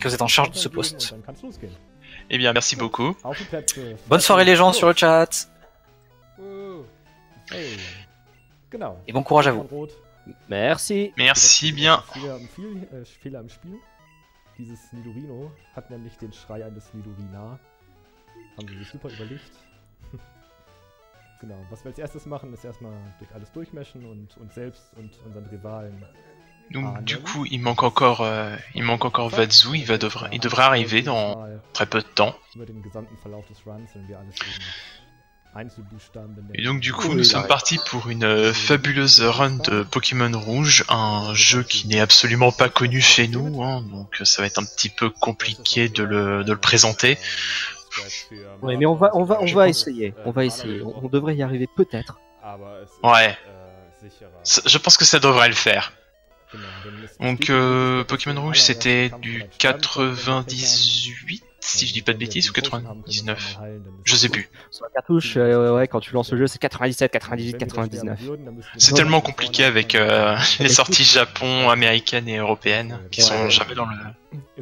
que vous êtes en charge de ce poste. Eh bien, merci beaucoup. Bonne soirée les gens sur le chat. Et bon courage à vous. Merci. Merci bien. Dieses Nidorino hat nämlich den Schrei eines Nidorina. Haben sie sich super überlegt. genau, was wir als erstes machen, ist erstmal durch alles durchmeschen und uns selbst und unseren Rivalen. Donc du coup, il manque encore, euh, il manque encore Vatsu. Il va devra, il devrait arriver dans très peu de temps. Et donc du coup, nous sommes partis pour une euh, fabuleuse run de Pokémon Rouge, un jeu qui n'est absolument pas connu chez nous, hein, donc ça va être un petit peu compliqué de le, de le présenter. Ouais, mais on va, on va, on va essayer. On va essayer. On, on devrait y arriver peut-être. Ouais. Je pense que ça devrait le faire. Donc euh, Pokémon Rouge c'était du 98 si je dis pas de bêtises ou 99 Je sais plus. Sur la cartouche, euh, ouais, quand tu lances le jeu, c'est 97, 98, 99. C'est tellement compliqué avec euh, les sorties Japon, américaines et européennes qui sont jamais dans le...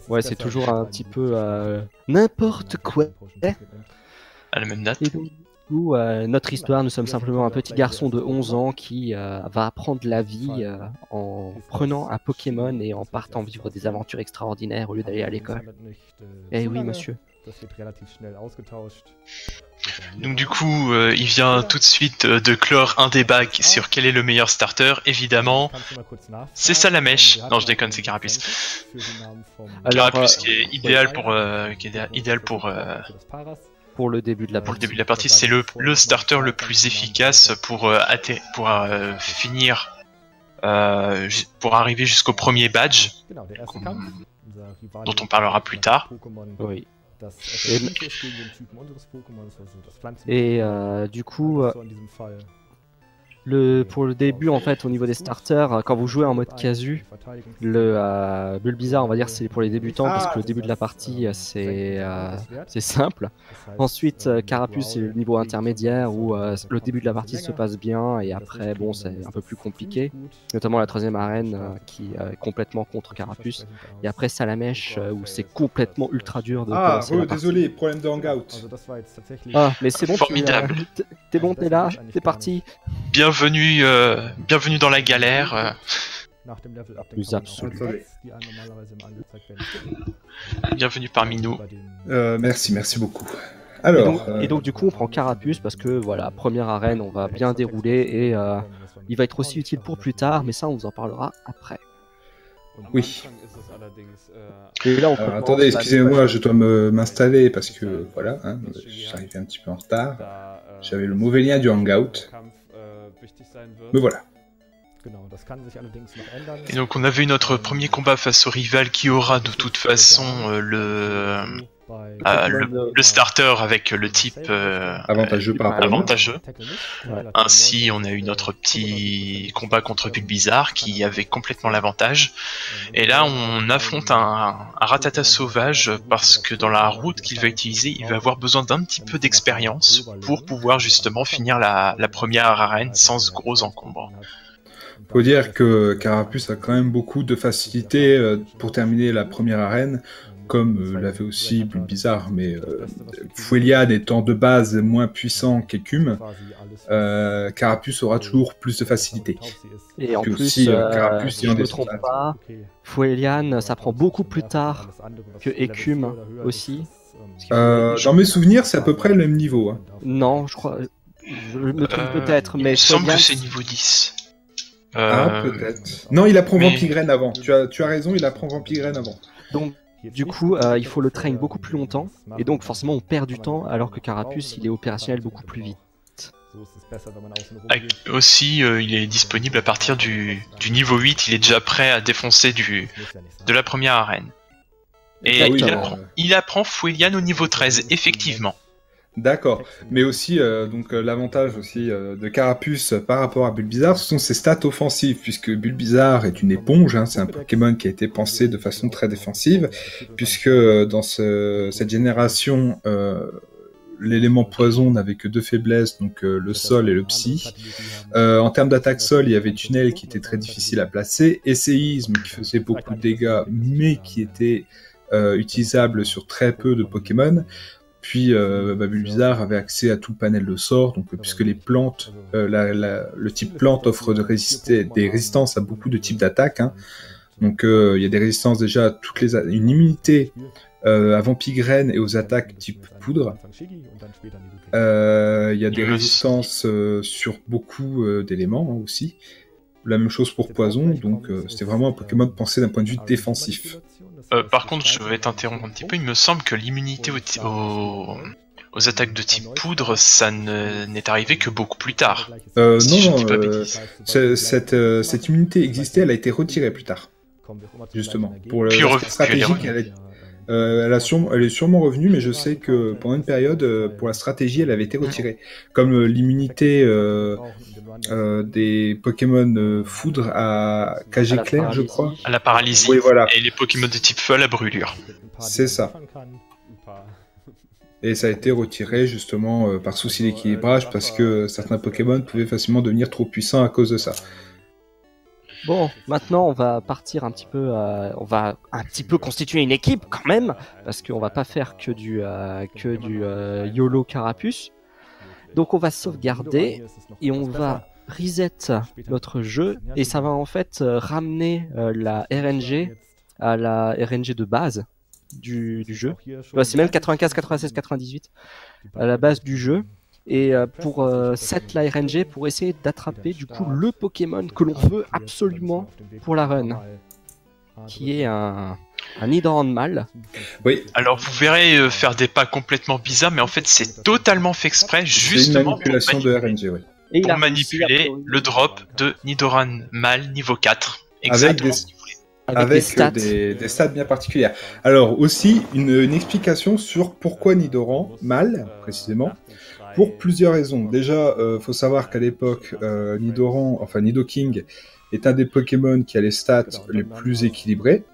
Ouais, c'est toujours un petit peu euh, n'importe quoi. à la même date. Et donc, du coup, euh, notre histoire, nous sommes simplement un petit garçon de 11 ans qui euh, va apprendre la vie euh, en prenant un Pokémon et en partant vivre des aventures extraordinaires au lieu d'aller à l'école. Eh oui, monsieur. Donc du coup, euh, il vient tout de suite euh, de clore un débat sur quel est le meilleur starter, évidemment. C'est Salamèche. Non, je déconne, c'est Carapuce. Carapuce qui est idéal pour, euh, qui est idéal pour, euh, Pour le début de la pour le début de la partie. C'est le, le starter le plus efficace pour, euh, pour euh, finir, euh, pour arriver jusqu'au premier badge, dont on parlera plus tard. Oui. Et euh, du coup, le, pour le début, en fait, au niveau des starters, euh, quand vous jouez en mode casu, le euh, Bulbizarre, on va dire, c'est pour les débutants parce que le début de la partie, euh, c'est euh, c'est simple. Ensuite, euh, Carapuce, c'est le niveau intermédiaire où euh, le début de la partie se passe bien et après, bon, c'est un peu plus compliqué. Notamment la troisième arène euh, qui est complètement contre Carapuce. Et après, Salamèche où c'est complètement ultra dur de Ah, la partie. désolé, problème de hangout. Tatsächlich. Ah, mais c'est bon, Formidable. t'es- t'es bon, t'es là, t'es parti. Bienvenue, euh, bienvenue dans la galère. euh, bienvenue parmi nous. Euh, merci, merci beaucoup. Et Alors, donc, euh, et donc, du coup, on prend Carapuce parce que voilà, première arène, on va bien dérouler et euh, il va être aussi utile pour plus tard, mais ça, on vous en parlera après. oui. Et là, on Alors, attendez, excusez-moi, je dois m'installer parce que voilà, hein, j'arrivais un petit peu en retard. J'avais le mauvais lien du hangout. Mais voilà. Genau, das kann sich allerdings noch ändern. Et donc on avait eu notre premier combat face au rival qui aura de toute façon euh, le, euh, le, le starter avec le type euh, Avantageux par rapport à moi. avantageux. Ouais. Ainsi, on a eu notre petit combat contre Bulbizarre qui avait complètement l'avantage. Et là, on affronte un, un ratata sauvage parce que dans la route qu'il va utiliser, il va avoir besoin d'un petit peu d'expérience pour pouvoir justement finir la, la première arène sans gros encombre. Faut dire que Carapuce a quand même beaucoup de facilité euh, pour terminer la première arène, comme euh, l'avait aussi Bulbizarre, mais euh, Fuelian étant de base moins puissant qu'Écume, euh, Carapuce aura toujours plus de facilité. Et en Puis plus, aussi, euh, euh, Carapuce si je ayant me trompe pas, Fuelian, ça prend beaucoup plus tard que Écume aussi. Euh, dans mes souvenirs, c'est à peu près le même niveau. hein. Non, je crois. Je me trompe Euh, peut-être, il mais me semble Fuelian, que c'est niveau 10. Ah, Euh, peut-être. Non, il apprend mais- Vampigraine avant. Tu as, tu as raison, il apprend Vampigraine avant. Donc, du coup, euh, il faut le train beaucoup plus longtemps, et donc forcément on perd du temps, alors que Carapuce, il est opérationnel beaucoup plus vite. Aussi, euh, il est disponible à partir du, du niveau 8, il est déjà prêt à défoncer du, de la première arène. Et Ah oui, il, apprend, il apprend Fuelian au niveau 13, effectivement. D'accord. Mais aussi, euh, donc euh, l'avantage aussi euh, de Carapuce par rapport à Bulbizarre, ce sont ses stats offensives, puisque Bulbizarre est une éponge, hein, c'est un Pokémon qui a été pensé de façon très défensive, puisque dans ce, cette génération, euh, l'élément poison n'avait que deux faiblesses, donc euh, le sol et le psy. Euh, en termes d'attaque sol, il y avait Tunnel qui était très difficile à placer, Essayisme qui faisait beaucoup de dégâts, mais qui était utilisable sur très peu de Pokémon. Puis euh, bah, Bulbizarre avait accès à tout le panel de sorts, donc puisque les plantes, le type plante offre de résister, des résistances à beaucoup de types d'attaques. Hein. Donc il y a des résistances déjà à toutes les une immunité euh, à Vampigraine et aux attaques type poudre. Il y a des résistances sur beaucoup d'éléments hein, aussi. La même chose pour Poison, donc c'était vraiment un Pokémon pensé d'un point de vue défensif. Euh, par contre, je vais t'interrompre un petit peu. Il me semble que l'immunité aux, attaques de type poudre, ça n'est arrivé que beaucoup plus tard. Euh, non, non euh, cette, euh, cette, immunité existait, elle a été retirée plus tard. Justement. Pour le stratégique, elle, est, elle, a elle est sûrement revenue, mais je sais que pendant une période, pour la stratégie, elle avait été retirée. Comme l'immunité euh, des Pokémon euh, foudre à cage éclair, je crois. À la paralysie. Oui, voilà. Et les Pokémon de type feu à la brûlure. C'est ça. Et ça a été retiré justement euh, par souci d'équilibrage parce que certains Pokémon pouvaient facilement devenir trop puissants à cause de ça. Bon, maintenant on va partir un petit peu, on va un petit peu constituer une équipe quand même, parce qu'on va pas faire que du que du YOLO Carapuce. Donc on va sauvegarder et on va reset notre jeu et ça va en fait euh, ramener euh, la RNG à la RNG de base du, jeu. c'est même 95, 96, 98 à la base du jeu. Et euh, pour set la RNG pour essayer d'attraper du coup le Pokémon que l'on veut absolument pour la run, qui est un, un Nidoran mâle. Oui. Alors vous verrez euh, faire des pas complètement bizarres, mais en fait c'est totalement fait exprès, justement pour, de RNG, oui. Et pour manipuler le drop de Nidoran mâle niveau 4. Exactement. Avec des des, stats. bien particulières. Alors aussi une, explication sur pourquoi Nidoran mâle précisément. Pour plusieurs raisons. Déjà, euh, faut savoir qu'à l'époque, euh, Nidoran, enfin Nidoking, est un des Pokémon qui a les stats les plus équilibrés.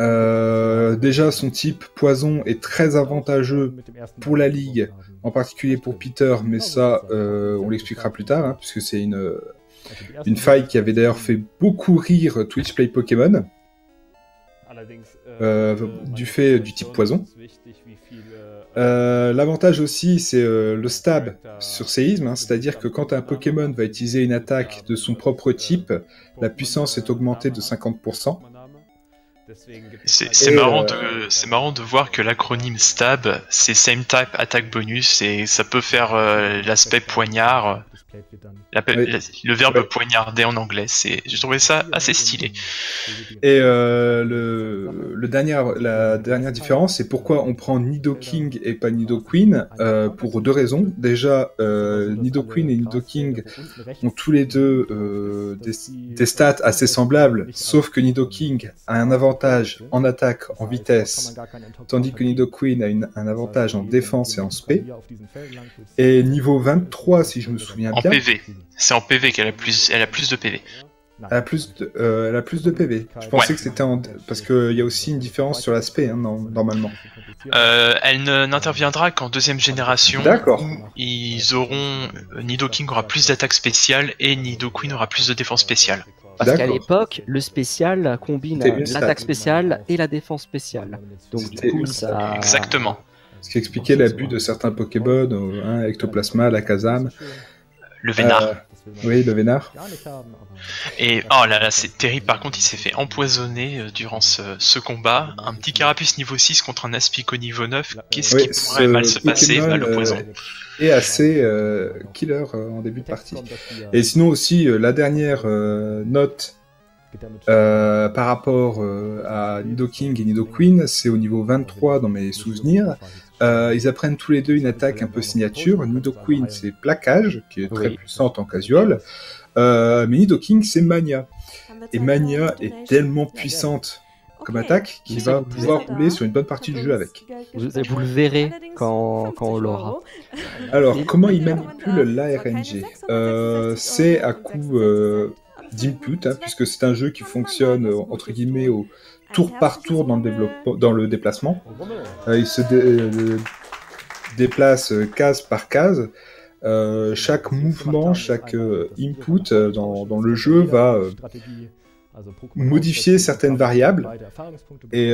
Euh, déjà, son type poison est très avantageux pour la ligue, en particulier pour Peter, mais ça, euh, on l'expliquera plus tard, hein, puisque c'est une, une faille qui avait d'ailleurs fait beaucoup rire Twitch Play Pokémon, euh, du fait du type poison. L'avantage aussi, c'est le stab sur séisme, hein, c'est-à-dire que quand un Pokémon va utiliser une attaque de son propre type, la puissance est augmentée de 50%. C'est marrant, euh, de, marrant de voir que l'acronyme STAB, c'est Same Type Attack Bonus, et ça peut faire euh, l'aspect poignard. Le verbe poignarder en anglais, c'est, j'ai trouvé ça assez stylé. Et euh, le, le dernier, la dernière différence, c'est pourquoi on prend Nido King et pas Nido Queen, euh, pour deux raisons. Déjà, euh, Nido Queen et Nido King ont tous les deux euh, des, des, stats assez semblables, sauf que Nido King a un avantage en attaque, en vitesse, tandis que Nido Queen a une, un avantage en défense et en spé. Et niveau 23, si je me souviens bien. PV. C'est en PV qu'elle a plus, elle a plus de PV. Elle a plus de, euh, elle a plus de PV. Je pensais que c'était en... parce qu'il y a aussi une différence sur l'aspect hein, normalement. Euh, elle n'interviendra qu'en deuxième génération. D'accord. Ils auront Nido King aura plus d'attaque spéciale et Nido Queen aura plus de défense spéciale. Parce qu'à l'époque, le spécial combine l'attaque spéciale et la défense spéciale. Donc du coup, ça. Exactement. Ce qui expliquait l'abus de certains Pokémon, hein, Ectoplasma, la Kazam. Le Vénard. Euh, oui, le Vénard. Et oh là là, c'est terrible. Par contre, il s'est fait empoisonner euh, durant ce, combat. Un petit carapuce niveau 6 contre un Aspic niveau 9. Qu'est-ce qui pourrait mal se passer bah, le poison est assez euh, killer en début de partie. Et sinon aussi, la dernière note par rapport à Nido King et Nido Queen, c'est au niveau 23 dans mes souvenirs. Euh, ils apprennent tous les deux une attaque un peu signature. Nido Queen, c'est plaquage, qui est très puissante en casual. Euh, mais Nido King, c'est mania. Et mania est tellement puissante comme attaque qu'il va pouvoir rouler sur une bonne partie du jeu avec. Vous, le verrez quand, quand on l'aura. Alors, comment il manipule l'ARNG euh, C'est à coup d'input, hein, puisque c'est un jeu qui fonctionne entre guillemets au, tour par tour dans le, déplacement. Euh, il se euh, déplace euh, case par case. chaque mouvement, chaque input dans, le jeu va modifier certaines variables. Et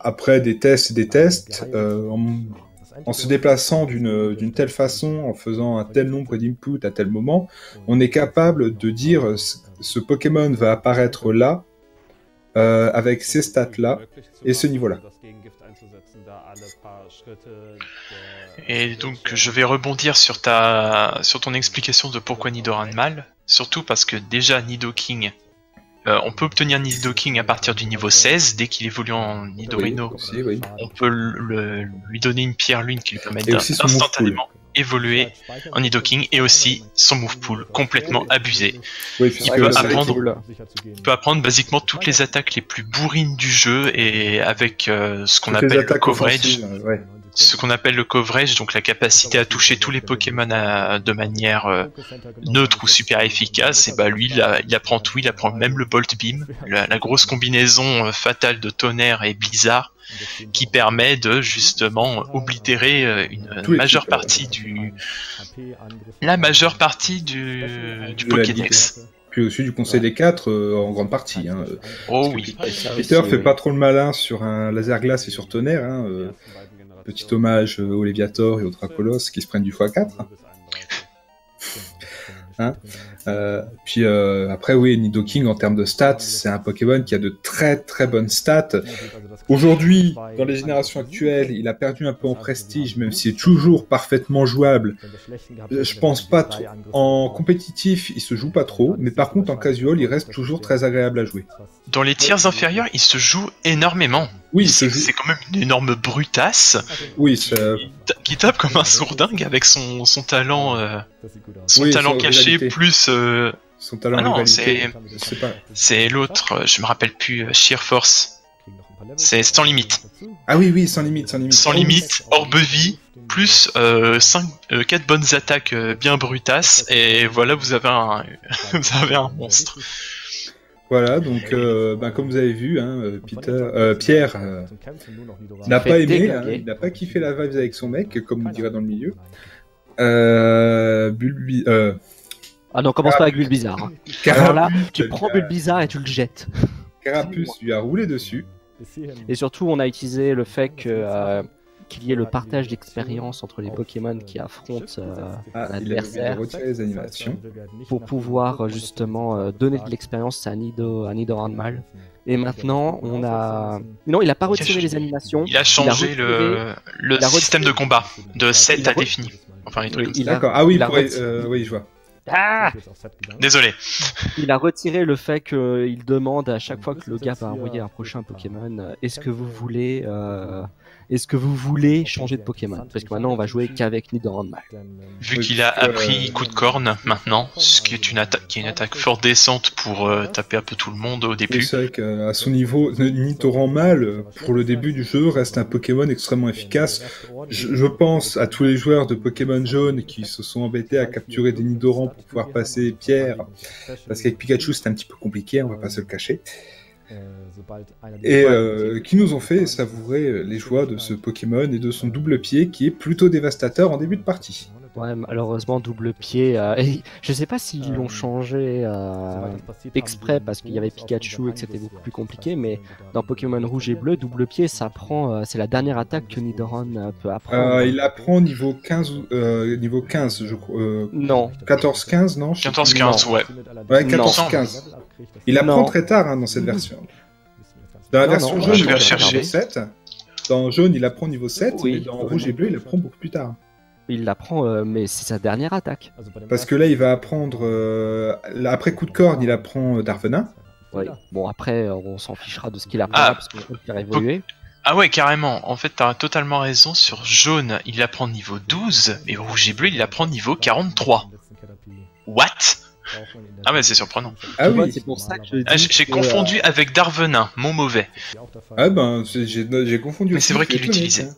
après des tests et des tests, en... se déplaçant d'une telle façon, en faisant un tel nombre d'inputs à tel moment, on est capable de dire ce Pokémon va apparaître là, euh, avec ces stats-là et ce niveau-là. Et donc je vais rebondir sur ta sur ton explication de pourquoi Nidoran mal, surtout parce que déjà Nidoking euh, on peut obtenir Nidoking à partir du niveau 16 dès qu'il évolue en Nidorino. On peut lui donner une pierre lune qui lui permet d'instantanément évoluer en Nidoking et aussi son move pool complètement abusé. il, peut apprendre, il peut apprendre basiquement toutes les attaques les plus bourrines du jeu et avec euh, ce qu'on appelle le coverage. Ce qu'on appelle le coverage, donc la capacité à toucher tous les Pokémon de manière euh, neutre ou super efficace, et bah lui il, apprend tout, il apprend même le Bolt Beam, la, la grosse combinaison euh, fatale de tonnerre et blizzard qui permet de justement oblitérer euh, une majeure partie du la majeure partie du, du Pokédex. Puis aussi du Conseil des Quatre euh, en grande partie. Hein. Oh oui. Peter fait pas trop le malin sur un laser glace et sur tonnerre. Hein, euh, petit hommage au Léviator et au Dracolos qui se prennent du x4. Hein euh, puis euh, après, oui, Nidoking en termes de stats, c'est un Pokémon qui a de très très bonnes stats. Aujourd'hui, dans les générations actuelles, il a perdu un peu en prestige, même s'il est toujours parfaitement jouable. Je pense pas. En compétitif, il se joue pas trop, mais par contre en casual, il reste toujours très agréable à jouer. Dans les tiers inférieurs, il se joue énormément. Oui, c'est quand même une énorme brutasse. Oui, qui tape comme un sourdingue avec son, son talent, euh, son talent caché plus. Euh, son talent ah c'est l'autre. Je me rappelle plus. Euh, Sheer Force. C'est sans limite. Ah oui, oui, sans limite, sans limite. Sans limite, orbe vie, plus 5, 4 bonnes attaques bien brutasses, et voilà, vous avez un, vous avez un monstre. Voilà, donc euh, bah, comme vous avez vu, hein, euh, Peter, euh, Pierre n'a pas aimé, hein, il n'a pas kiffé la vibe avec son mec, comme on dirait dans le milieu. Bulbi... Ah non, commence pas avec Bulbizarre. Hein. Alors là, tu prends Bulbizarre et tu le jettes. Carapuce lui a roulé dessus. Et surtout, on a utilisé le fait que qu'il y ait le partage d'expérience entre les Pokémon qui affrontent euh, ah, l'adversaire pour pouvoir euh, justement euh, donner de l'expérience à Nido, à. Et maintenant, on a. Non, il a pas retiré les animations. Il a changé le, le système de combat de 7 à défini. Enfin, les trucs. D'accord. Ah oui, oui, je vois. Ah Désolé. Il a retiré le fait qu'il demande à chaque fois que le gars va envoyer un prochain Pokémon, est-ce que vous voulez est-ce que vous voulez changer de Pokémon Parce que maintenant on va jouer qu'avec Nidoran Mal. Vu qu'il a appris coup de corne maintenant, ce qui est une attaque, qui est une attaque fort décente pour euh, taper un peu tout le monde au début. C'est vrai qu'à son niveau, Nidoran Mal, pour le début du jeu, reste un Pokémon extrêmement efficace. Je, pense à tous les joueurs de Pokémon jaune qui se sont embêtés à capturer des Nidoran pour pouvoir passer Pierre, parce qu'avec Pikachu c'est un petit peu compliqué, on va pas se le cacher. Et euh, qui nous ont fait savourer les joies de ce Pokémon et de son double pied qui est plutôt dévastateur en début de partie. Ouais, malheureusement, double pied. Euh, je sais pas s'ils l'ont changé euh, exprès parce qu'il y avait Pikachu et que c'était beaucoup plus compliqué, mais dans Pokémon Rouge et Bleu, double pied, ça prend. c'est la dernière attaque que Nidoran peut apprendre. il apprend niveau 15, niveau 15 je crois. non. 14-15, non 14-15, ouais. Ouais, 14-15. Il apprend très tard hein, dans cette version. Dans la version jaune, il apprend niveau 7. Dans jaune, il apprend niveau 7, oui. dans rouge et bleu, il apprend beaucoup plus tard. Il l'apprend, euh, mais c'est sa dernière attaque. Parce que là, il va apprendre. Euh, après coup de corne, il apprend euh, Darvenin. Oui. Bon, après, on s'en fichera de ce qu'il apprend ah, parce qu'il a évolué. Ah ouais, carrément. En fait, t'as totalement raison. Sur jaune, il apprend niveau 12, mais rouge et bleu, il apprend niveau 43. What? Ah mais c'est surprenant. Ah oui, c'est pour ça que ah, j'ai confondu avec Darvenin, mon mauvais. Ah ben j'ai confondu. Mais c'est vrai qu'il l'utilisait.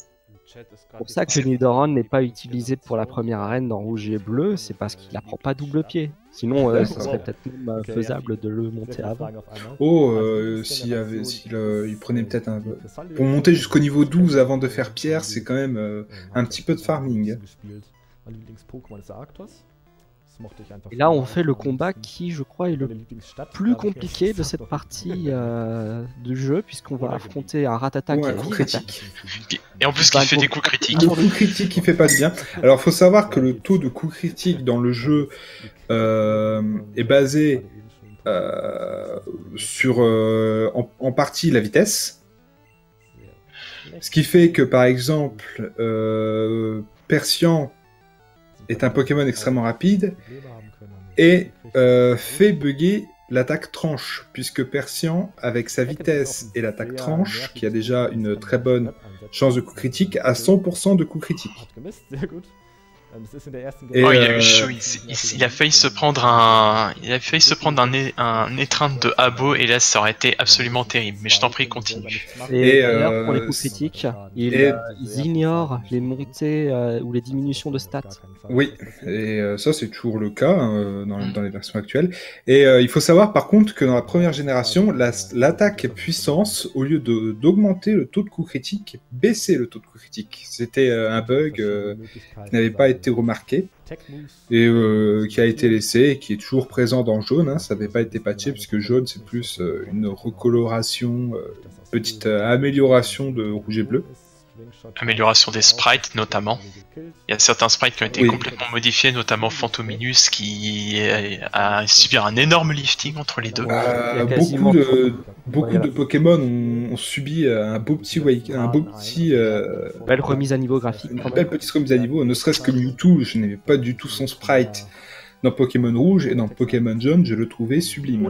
C'est pour ça que Nidoran n'est pas utilisé pour la première arène dans rouge et bleu, c'est parce qu'il apprend pas double pied. Sinon, euh, ça serait peut-être même euh, faisable de le monter avant. Oh, euh, s'il avait, s'il il prenait peut-être un. Pour monter jusqu'au niveau 12 avant de faire pierre, c'est quand même un petit peu de farming. Et là, on fait le combat qui, je crois, est le plus compliqué de cette partie euh, de jeu, puisqu'on va affronter un Ratata ouais, qui critique. Et en plus, qui fait des coups critiques. Un coup critique qui fait pas de bien. Alors, faut savoir que le taux de coups critiques dans le jeu euh, est basé euh, sur euh, en, en, partie la vitesse. Ce qui fait que, par exemple, euh, Persian est un Pokémon extrêmement rapide et euh, fait bugger l'attaque tranche, puisque Persian, avec sa vitesse et l'attaque tranche, qui a déjà une très bonne chance de coup critique, a 100% de coup critique. Et oh, il a eu chaud. Il, il, a failli se prendre un, il a failli se prendre un, un étreinte de Abo et là ça aurait été absolument terrible. Mais je t'en prie, continue. Et, et euh, pour les coups critiques, ils, et... euh, ils ignorent les montées euh, ou les diminutions de stats. Oui, et euh, ça c'est toujours le cas hein, dans, dans, les versions actuelles. Et euh, il faut savoir par contre que dans la première génération, l'attaque la, puissance, au lieu d'augmenter le taux de coup critique, baissait le taux de coup critique. C'était un bug qui n'avait pas été remarqué et euh, qui a été laissé et qui est toujours présent dans jaune. Hein. Ça n'avait pas été patché puisque jaune c'est plus euh, une recoloration, euh, petite amélioration de rouge et bleu. Amélioration des sprites notamment. Il y a certains sprites qui ont été oui. complètement modifiés, notamment Phantominus qui a subi un énorme lifting entre les deux. Euh, beaucoup de, beaucoup de Pokémon ont, ont, subi un beau petit, un beau petit, euh, belle remise à niveau graphique. Une belle petite remise à niveau, ne serait-ce que Mewtwo, je n'aimais pas du tout son sprite dans Pokémon Rouge et dans Pokémon Jaune, je le trouvais sublime.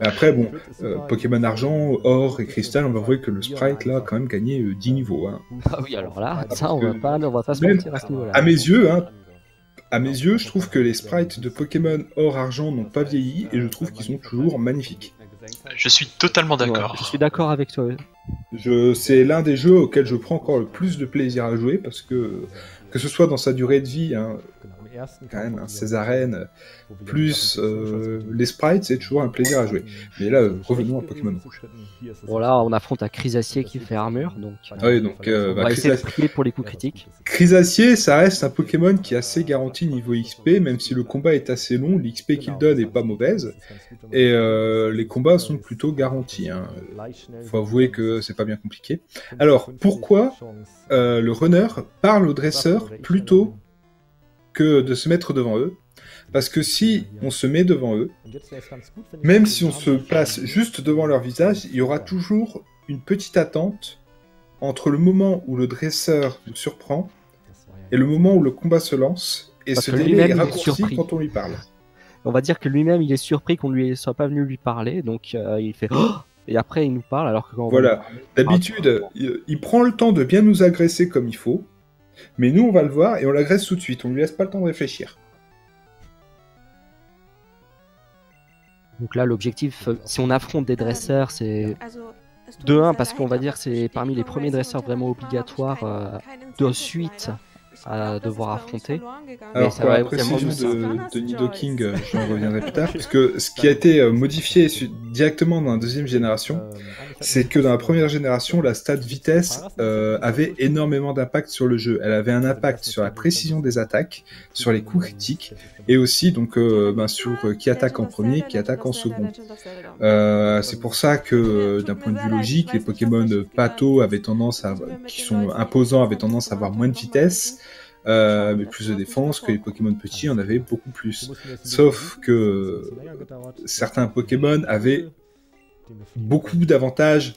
Après, bon, euh, Pokémon Argent, Or et Cristal, on va voir que le sprite là a quand même gagné euh, 10 niveaux. Hein. Ah oui, alors là, ça, on va pas, on va pas se mentir à ce niveau-là. À mes yeux, hein, à mes yeux, je trouve que les sprites de Pokémon Or Argent n'ont pas vieilli et je trouve qu'ils sont toujours magnifiques. Je suis totalement d'accord. Ouais, je suis d'accord avec toi. Je, c'est l'un des jeux auxquels je prends encore le plus de plaisir à jouer parce que que ce soit dans sa durée de vie, hein, quand même, hein, ces arènes, plus euh, les sprites, c'est toujours un plaisir à jouer. Mais là, euh, revenons à Pokémon Rouge. Bon là, on affronte un Chrysacier qui fait armure, donc, ah oui, donc euh, on va bah, essayer de prier pour les coups critiques. Chrysacier, ça reste un Pokémon qui est assez garanti niveau XP, même si le combat est assez long, l'XP qu'il donne est pas mauvaise, et euh, les combats sont plutôt garantis. Hein. Faut avouer que c'est pas bien compliqué. Alors, pourquoi euh, le runner parle au dresseur plutôt que de se mettre devant eux. Parce que si on se met devant eux, même si on se place juste devant leur visage, il y aura toujours une petite attente entre le moment où le dresseur nous surprend et le moment où le combat se lance, et Parce ce délai est est raccourci surpris. quand on lui parle. On va dire que lui-même, il est surpris qu'on lui soit pas venu lui parler, donc euh, il fait oh et après il nous parle alors que quand on Voilà. D'habitude, il, il prend le temps de bien nous agresser comme il faut, mais nous on va le voir et on l'agresse tout de suite, on lui laisse pas le temps de réfléchir. Donc là, l'objectif, euh, si on affronte des dresseurs, c'est de 1 parce qu'on va dire que c'est parmi les premiers dresseurs vraiment obligatoires euh, de suite à devoir affronter. Alors ça la précision de, de Nidoking, euh, j'en reviendrai plus tard, puisque ce qui a été euh, modifié directement dans la deuxième génération, c'est que dans la première génération, la stat vitesse euh, avait énormément d'impact sur le jeu. Elle avait un impact sur la précision des attaques, sur les coups critiques, et aussi donc euh, ben, sur euh, qui attaque en premier, qui attaque en second. Euh, c'est pour ça que, d'un point de vue logique, les Pokémon Pato avaient tendance à, qui sont imposants, avaient tendance à avoir moins de vitesse, euh, mais plus de défense, que les Pokémon petits en avaient beaucoup plus. Sauf que certains Pokémon avaient beaucoup d'avantages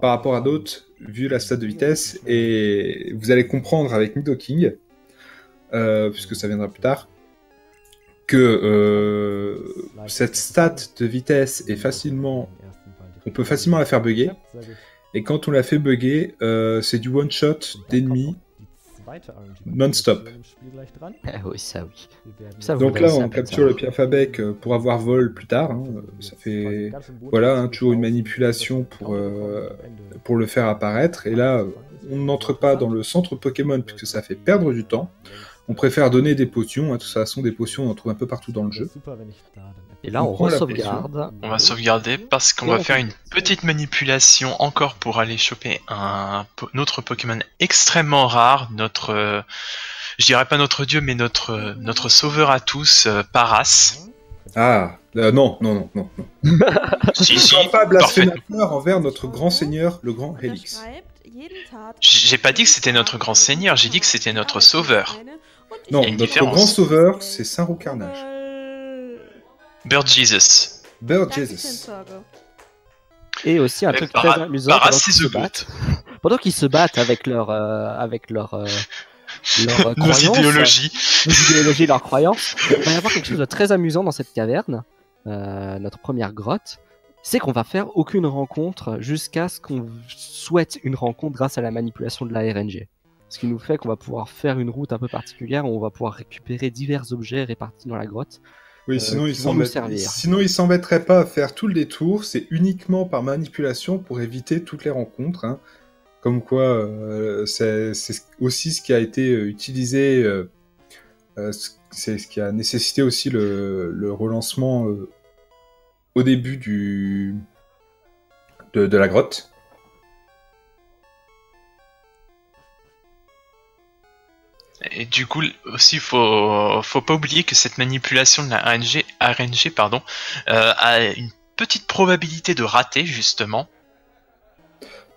par rapport à d'autres, vu la stat de vitesse, et vous allez comprendre avec Nidoking, euh, puisque ça viendra plus tard, que euh, cette stat de vitesse est facilement, on peut facilement la faire bugger, et quand on la fait bugger, euh, c'est du one shot d'ennemis non-stop. Ah oui, ça oui. Ça, vous Donc là, on capture le être Piafabec euh, pour avoir vol plus tard. hein. Ça fait voilà hein, toujours une manipulation pour euh, pour le faire apparaître. Et là, on n'entre pas dans le centre Pokémon puisque ça fait perdre du temps. On préfère donner des potions. hein. De toute façon, des potions, on en trouve un peu partout dans le jeu. Et là, on re-sauvegarde. On va sauvegarder parce qu'on va faire fait- une petite manipulation encore pour aller choper un, po- notre Pokémon extrêmement rare, notre euh, je dirais pas notre dieu, mais notre notre sauveur à tous, Paras. Ah, non, non, non, non, non. si, si, pas blasphémateur envers notre grand seigneur, le grand Helix. J'ai pas dit que c'était notre grand seigneur, j'ai dit que c'était notre sauveur. Non, notre grand sauveur, c'est Saint-Roux Carnage. Bird Jesus. Bird Jesus. Et aussi un truc très amusant pendant qu'ils se battent. Pendant qu'ils se battent avec leur euh, avec leur euh, leur Nos idéologies, nos idéologies, leurs croyances. Il va y avoir quelque chose de très amusant dans cette caverne, euh, notre première grotte. C'est qu'on va faire aucune rencontre jusqu'à ce qu'on souhaite une rencontre grâce à la manipulation de la RNG. Ce qui nous fait qu'on va pouvoir faire une route un peu particulière où on va pouvoir récupérer divers objets répartis dans la grotte. Oui, euh, sinon, ils il sinon ils s'embêteraient pas à faire tout le détour, c'est uniquement par manipulation pour éviter toutes les rencontres. Hein. Comme quoi, euh, c'est aussi ce qui a été euh, utilisé, c'est ce qui a nécessité aussi le, le relancement au début du, de, de la grotte. Et du coup, aussi, faut, faut pas oublier que cette manipulation de la RNG, RNG pardon, euh, a une petite probabilité de rater, justement.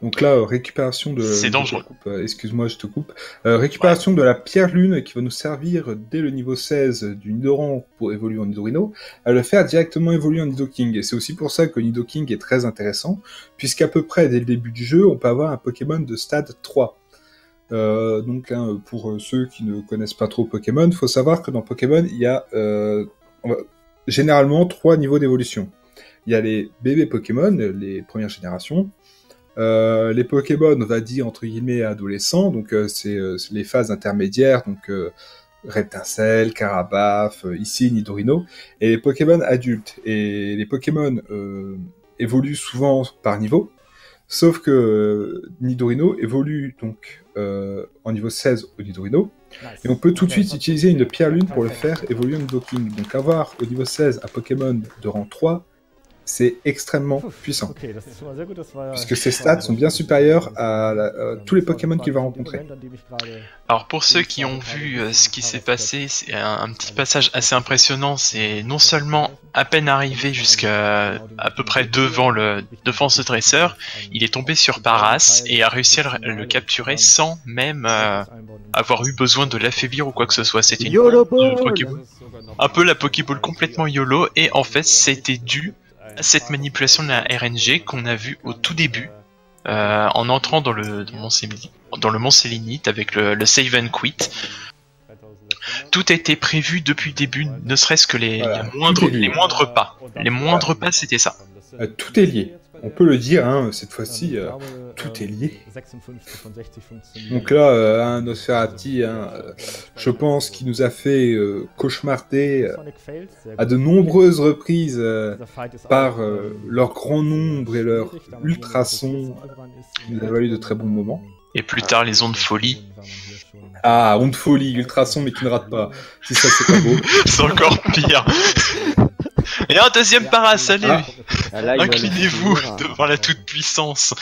Donc là, euh, récupération de. C'est dangereux. Euh, excuse-moi, je te coupe. récupération de la pierre lune qui va nous servir dès le niveau 16 du Nidoran pour évoluer en Nidorino, à le faire directement évoluer en Nidoking. Et c'est aussi pour ça que Nidoking est très intéressant, puisqu'à peu près dès le début du jeu, on peut avoir un Pokémon de stade 3. Euh, donc, hein, pour ceux qui ne connaissent pas trop Pokémon, il faut savoir que dans Pokémon, il y a euh, généralement trois niveaux d'évolution. Il y a les bébés Pokémon, les premières générations. Euh, les Pokémon, on va dire entre guillemets adolescents, donc c'est les phases intermédiaires, donc Reptincelle, Carabaf, ici Nidorino, et les Pokémon adultes. Et les Pokémon évoluent souvent par niveau. Sauf que euh, Nidorino évolue donc euh, en niveau 16 au Nidorino. Et on peut tout de suite utiliser une pierre lune pour le faire évoluer en Nidoking. Donc avoir au niveau 16 un Pokémon de rang 3, c'est extrêmement puissant. Puisque ses stats sont bien supérieurs à, tous les Pokémon qu'il va rencontrer. Alors pour ceux qui ont vu euh, ce qui s'est passé, c'est un, petit passage assez impressionnant. C'est non seulement à peine arrivé jusqu'à à peu près devant le devant ce dresseur, il est tombé sur Paras et a réussi à le, capturer sans même euh, avoir eu besoin de l'affaiblir ou quoi que ce soit. C'était une, un peu la Pokéball complètement YOLO et en fait c'était dû cette manipulation de la RNG qu'on a vu au tout début, euh, en entrant dans le, dans le Mont Sélénite avec le, Save and Quit. Tout a été prévu depuis le début, ne serait-ce que les, moindres, les moindres pas. Les moindres pas, c'était ça. Euh, tout est lié on peut le dire, hein, cette fois-ci, euh, tout est lié. Donc là, euh, un Nosferati, hein, euh, je pense qu'il nous a fait cauchemarder à de nombreuses reprises par leur grand nombre et leur ultrason. Il nous a valu de très bons moments. Et plus tard, les ondes folie. Ah, ondes folie, ultrason, mais qui ne rate pas. Si ça, c'est pas beau. c'est encore pire. Et un deuxième para, salut ah. ah Inclinez-vous devant la toute-puissance.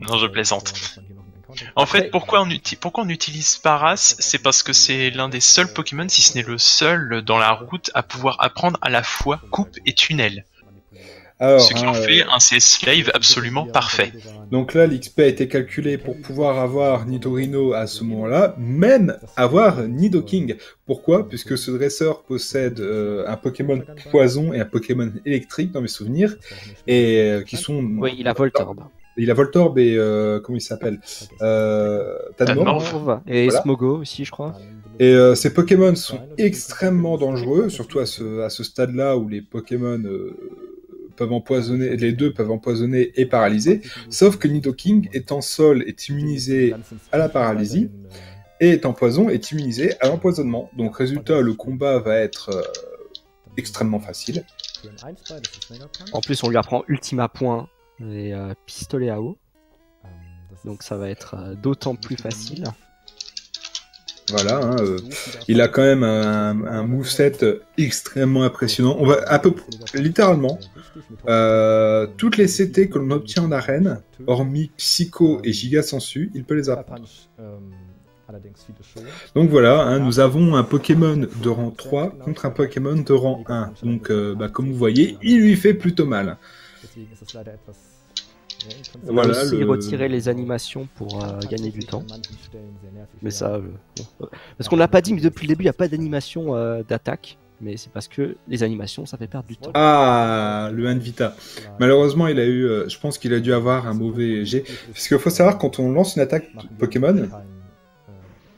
Non, je plaisante. En fait, pourquoi on, pourquoi on utilise Paras? C'est parce que c'est l'un des seuls Pokémon, si ce n'est le seul, dans la route à pouvoir apprendre à la fois coupe et tunnel. Ce qui en hein, fait un CS Slave absolument parfait. Donc là, l'XP a été calculé pour pouvoir avoir Nidorino à ce moment-là, même avoir Nidoking. Pourquoi? Puisque ce dresseur possède euh, un Pokémon poison et un Pokémon électrique dans mes souvenirs, et euh, qui sont... Oui, il a Voltorb. Il a Voltorb et euh, comment il s'appelle? Euh, Et Smogo aussi, je crois. Et ces Pokémon sont extrêmement dangereux, surtout à ce, à ce stade-là où les Pokémon peuvent empoisonner, les deux peuvent empoisonner et paralyser, sauf que Nidoking, étant sol, est immunisé à la paralysie, et étant poison, est immunisé à l'empoisonnement. Donc résultat, le combat va être euh, extrêmement facile. En plus, on lui apprend Ultima Point et euh, Pistolet à eau. Donc ça va être euh, d'autant plus facile. Voilà, hein, euh, il a quand même un, un moveset extrêmement impressionnant. On va à peu littéralement euh, toutes les CT que l'on obtient en arène, hormis Psycho et Giga Sensu, il peut les apprendre. Donc voilà, hein, nous avons un Pokémon de rang 3 contre un Pokémon de rang 1. Donc euh, bah, comme vous voyez, il lui fait plutôt mal. On va aussi retirer les animations pour euh, gagner du temps. Mais ça... Euh, parce qu'on l'a pas dit, mais depuis le début, il n'y a pas d'animation d'attaque mais c'est parce que les animations, ça fait perdre du temps. Ah, le Invita. Malheureusement, il a eu, je pense qu'il a dû avoir un mauvais jet. Parce qu'il faut savoir, quand on lance une attaque Pokémon,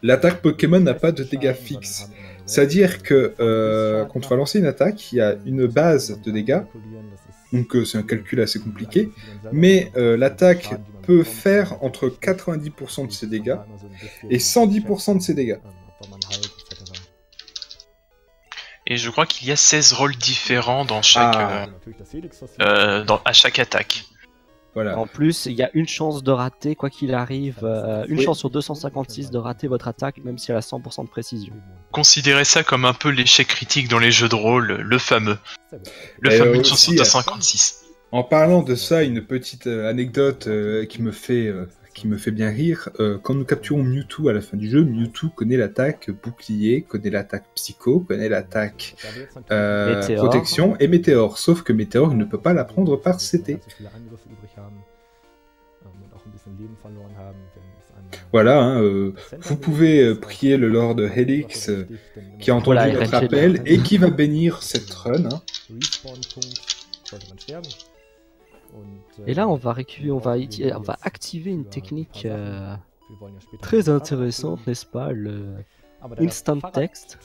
l'attaque Pokémon n'a pas de dégâts fixes. C'est-à-dire que euh, quand on va lancer une attaque, il y a une base de dégâts, donc euh, c'est un calcul assez compliqué, mais euh, l'attaque peut faire entre 90% de ses dégâts et 110% de ses dégâts. Et je crois qu'il y a 16 rôles différents dans chaque, ah. dans, à chaque attaque. En plus, il y a une chance de rater, quoi qu'il arrive, euh, une chance sur 256 de rater votre attaque, même si elle a 100% de précision. Considérez ça comme un peu l'échec critique dans les jeux de rôle, le fameux. Le fameux chance sur 256. En parlant de ça, une petite euh, anecdote euh, qui me fait qui me fait bien rire. quand nous capturons Mewtwo à la fin du jeu, Mewtwo connaît l'attaque bouclier, connaît l'attaque psycho, connaît l'attaque protection et météore. Sauf que météore, il ne peut pas la prendre par CT. Voilà, hein, euh, vous pouvez euh, prier le Lord Helix euh, qui a entendu votre appel et qui va bénir cette run. Hein. Et là, on va, on va, on va activer une technique très intéressante, n'est-ce pas le Instant Text.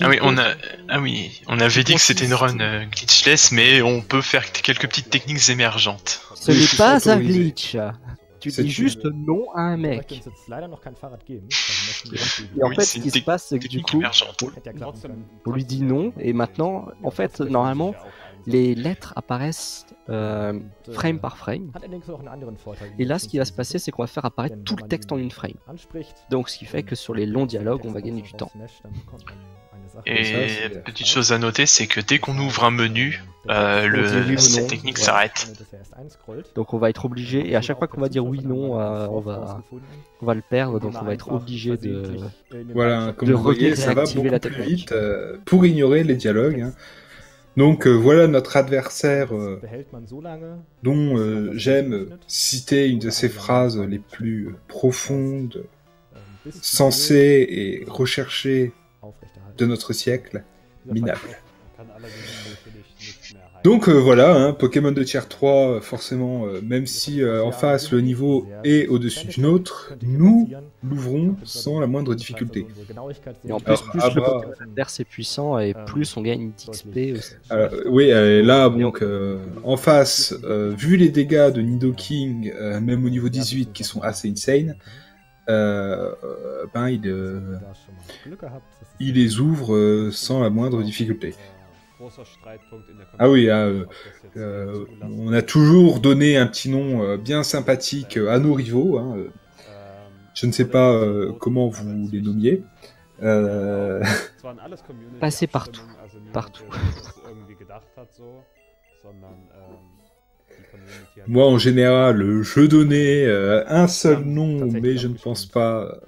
Ah oui, on a, ah oui, on avait dit que c'était une run euh, glitchless, mais on peut faire quelques petites techniques émergentes. Ce n'est pas un glitch. Tu dis juste non à un mec. Et en fait, ce qui se passe, c'est que du coup, on lui dit non, et maintenant, en fait, normalement, les lettres apparaissent euh, frame par frame. Et là, ce qui va se passer, c'est qu'on va faire apparaître tout le texte en une frame. Donc, ce qui fait que sur les longs dialogues, on va gagner du temps. Et petite chose à noter, c'est que dès qu'on ouvre un menu, euh, le, cette technique s'arrête. Donc on va être obligé, et à chaque fois qu'on va dire oui, non, euh, on, va, on va le perdre, donc on va être obligé de. Voilà, comme vous voyez, ça va beaucoup plus vite pour ignorer les dialogues. Hein. Donc euh, voilà notre adversaire euh, dont euh, j'aime citer une de ses phrases les plus profondes, sensées et recherchées de notre siècle, minable. Donc euh, voilà, hein, Pokémon de tier 3, euh, forcément, euh, même si en face le niveau est au-dessus d'une autre, nous l'ouvrons sans la moindre difficulté. Et en plus, plus le Pokémon adverse est puissant et plus on gagne d'XP aussi. oui, là, donc, en face, vu les dégâts de Nidoking, même au niveau 18, qui sont assez insane, ben, il, il les ouvre sans la moindre difficulté. Ah oui, ah, euh, euh, on a toujours donné un petit nom euh, bien sympathique à nos rivaux. Hein, je ne sais pas comment vous les nommiez. Passez partout. Partout. Moi, en général, je donnais un seul nom, mais je ne pense pas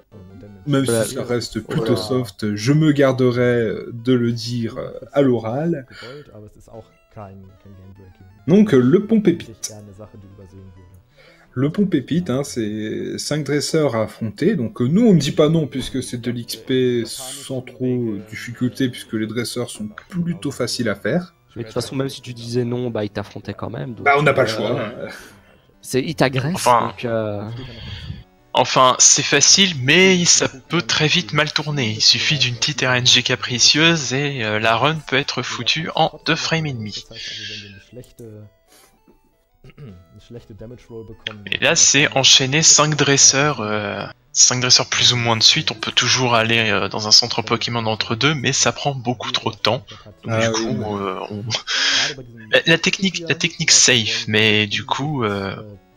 même si ça reste plutôt soft, je me garderai de le dire à l'oral. Donc le pont pépite. Le pont pépite, hein, c'est 5 dresseurs à affronter. Donc nous, on ne dit pas non puisque c'est de l'XP sans trop difficulté puisque les dresseurs sont plutôt faciles à faire. Mais de toute façon, même si tu disais non, bah ils t'affrontaient quand même. bah on n'a pas le choix. Euh, c'est ils t'agressent. donc, euh, Enfin, c'est facile, mais ça peut très vite mal tourner. Il suffit d'une petite RNG capricieuse et euh, la run peut être foutue en 2 frames et demi. Et là, c'est enchaîner 5 dresseurs, euh, 5 dresseurs plus ou moins de suite. On peut toujours aller euh, dans un centre Pokémon entre deux, mais ça prend beaucoup trop de temps. Donc, du ah coup, euh, la, technique, la technique safe, mais du coup,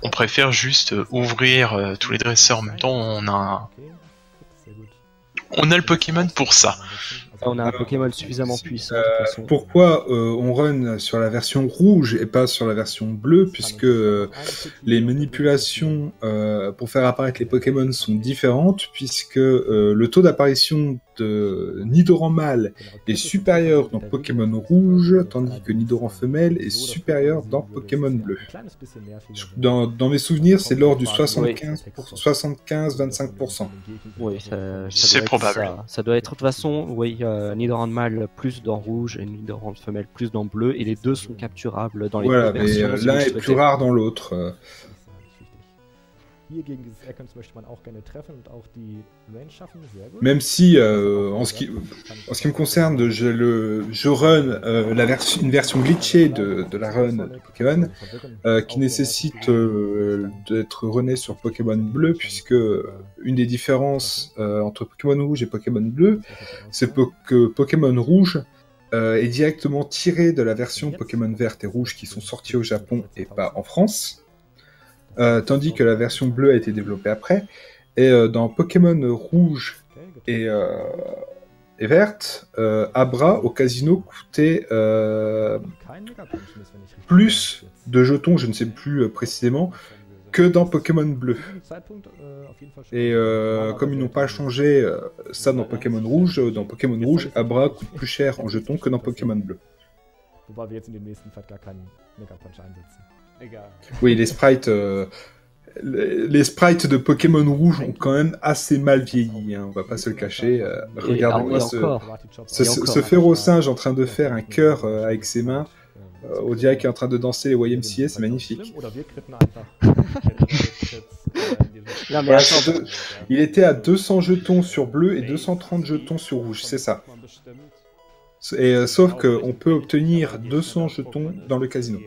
on préfère juste euh, ouvrir euh, tous les dresseurs en même temps. On a, on a le Pokémon pour ça. On a un Pokémon suffisamment puissant. pourquoi on run sur la version rouge et pas sur la version bleue Puisque les manipulations pour faire apparaître les Pokémon sont différentes, puisque le taux d'apparition de Nidoran mâle est supérieur dans Pokémon rouge, tandis que Nidoran femelle est supérieur dans Pokémon bleu. Dans, mes souvenirs, c'est lors du 75-25%. Oui, c'est probable. Ça. doit être de toute façon, oui, euh, Nidoran mâle plus dans rouge et Nidoran femelle plus dans bleu, et les deux sont capturables dans les voilà, deux versions. mais euh, l'un est plus rare dans l'autre. Même si, euh, en, ce qui, en ce qui me concerne, je, le, je run euh, la version, une version glitchée de, de la run de Pokémon euh, qui nécessite d'être runné sur Pokémon bleu, puisque une des différences entre Pokémon rouge et Pokémon bleu, c'est que Pokémon rouge est directement tiré de la version Pokémon verte et rouge qui sont sortis au Japon et pas en France. Euh, tandis que la version bleue a été développée après. Et euh, dans Pokémon rouge et, euh, et verte, Abra au casino coûtait plus de jetons, je ne sais plus précisément, que dans Pokémon bleu. Et comme ils n'ont pas changé ça dans Pokémon rouge, dans Pokémon rouge, Abra coûte plus cher en jetons que dans Pokémon bleu. Oui, les sprites, euh, les, sprites de Pokémon Rouge ont quand même assez mal vieilli, hein, on va pas se le cacher. Euh, regardez-moi ce, ce, férocinge en train de faire un cœur euh, avec ses mains. on dirait qu'il est en train de danser les YMCA, c'est magnifique. il était à 200 jetons sur bleu et 230 jetons sur rouge, c'est ça. Et, sauf qu'on peut obtenir 200 jetons dans le casino.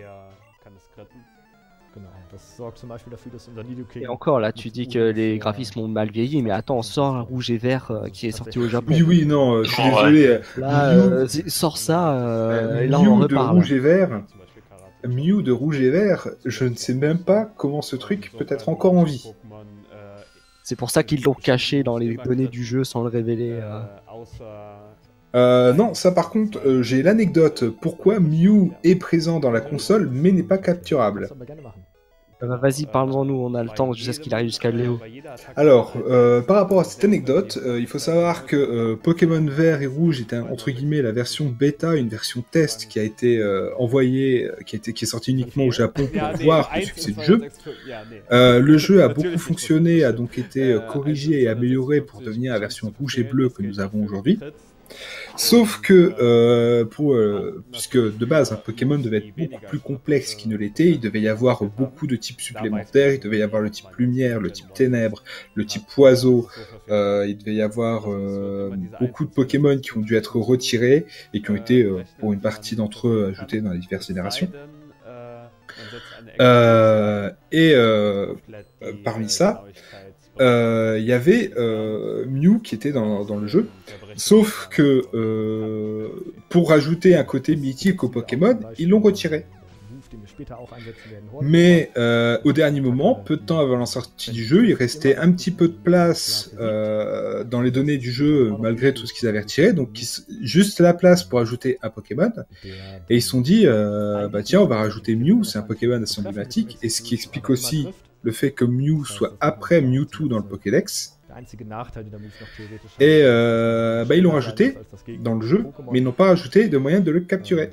Et encore là, tu dis que les graphismes ont mal vieilli, mais attends, sort un rouge et vert euh, qui est sorti au Japon. Oui, oui, non, euh, je suis désolé. Là, euh, sort ça, et là on en reparle. de rouge et vert. Mew de rouge et vert, je ne sais même pas comment ce truc peut être encore en vie. C'est pour ça qu'ils l'ont caché dans les données du jeu sans le révéler. non, ça par contre, j'ai l'anecdote pourquoi Mew est présent dans la console mais n'est pas capturable. Euh, vas-y, parle-en-nous, on a le temps sais ce qu'il arrive jusqu'à Léo. Alors, euh, par rapport à cette anecdote, euh, il faut savoir que Pokémon Vert et Rouge était entre guillemets la version bêta, une version test qui a été envoyée, qui, a été, qui est sortie uniquement au Japon pour voir le succès du jeu. le jeu a beaucoup fonctionné, a donc été corrigé et amélioré pour devenir la version rouge et bleue que nous avons aujourd'hui. Sauf que, euh, euh, puisque de base, un Pokémon devait être beaucoup plus complexe qu'il ne l'était, il devait y avoir beaucoup de types supplémentaires, il devait y avoir le type lumière, le type ténèbres, le type oiseau, euh, il devait y avoir beaucoup de Pokémon qui ont dû être retirés et qui ont été, pour une partie d'entre eux, ajoutés dans les diverses générations. et parmi ça, il y avait Mew qui était dans le jeu, Sauf que euh, pour rajouter un côté mythique au Pokémon, ils l'ont retiré. Mais euh, au dernier moment, peu de temps avant la sortie du jeu, il restait un petit peu de place euh, dans les données du jeu malgré tout ce qu'ils avaient retiré, donc juste la place pour ajouter un Pokémon. Et ils se sont dit, bah tiens, on va rajouter Mew, c'est un Pokémon assez emblématique, et ce qui explique aussi le fait que Mew soit après Mewtwo dans le Pokédex. Et euh, bah, ils l'ont rajouté dans le jeu, mais ils n'ont pas rajouté de moyen de le capturer.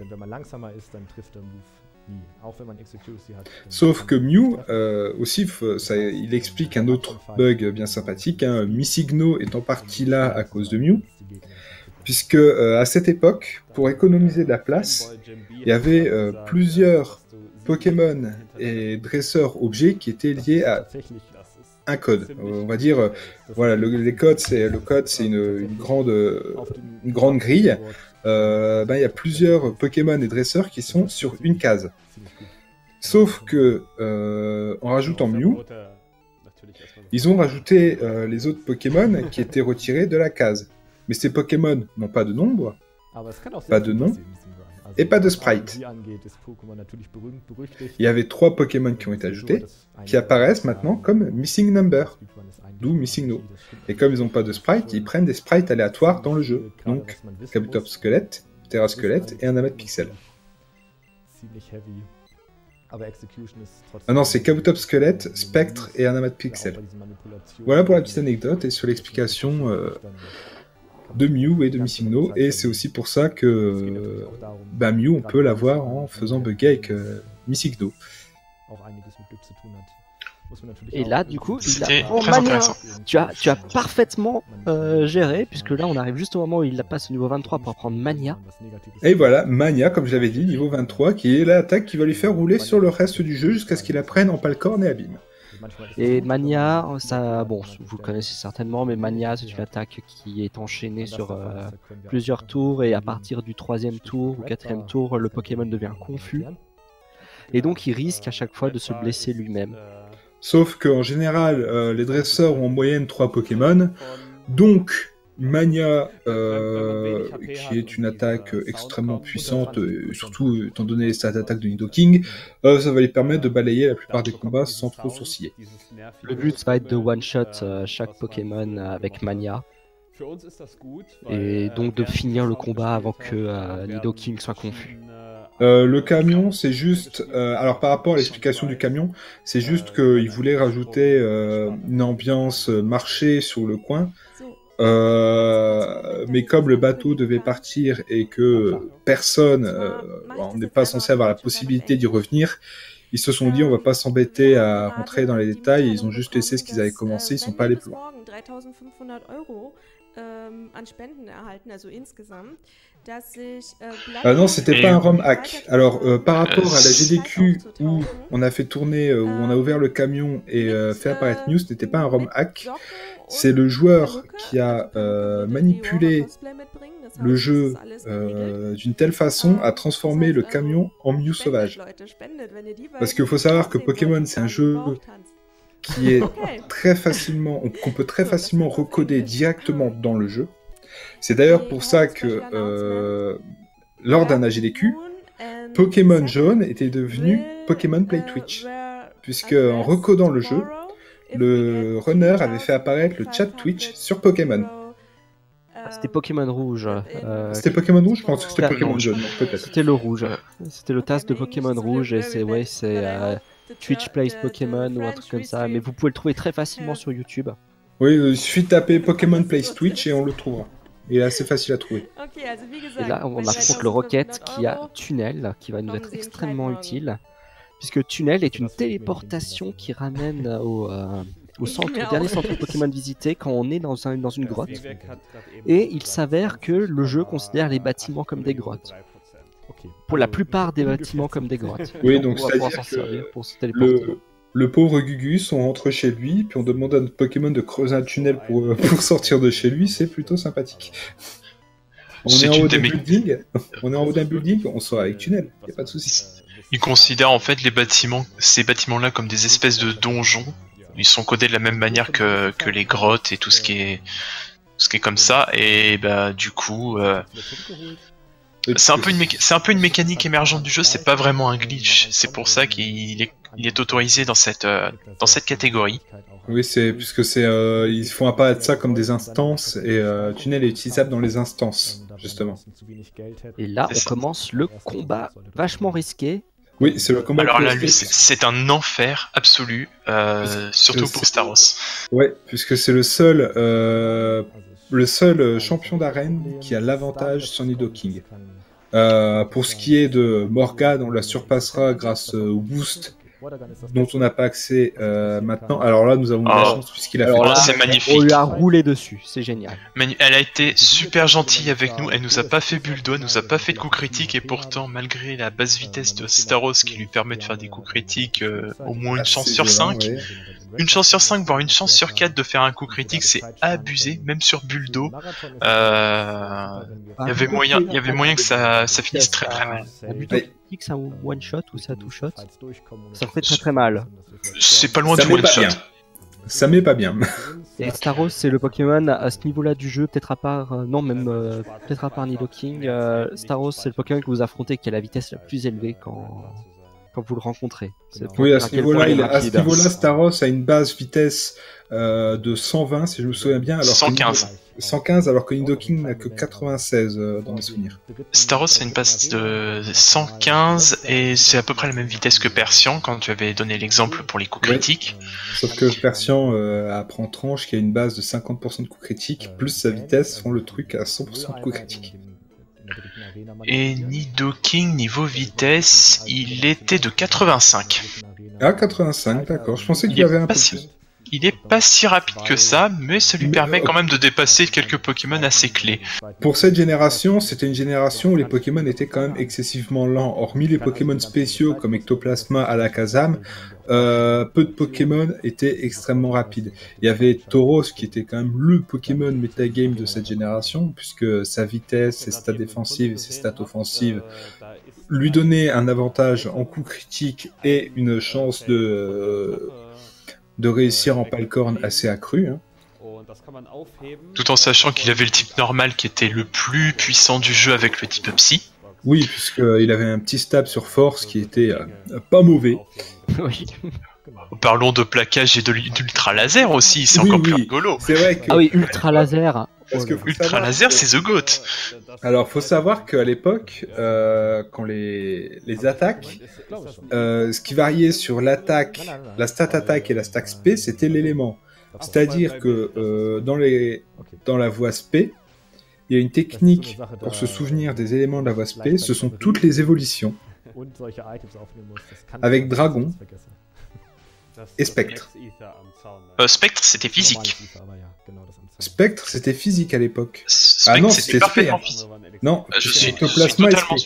Sauf que Mew, euh, aussi, ça, il explique un autre bug bien sympathique. Hein. Missigno est en partie là à cause de Mew, puisque euh, à cette époque, pour économiser de la place, il y avait euh, plusieurs Pokémon et dresseurs objets qui étaient liés à un code. On va dire, voilà, le, les codes, c'est le code, c'est une, grande, une grande grille. Euh, ben, il y a plusieurs Pokémon et dresseurs qui sont sur une case. Sauf que euh, en rajoutant Mew, ils ont rajouté euh, les autres Pokémon qui étaient retirés de la case. Mais ces Pokémon n'ont pas de nombre, pas de nom, et pas de sprite. Il y avait trois Pokémon qui ont été ajoutés, qui apparaissent maintenant comme Missing Number, d'où Missing No. Et comme ils n'ont pas de sprite, ils prennent des sprites aléatoires dans le jeu. Donc, Kabutops Squelette, Terra Squelette et un amas de pixels. Ah non, c'est Kabutops Squelette, Spectre et un amas de pixels. Voilà pour la petite anecdote et sur l'explication euh, de Mew et de Missing No. Et c'est aussi pour ça que bah, Mew, on peut l'avoir en faisant bugger avec euh, Missing No. Et là, du coup, intéressant. tu as, tu as parfaitement euh, géré, puisque là, on arrive juste au moment où il la passe au niveau 23 pour prendre Mania. Et voilà, Mania, comme je l'avais dit, niveau 23, qui est l'attaque qui va lui faire rouler sur le reste du jeu jusqu'à ce qu'il apprenne en Palcorne et Abîme. Et Mania, ça, bon, vous le connaissez certainement, mais Mania, c'est une attaque qui est enchaînée sur euh, plusieurs tours, et à partir du troisième tour ou quatrième tour, le Pokémon devient confus. Et donc, il risque à chaque fois de se blesser lui-même. Sauf qu'en général, euh, les dresseurs ont en moyenne 3 Pokémon. Donc, Mania, euh, qui est une attaque extrêmement puissante, euh, surtout étant donné les stats d'attaque de Nidoking, euh, ça va lui permettre de balayer la plupart des combats sans trop sourciller. Le but va être de one-shot euh, chaque Pokémon avec Mania. Et donc de finir le combat avant que euh, Nidoking soit confus. Euh, le camion, c'est juste. euh, alors par rapport à l'explication du camion, c'est juste qu'il voulait rajouter euh, une ambiance marché sur le coin. Euh, mais comme le bateau devait partir et que personne, euh, on n'est pas censé avoir la possibilité d'y revenir, ils se sont dit on va pas s'embêter à rentrer dans les détails. Ils ont juste laissé ce qu'ils avaient commencé. Ils sont pas allés plus loin. Ah non, c'était pas un ROM hack. Alors, euh, par rapport à la GDQ où on a fait tourner, euh, où on a ouvert le camion et euh, fait apparaître News, c'était pas un ROM hack. C'est le joueur qui a euh, manipulé le jeu euh, d'une telle façon à transformer le camion en Mew sauvage. Parce qu'il faut savoir que Pokémon, c'est un jeu qui est très facilement, qu'on peut très facilement recoder directement dans le jeu. C'est d'ailleurs pour ça que euh, lors d'un AGDQ, Pokémon jaune était devenu Pokémon Play Twitch, puisque en recodant le jeu, le runner avait fait apparaître le chat Twitch sur Pokémon. Ah, C'était Pokémon rouge. euh, C'était Pokémon rouge, je pense que c'était Pokémon jaune, peut-être. C'était le rouge. C'était le task de Pokémon rouge et c'est ouais, c'est euh, Twitch Plays Pokémon ou un truc comme ça. Mais vous pouvez le trouver très facilement sur YouTube. Oui, il suffit de taper Pokémon Play Twitch et on le trouvera. Il est assez facile à trouver. Et là, on affronte le Rocket qui a Tunnel, qui va nous être extrêmement utile. Puisque Tunnel est une téléportation qui ramène au, euh, au centre, au dernier centre Pokémon visité quand on est dans, un, dans une grotte. Et il s'avère que le jeu considère les bâtiments comme des grottes. Pour la plupart des bâtiments comme des grottes. Oui, donc c'est-à-dire s'en que servir pour se téléporter. Le, le pauvre Gugus, on rentre chez lui, puis on demande à notre Pokémon de creuser un tunnel pour, euh, pour sortir de chez lui, c'est plutôt sympathique. On est en haut d'un building, on est en haut d'un building, on sort avec tunnel, y a pas de souci. Ils considèrent en fait les bâtiments, ces bâtiments-là comme des espèces de donjons. Ils sont codés de la même manière que, que les grottes et tout ce qui est, ce qui est comme ça. Et bah du coup, euh, c'est un peu une méca- c'est un peu une mécanique émergente du jeu. C'est pas vraiment un glitch. C'est pour ça qu'il est, il est autorisé dans cette, euh, dans cette catégorie. Oui, c'est puisque c'est euh, ils font apparaître ça comme des instances et euh, tunnel est utilisable dans les instances justement. Et là, on ça. commence le combat vachement risqué. Oui, c'est le combat. Alors là, lui, c'est- un enfer absolu, euh, surtout pour Staros. Ouais, puisque c'est le seul euh, le seul euh, champion d'arène qui a l'avantage sur Nidoking. Euh, pour ce qui est de Morgan, on la surpassera grâce euh, au boost dont on n'a pas accès euh, maintenant. Alors là, nous avons de la chance puisqu'il a Alors fait c'est On magnifique. lui a roulé dessus, c'est génial. Manu- Elle a été super gentille avec nous, elle nous a pas fait bulldo, elle nous a pas fait de coups critiques et pourtant malgré la basse vitesse de Staros qui lui permet de faire des coups critiques euh, au moins une chance sur violent, 5, ouais. une chance sur 5 voire une chance sur 4 de faire un coup critique c'est abusé, même sur bulldo. Euh, Il y avait moyen, il y avait moyen que ça, ça finisse très très mal. Buto Ouais. Critique, c'est un one shot ou c'est un two shot Ça fait très très mal. C'est pas loin Ça du met one shot. bien. ça m'est pas bien. Et Staros, c'est le Pokémon à ce niveau-là du jeu, peut-être à part, euh, non même euh, peut-être à part Nidoking. Euh, Staros, c'est le Pokémon que vous affrontez qui a la vitesse la plus élevée quand quand vous le rencontrez. Oui, à ce niveau-là, Staros a une base vitesse euh, de 120, si je me souviens bien. Alors 115. 115, alors que Nidoking n'a que 96 euh, dans mes souvenirs. Staros a une base de 115 et c'est à peu près la même vitesse que Persian quand tu avais donné l'exemple pour les coups critiques. Sauf que Persian euh, apprend Tranche qui a une base de 50% de coups critiques, plus sa vitesse font le truc à 100% de coups critiques. Et Nidoking, niveau vitesse, il était de 85. Ah, 85, d'accord. Je pensais qu'il y avait un peu plus. Il est pas si rapide que ça, mais ça lui permet quand même de dépasser quelques Pokémon assez clés. Pour cette génération, c'était une génération où les Pokémon étaient quand même excessivement lents. Hormis les Pokémon spéciaux comme Ectoplasma, Alakazam, euh, peu de Pokémon étaient extrêmement rapides. Il y avait Tauros qui était quand même le Pokémon metagame de cette génération, puisque sa vitesse, ses stats défensives et ses stats offensives lui donnaient un avantage en coup critique et une chance de, de réussir en palcorne assez accrue. Hein. Tout en sachant qu'il avait le type normal qui était le plus puissant du jeu avec le type Psy. Oui, puisqu'il avait un petit stab sur force qui était euh, pas mauvais. oui. Parlons de plaquage et d'ultra laser aussi, c'est encore plus rigolo. C'est vrai que... Ah oui, ultra laser. Parce que ultra laser, c'est The Goat. Alors, faut savoir qu'à l'époque, euh, quand les, les attaques, euh, ce qui variait sur l'attaque, la stat attaque et la stat SP, c'était l'élément. C'est-à-dire que dans, les, dans la voie SP, il y a une technique pour se souvenir des éléments de la voie SP, ce sont toutes les évolutions. Avec Dragon et Spectre. Euh, Spectre, c'était physique. Spectre, c'était physique à l'époque. Ah non, c'était parfaitement physique. Non, je suis, totalement,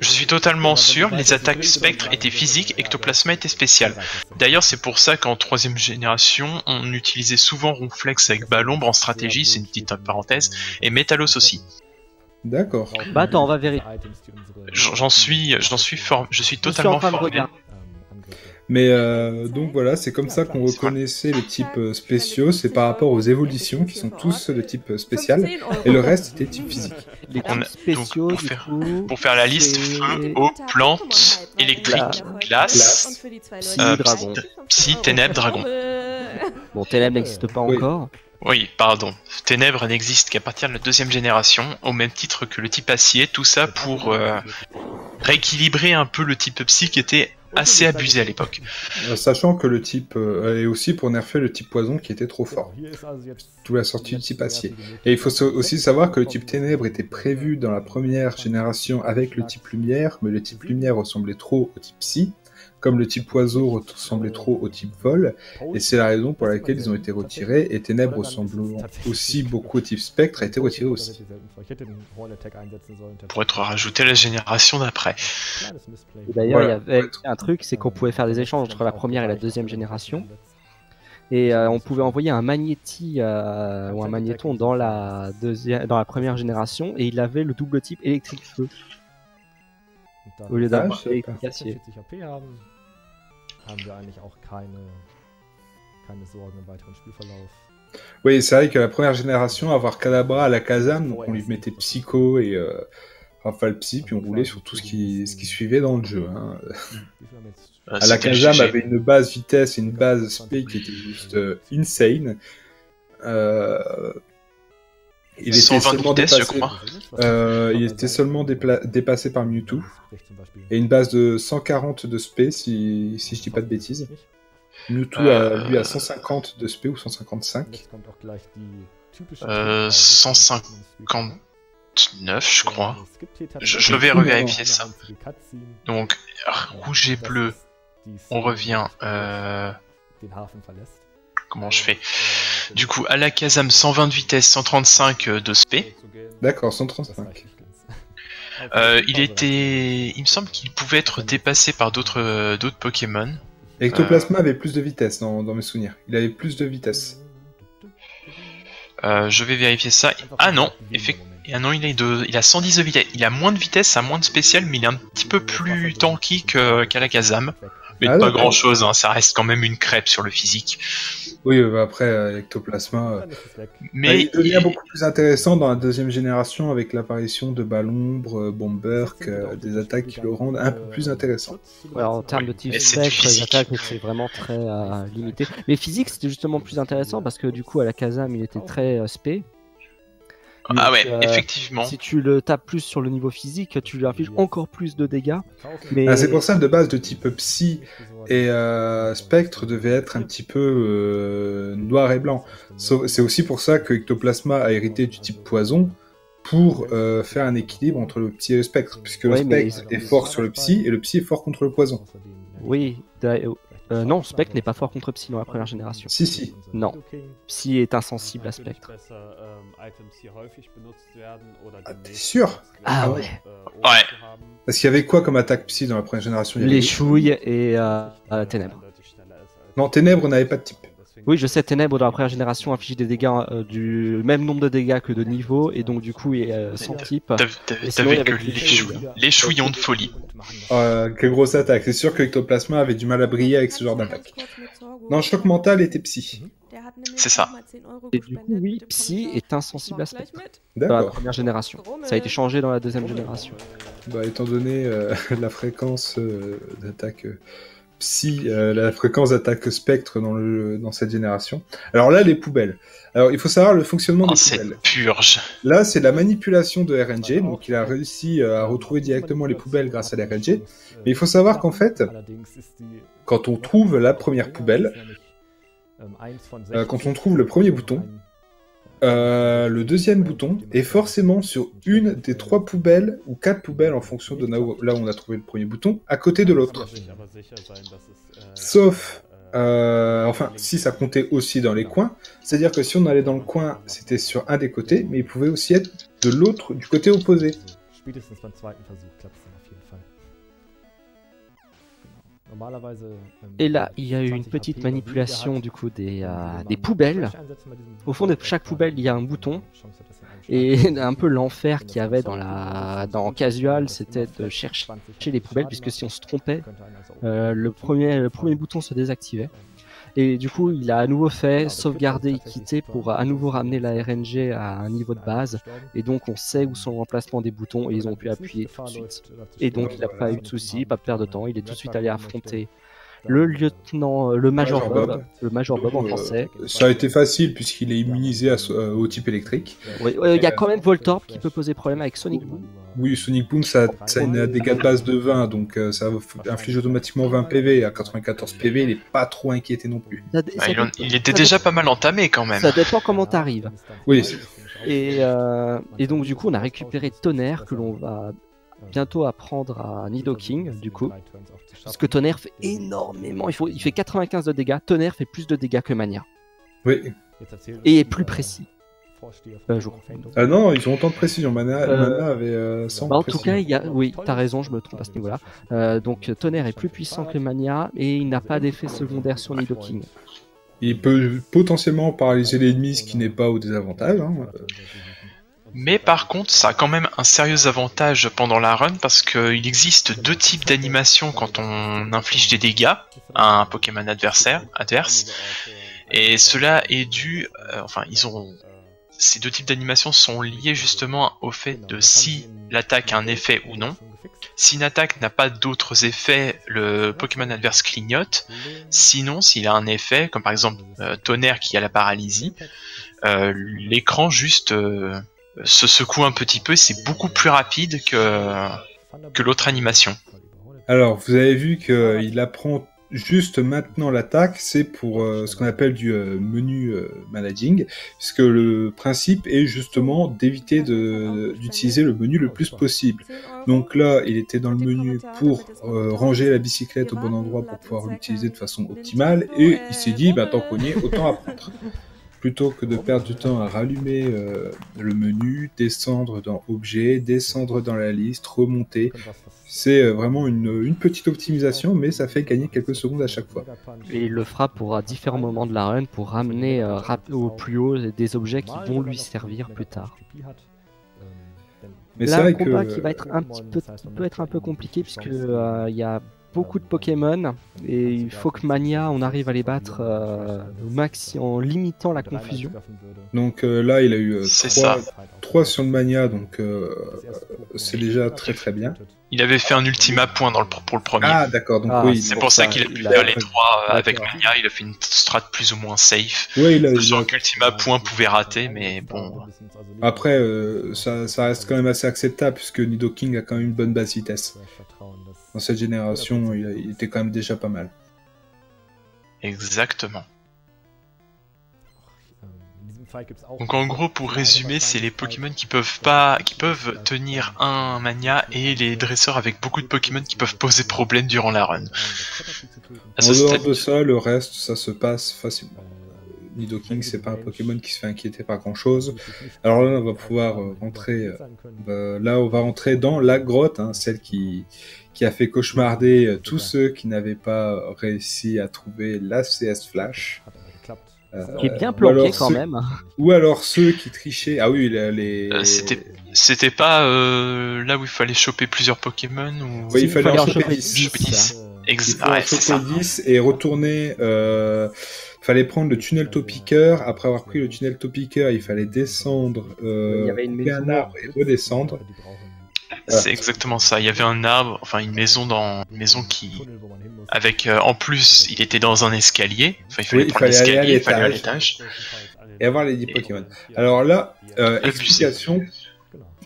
je suis totalement sûr, les attaques Spectre étaient physiques, Ectoplasma était spécial. D'ailleurs, c'est pour ça qu'en troisième génération, on utilisait souvent Ronflex avec Ballombre en stratégie, c'est une petite parenthèse, et Metalos aussi. D'accord. Bah attends, on va vérifier. J'en suis, j'en suis fort, je suis totalement formé. Mais euh, donc voilà, c'est comme ça qu'on reconnaissait les types euh, spéciaux, c'est par rapport aux évolutions qui sont tous de type euh, spécial, et le reste était type physique. Les types spéciaux, pour, faire, pour, faire, la liste feu, eau, plante, électrique, glace, psy, euh, dragon. Psy, ténèbres, dragon. Bon, ténèbres n'existe pas encore. Oui, pardon. Ténèbres n'existe qu'à partir de la deuxième génération, au même titre que le type acier, tout ça pour euh, rééquilibrer un peu le type psy qui était assez abusé à l'époque. Euh, sachant que le type euh, est aussi pour nerfer le type poison qui était trop fort. Tout la sortie du type acier. Et il faut aussi savoir que le type ténèbres était prévu dans la première génération avec le type lumière, mais le type lumière ressemblait trop au type psy comme le type oiseau ressemblait trop au type vol, et c'est la raison pour laquelle ils ont été retirés, et Ténèbres ressemblant aussi beaucoup au type spectre a été retiré aussi. Pour être rajouté la génération d'après. D'ailleurs, il y avait un truc, c'est qu'on pouvait faire des échanges entre la première et la deuxième génération. Et euh, on pouvait envoyer un magnéti euh, ou un magnéton dans la, deuxième, dans la première génération et il avait le double type Oui, c'est vrai que la première génération, avoir Calabra à la Kazam, donc on lui mettait Psycho et euh, Rafale Psy, puis on roulait sur tout ce qui, ce qui suivait dans le jeu. Hein. à la Kazam avait une base vitesse et une base speed qui était juste euh, insane. Euh, il était seulement dépassé, euh, il était seulement dépassé par Mewtwo. Et une base de 140 de SP, si, si je dis pas de bêtises. Mewtwo, a, lui, a 150 de SP ou 155 euh, 159, je crois. Je, je vais revérifier ça. Donc, rouge et bleu, on revient... Euh comment je fais? Du coup, à la Kazam 120 de vitesse, 135 de SP. D'accord, 135. Euh, il était, il me semble qu'il pouvait être dépassé par d'autres d'autres Pokémon. Ectoplasma avait plus de vitesse dans, mes souvenirs. Il avait plus de vitesse. Euh, je vais vérifier ça. Ah non, effectivement. Ah non, il, est de... il a 110 de vitesse. Il a moins de vitesse, a moins de spécial, mais il est un petit peu plus tanky qu'à la Kazam. Mais ah pas grand chose, hein, ça reste quand même une crêpe sur le physique. Oui, bah, après, Ectoplasma. Mais il devient beaucoup plus intéressant dans la deuxième génération avec l'apparition de Ballombre, Bomberk, des attaques qui le rendent un peu plus intéressant. en termes de type les attaques, c'est vraiment très limité. Mais physique, c'était justement plus intéressant parce que du coup, à la Kazam, il était très spé ah ouais, euh, effectivement. Si tu le tapes plus sur le niveau physique, tu lui infliges encore plus de dégâts. Mais... Ah, c'est pour ça de base de type psy et euh, spectre devait être un petit peu euh, noir et blanc. C'est aussi pour ça que Ectoplasma a hérité du type poison pour faire un équilibre entre le psy et le spectre, puisque le spectre est fort sur le psy et le psy est fort contre le poison. Oui, euh, non, Spectre n'est pas fort contre Psy dans la première génération. Si, si. Non. Psy est insensible à Spectre. Ah, t'es sûr? Ah ouais. Ouais. Parce qu'il y avait quoi comme attaque Psy dans la première génération? Les chouilles et euh, euh, Ténèbres. Non, Ténèbres n'avait pas de type. Oui, je sais, Ténèbres dans la première génération inflige des dégâts euh, du même nombre de dégâts que de niveau, et donc du coup, il est euh, sans type. T'avais que les chouillons de folie. Euh, quelle grosse attaque. C'est sûr que Ectoplasma avait du mal à briller avec ce genre d'attaque. Non, choc mental était psy. C'est ça. Et du coup, oui, psy est insensible à spectre. Dans la première génération. Ça a été changé dans la deuxième génération. Bah, étant donné la fréquence d'attaque Psy, euh, la fréquence d'attaque spectre dans, le, dans cette génération. Alors là, les poubelles. Alors il faut savoir le fonctionnement oh, des poubelles. purge. Là, c'est la manipulation de RNG, donc il a réussi euh, à retrouver directement les poubelles grâce à l'RNG. Mais il faut savoir qu'en fait, quand on trouve la première poubelle, euh, quand on trouve le premier bouton, euh, le deuxième bouton est forcément sur une des trois poubelles ou quatre poubelles en fonction de là où, on a trouvé le premier bouton, à côté de l'autre. Sauf, euh, enfin, si ça comptait aussi dans les coins, c'est-à-dire que si on allait dans le coin, c'était sur un des côtés, mais il pouvait aussi être de l'autre, du côté opposé. Et là, il y a eu une petite manipulation du coup des, euh, des poubelles. Au fond de chaque poubelle, il y a un bouton. Et un peu l'enfer qu'il y avait dans la dans Casual, c'était de chercher les poubelles, puisque si on se trompait, euh, le, premier, le premier bouton se désactivait. Et du coup, il a à nouveau fait sauvegarder et quitter pour à nouveau ramener la RNG à un niveau de base. Et donc, on sait où sont l'emplacement des boutons et ils ont pu appuyer tout de suite. Et donc, il n'a pas eu de soucis, pas de perte de temps. Il est tout de suite allé affronter le lieutenant, euh, le major, Bob, le major Bob en euh, français. Ça a été facile puisqu'il est immunisé euh, au type électrique. il y a quand même Voltorb qui peut poser problème avec Sonic Boom. Oui, Sonic Boom, ça, a une dégâts de base de 20, donc ça inflige automatiquement 20 PV. À 94 PV, il est pas trop inquiété non plus. Bah, il, était déjà pas mal entamé quand même. Ça dépend comment t'arrives. Oui. Et, et donc du coup, on a récupéré Tonnerre que l'on va bientôt apprendre à Nidoking, du coup. Parce que Tonnerre fait énormément. Il, faut, il fait 95 de dégâts. Tonnerre fait plus de dégâts que Mania. Oui. Et est plus précis. Euh, ah non, ils ont autant de précision. Mana, euh, avait 100 euh, bah, En tout cas, il y a... oui, t'as raison, je me trompe à ce niveau-là. donc Tonnerre est plus puissant que Mania et il n'a pas d'effet secondaire sur Nidoking. Il peut potentiellement paralyser l'ennemi, ce qui n'est pas au désavantage. Hein. Mais par contre, ça a quand même un sérieux avantage pendant la run parce qu'il existe deux types d'animation quand on inflige des dégâts à un Pokémon adversaire, adverse. Et cela est dû, euh, enfin, ils ont ces deux types d'animation sont liés justement au fait de si l'attaque a un effet ou non. Si une attaque n'a pas d'autres effets, le Pokémon adverse clignote. Sinon, s'il a un effet, comme par exemple euh, Tonnerre qui a la paralysie, euh, l'écran juste se secoue un petit peu, c'est beaucoup plus rapide que, que l'autre animation. Alors, vous avez vu qu'il apprend juste maintenant l'attaque, c'est pour euh, ce qu'on appelle du euh, menu euh, managing, puisque le principe est justement d'éviter d'utiliser le menu le plus possible. Donc là, il était dans le menu pour ranger la bicyclette au bon endroit pour pouvoir l'utiliser de façon optimale, et il s'est dit, bah, tant qu'on y est, autant apprendre plutôt que de perdre du temps à rallumer euh, le menu, descendre dans Objet, descendre dans la liste, remonter. C'est euh, vraiment une, petite optimisation, mais ça fait gagner quelques secondes à chaque fois. Et il le fera pour différents moments de la run pour ramener euh, au plus haut des objets qui vont lui servir plus tard. Mais Là, un combat qui va être un petit peu, peut être un peu compliqué puisque il y a beaucoup de Pokémon et il faut que Mania, on arrive à les battre euh, au maxi en limitant la confusion. Donc euh, là, il a eu 3, sur le Mania, donc c'est déjà très très bien. Il avait fait un ultima point dans le, pour le premier. Ah d'accord, donc ah, oui. C'est pour ça, qu'il a pu faire les trois avec Mania. Il a fait une strat plus ou moins safe. Oui, il a, Sur ultima point pouvait rater, mais bon. Après, ça, ça, reste quand même assez acceptable puisque Nidoking a quand même une bonne base vitesse dans cette génération, il, était quand même déjà pas mal. Exactement. Donc en gros, pour résumer, c'est les Pokémon qui peuvent pas, qui peuvent tenir un mania et les dresseurs avec beaucoup de Pokémon qui peuvent poser problème durant la run. En dehors de ça, le reste, ça se passe facilement. Nidoking, c'est pas un Pokémon qui se fait inquiéter par grand chose. Alors là, on va pouvoir euh, rentrer. Euh, bah, là, on va rentrer dans la grotte, hein, celle qui, qui a fait cauchemarder euh, tous ceux qui n'avaient pas réussi à trouver la CS Flash. qui est bien planqué quand même. Ou alors ceux qui trichaient. Ah oui, les. C'était. C'était pas là où il fallait choper plusieurs Pokémon ou... Oui, il fallait en choper 10. 10. Exactement. 10 et retourner fallait prendre le tunnel topiqueur. Après avoir pris le tunnel topiqueur, il fallait descendre euh, il y avait une un arbre et redescendre. C'est exactement ça. Il y avait un arbre, enfin une maison dans une maison qui, avec euh, en plus, il était dans un escalier. Enfin, il fallait prendre l'escalier, il fallait aller à l'étage et avoir les 10 Pokémon. Alors là, euh, explication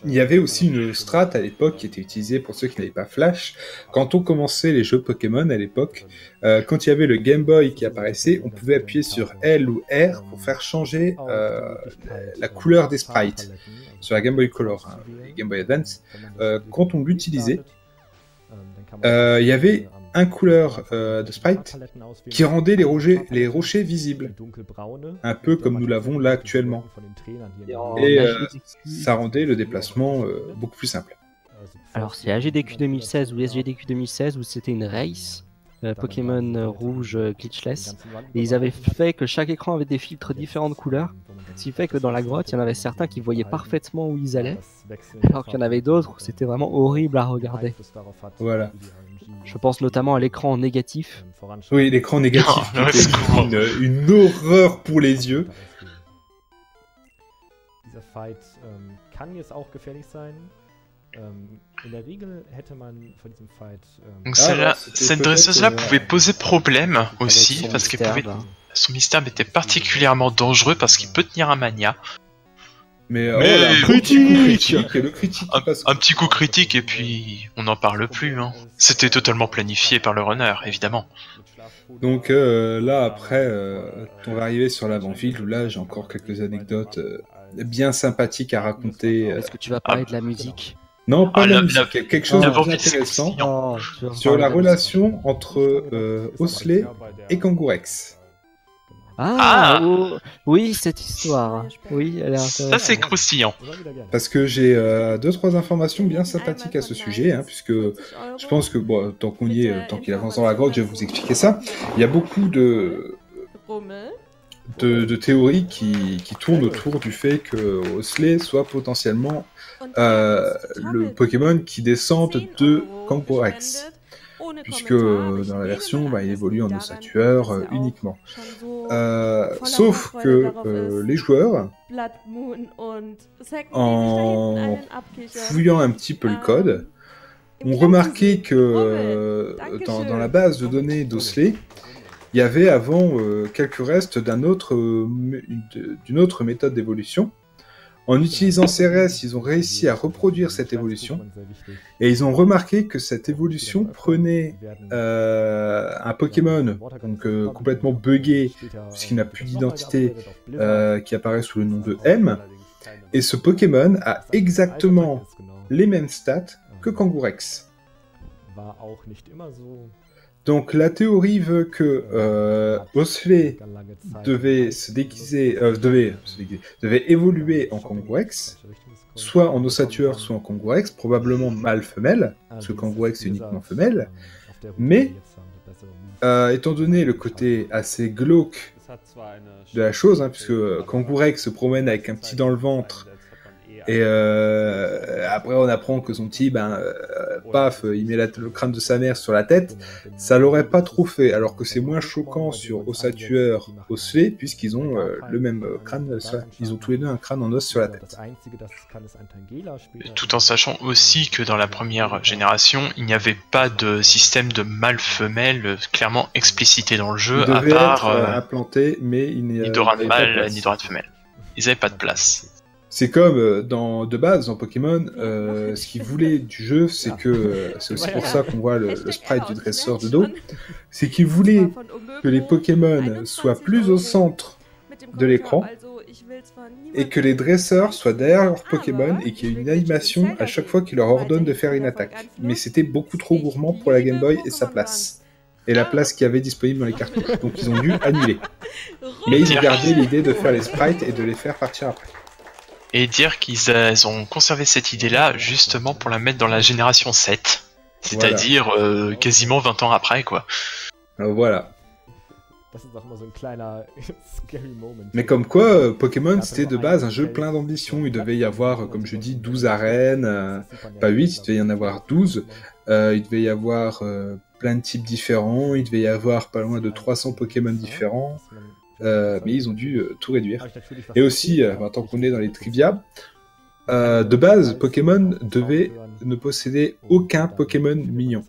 il y avait aussi une strat à l'époque qui était utilisée pour ceux qui n'avaient pas Flash. Quand on commençait les jeux Pokémon à l'époque, euh, quand il y avait le Game Boy qui apparaissait, on pouvait appuyer sur L ou R pour faire changer euh, la, couleur des sprites sur la Game Boy Color, hein, Game Boy Advance. Euh, quand on l'utilisait, il y avait un couleur euh, de sprite qui rendait les rochers, les rochers visibles, un peu comme nous l'avons là actuellement. Et euh, ça rendait le déplacement euh, beaucoup plus simple. Alors c'est AGDQ 2016 ou SGDQ 2016 où c'était une race Pokémon rouge glitchless et ils avaient fait que chaque écran avait des filtres différents de couleurs ce qui fait que dans la grotte il y en avait certains qui voyaient parfaitement où ils allaient alors qu'il y en avait d'autres où c'était vraiment horrible à regarder voilà je pense notamment à l'écran négatif. Oui, l'écran négatif. une, une, horreur pour les yeux. fight ähm, kann jetzt auch gefährlich sein. Ähm, in der Regel hätte man vor diesem fight. Ähm, Donc ah, cette dresseuse-là pouvait poser problème aussi parce que son mystère était particulièrement dangereux parce qu'il peut tenir un mania. Mais, euh, un, critique, un, petit coup critique et puis on n'en parle plus. Hein. C'était totalement planifié par le runner, évidemment. Donc euh, là après, euh, on va arriver sur l'avant-ville où là j'ai encore quelques anecdotes bien sympathiques à raconter. Est-ce que tu vas parler de la musique? Non, pas ah, de la, musique. quelque chose d'intéressant oh, sur la relation entre Osley et Kangourex. Ah, ah. Oh, oui, cette histoire. Oui, elle est Ça, c'est croustillant. Parce que j'ai euh, deux, trois informations bien sympathiques à ce sujet, hein, puisque je pense que, bon, tant qu'on y est, tant qu'il avance dans la grotte, je vais vous expliquer ça. Il y a beaucoup de. De, théories qui, qui, tournent autour du fait que Osley soit potentiellement euh, le Pokémon qui descende de Kangorex puisque dans la version, bah, il évolue en ossature euh, uniquement. Euh, sauf que euh, les joueurs, en fouillant un petit peu le code, ont remarqué que dans, la base de données d'Osley, il y avait avant quelques restes d'une autre, autre méthode d'évolution en utilisant CRS, ils ont réussi à reproduire cette évolution. Et ils ont remarqué que cette évolution prenait euh, un Pokémon donc complètement buggé puisqu'il n'a plus d'identité euh, qui apparaît sous le nom de M. Et ce Pokémon a exactement les mêmes stats que Kangourex. Donc la théorie veut que euh, Osley devait se déguiser, euh, devait, devait évoluer en Kangourex, soit en ossature, soit en Kangourex, probablement mâle-femelle, parce que Kangourex est uniquement femelle, mais euh, étant donné le côté assez glauque de la chose, hein, puisque Kangourex se promène avec un petit dans le ventre, Et euh, après, on apprend que son petit, ben, euh, paf, il met le crâne de sa mère sur la tête. Ça l'aurait pas trop fait, alors que c'est moins choquant sur Ossatueur, Osfé, puisqu'ils ont euh, le même crâne. Ils ont tous les deux un crâne en os sur la tête. Tout en sachant aussi que dans la première génération, il n'y avait pas de système de mâle-femelle clairement explicité dans le jeu, à part implanté, mais il n'y a ni de mâle ni de femelle. Ils n'avaient pas de place. C'est comme euh, dans de base dans Pokémon, euh, ce qu'ils voulaient du jeu, c'est que euh, c'est aussi pour ça qu'on voit le, sprite du dresseur de dos, c'est qu'ils voulaient que les Pokémon soient plus au centre de l'écran et que les dresseurs soient derrière leurs Pokémon et qu'il y ait une animation à chaque fois qu'ils leur ordonnent de faire une attaque. Mais c'était beaucoup trop gourmand pour la Game Boy et sa place. Et la place qu'il y avait disponible dans les cartouches. Donc ils ont dû annuler. Mais ils ont gardé l'idée de faire les sprites et de les faire partir après et dire qu'ils ont conservé cette idée-là justement pour la mettre dans la génération 7, c'est-à-dire euh, quasiment 20 ans après, quoi. Euh, voilà. Mais comme quoi, euh, Pokémon c'était de base un jeu plein d'ambition. Il devait y avoir, comme je dis, 12 arènes, pas 8, il devait y en avoir 12. il devait y avoir plein de types différents, il devait y avoir pas loin de 300 Pokémon différents. Euh, mais ils ont dû euh, tout réduire. Et aussi, euh, tant qu'on est dans les trivia, de base, Pokémon devait ne posséder aucun Pokémon mignon.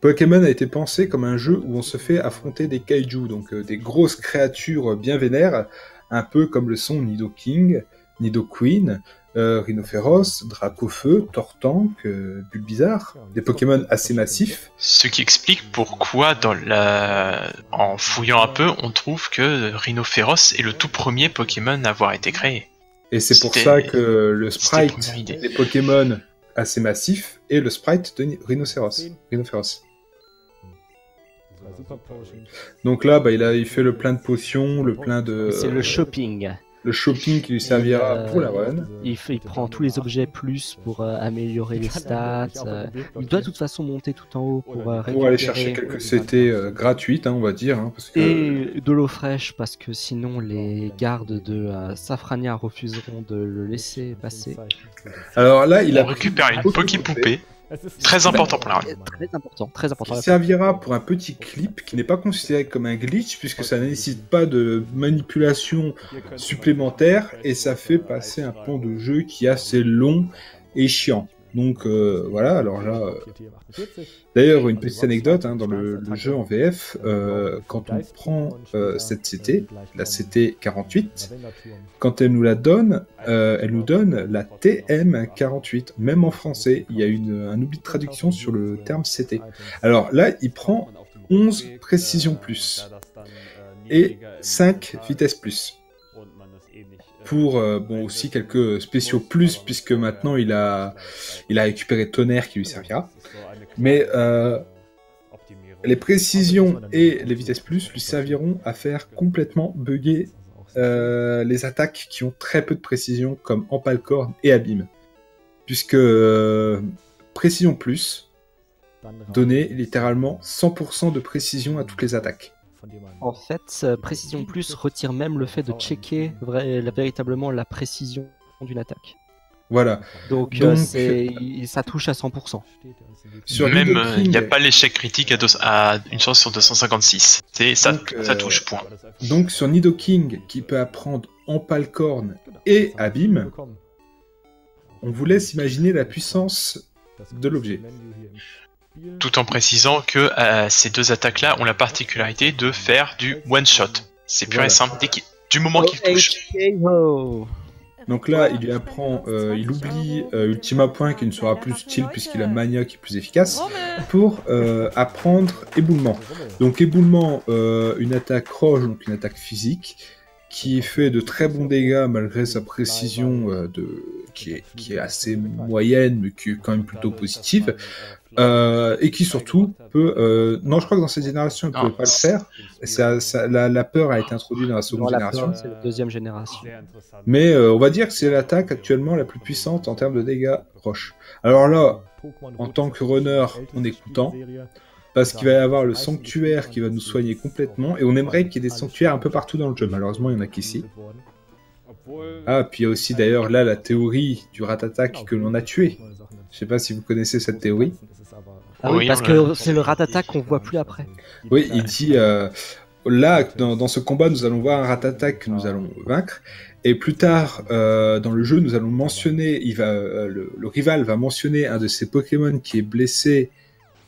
Pokémon a été pensé comme un jeu où on se fait affronter des kaiju, donc des grosses créatures bien vénères, un peu comme le sont Nido King, Nido Queen, euh, Rhinophéros, Dracofeu, Tortank, euh, Bulbizarre, des Pokémon assez massifs. Ce qui explique pourquoi, dans la... en fouillant un peu, on trouve que Rhinophéros est le tout premier Pokémon à avoir été créé. Et c'est pour ça que le sprite des Pokémon assez massifs est le sprite de Rhinocéros. Rhinophéros. Donc là, bah, il, a, il fait le plein de potions, le plein de... C'est le shopping le shopping qui lui servira pour la run. Il, il, prend tous les objets plus pour euh, améliorer les stats. Euh, il doit de toute façon monter tout en haut pour, euh, pour aller chercher quelques CT gratuites, hein, on va dire. Hein, Et de l'eau fraîche parce que sinon les gardes de Safrania refuseront de le laisser passer. Alors là, il a récupéré une Poké-poupée. Très important pour la Très important, très important. Il servira pour un petit clip qui n'est pas considéré comme un glitch puisque ça ne nécessite pas de manipulation supplémentaire et ça fait passer un pont de jeu qui est assez long et chiant. Donc euh, voilà, alors là. Euh, d'ailleurs, une petite anecdote hein, dans le, jeu en VF, euh, quand on prend cette CT, la CT 48, quand elle nous la donne, elle nous donne la TM 48. Même en français, il y a une, un oubli de traduction sur le terme CT. Alors là, il prend 11 précisions plus et 5 vitesses plus pour euh, aussi quelques spéciaux plus puisque maintenant il a il a récupéré tonnerre qui lui servira. Mais euh, les précisions et les vitesses plus lui serviront à faire complètement bugger euh, les attaques qui ont très peu de précision comme Empalcorn et Abîme. Puisque précision plus donnait littéralement 100% de précision à toutes les attaques. En fait, Précision Plus retire même le fait de checker véritablement la précision d'une attaque. Voilà. Donc, euh, ça touche à 100%. Sur même, il n'y a pas l'échec critique à, une chance sur 256. Ça, ça euh, touche, point. Donc sur Nidoking, qui peut apprendre Empalcorn et Abîme, on vous laisse imaginer la puissance de l'objet tout en précisant que euh, ces deux attaques-là ont la particularité de faire du one-shot. C'est pur et simple du moment qu'il touche. Donc là, il lui apprend, euh, il oublie euh, Ultima Point qui ne sera plus utile puisqu'il a Mania qui est plus efficace, pour apprendre Éboulement. Donc Éboulement, une attaque roche, donc une attaque physique, qui fait de très bons dégâts malgré sa précision de, qui, est, qui est assez moyenne mais qui est quand même plutôt positive. Euh, et qui surtout peut. Euh, non, je crois que dans cette génération, il ne pouvait pas le faire. Ça, ça, la, la, peur a été introduite dans la seconde génération. C'est la deuxième génération. Mais euh, on va dire que c'est l'attaque actuellement la plus puissante en termes de dégâts roche. Alors là, en tant que runner, on est content. Parce qu'il va y avoir le sanctuaire qui va nous soigner complètement. Et on aimerait qu'il y ait des sanctuaires un peu partout dans le jeu. Malheureusement, il n'y en a qu'ici. Ah, puis il y a aussi d'ailleurs là la théorie du rat-attack que l'on a tué. Je sais pas si vous connaissez cette théorie. Ah oui, parce que c'est le rat-attack qu'on voit plus après. Oui, il dit euh, là, dans, ce combat, nous allons voir un rat-attack que nous allons vaincre. Et plus tard euh, dans le jeu, nous allons mentionner, il va, euh, le, rival va mentionner un de ses Pokémon qui est blessé,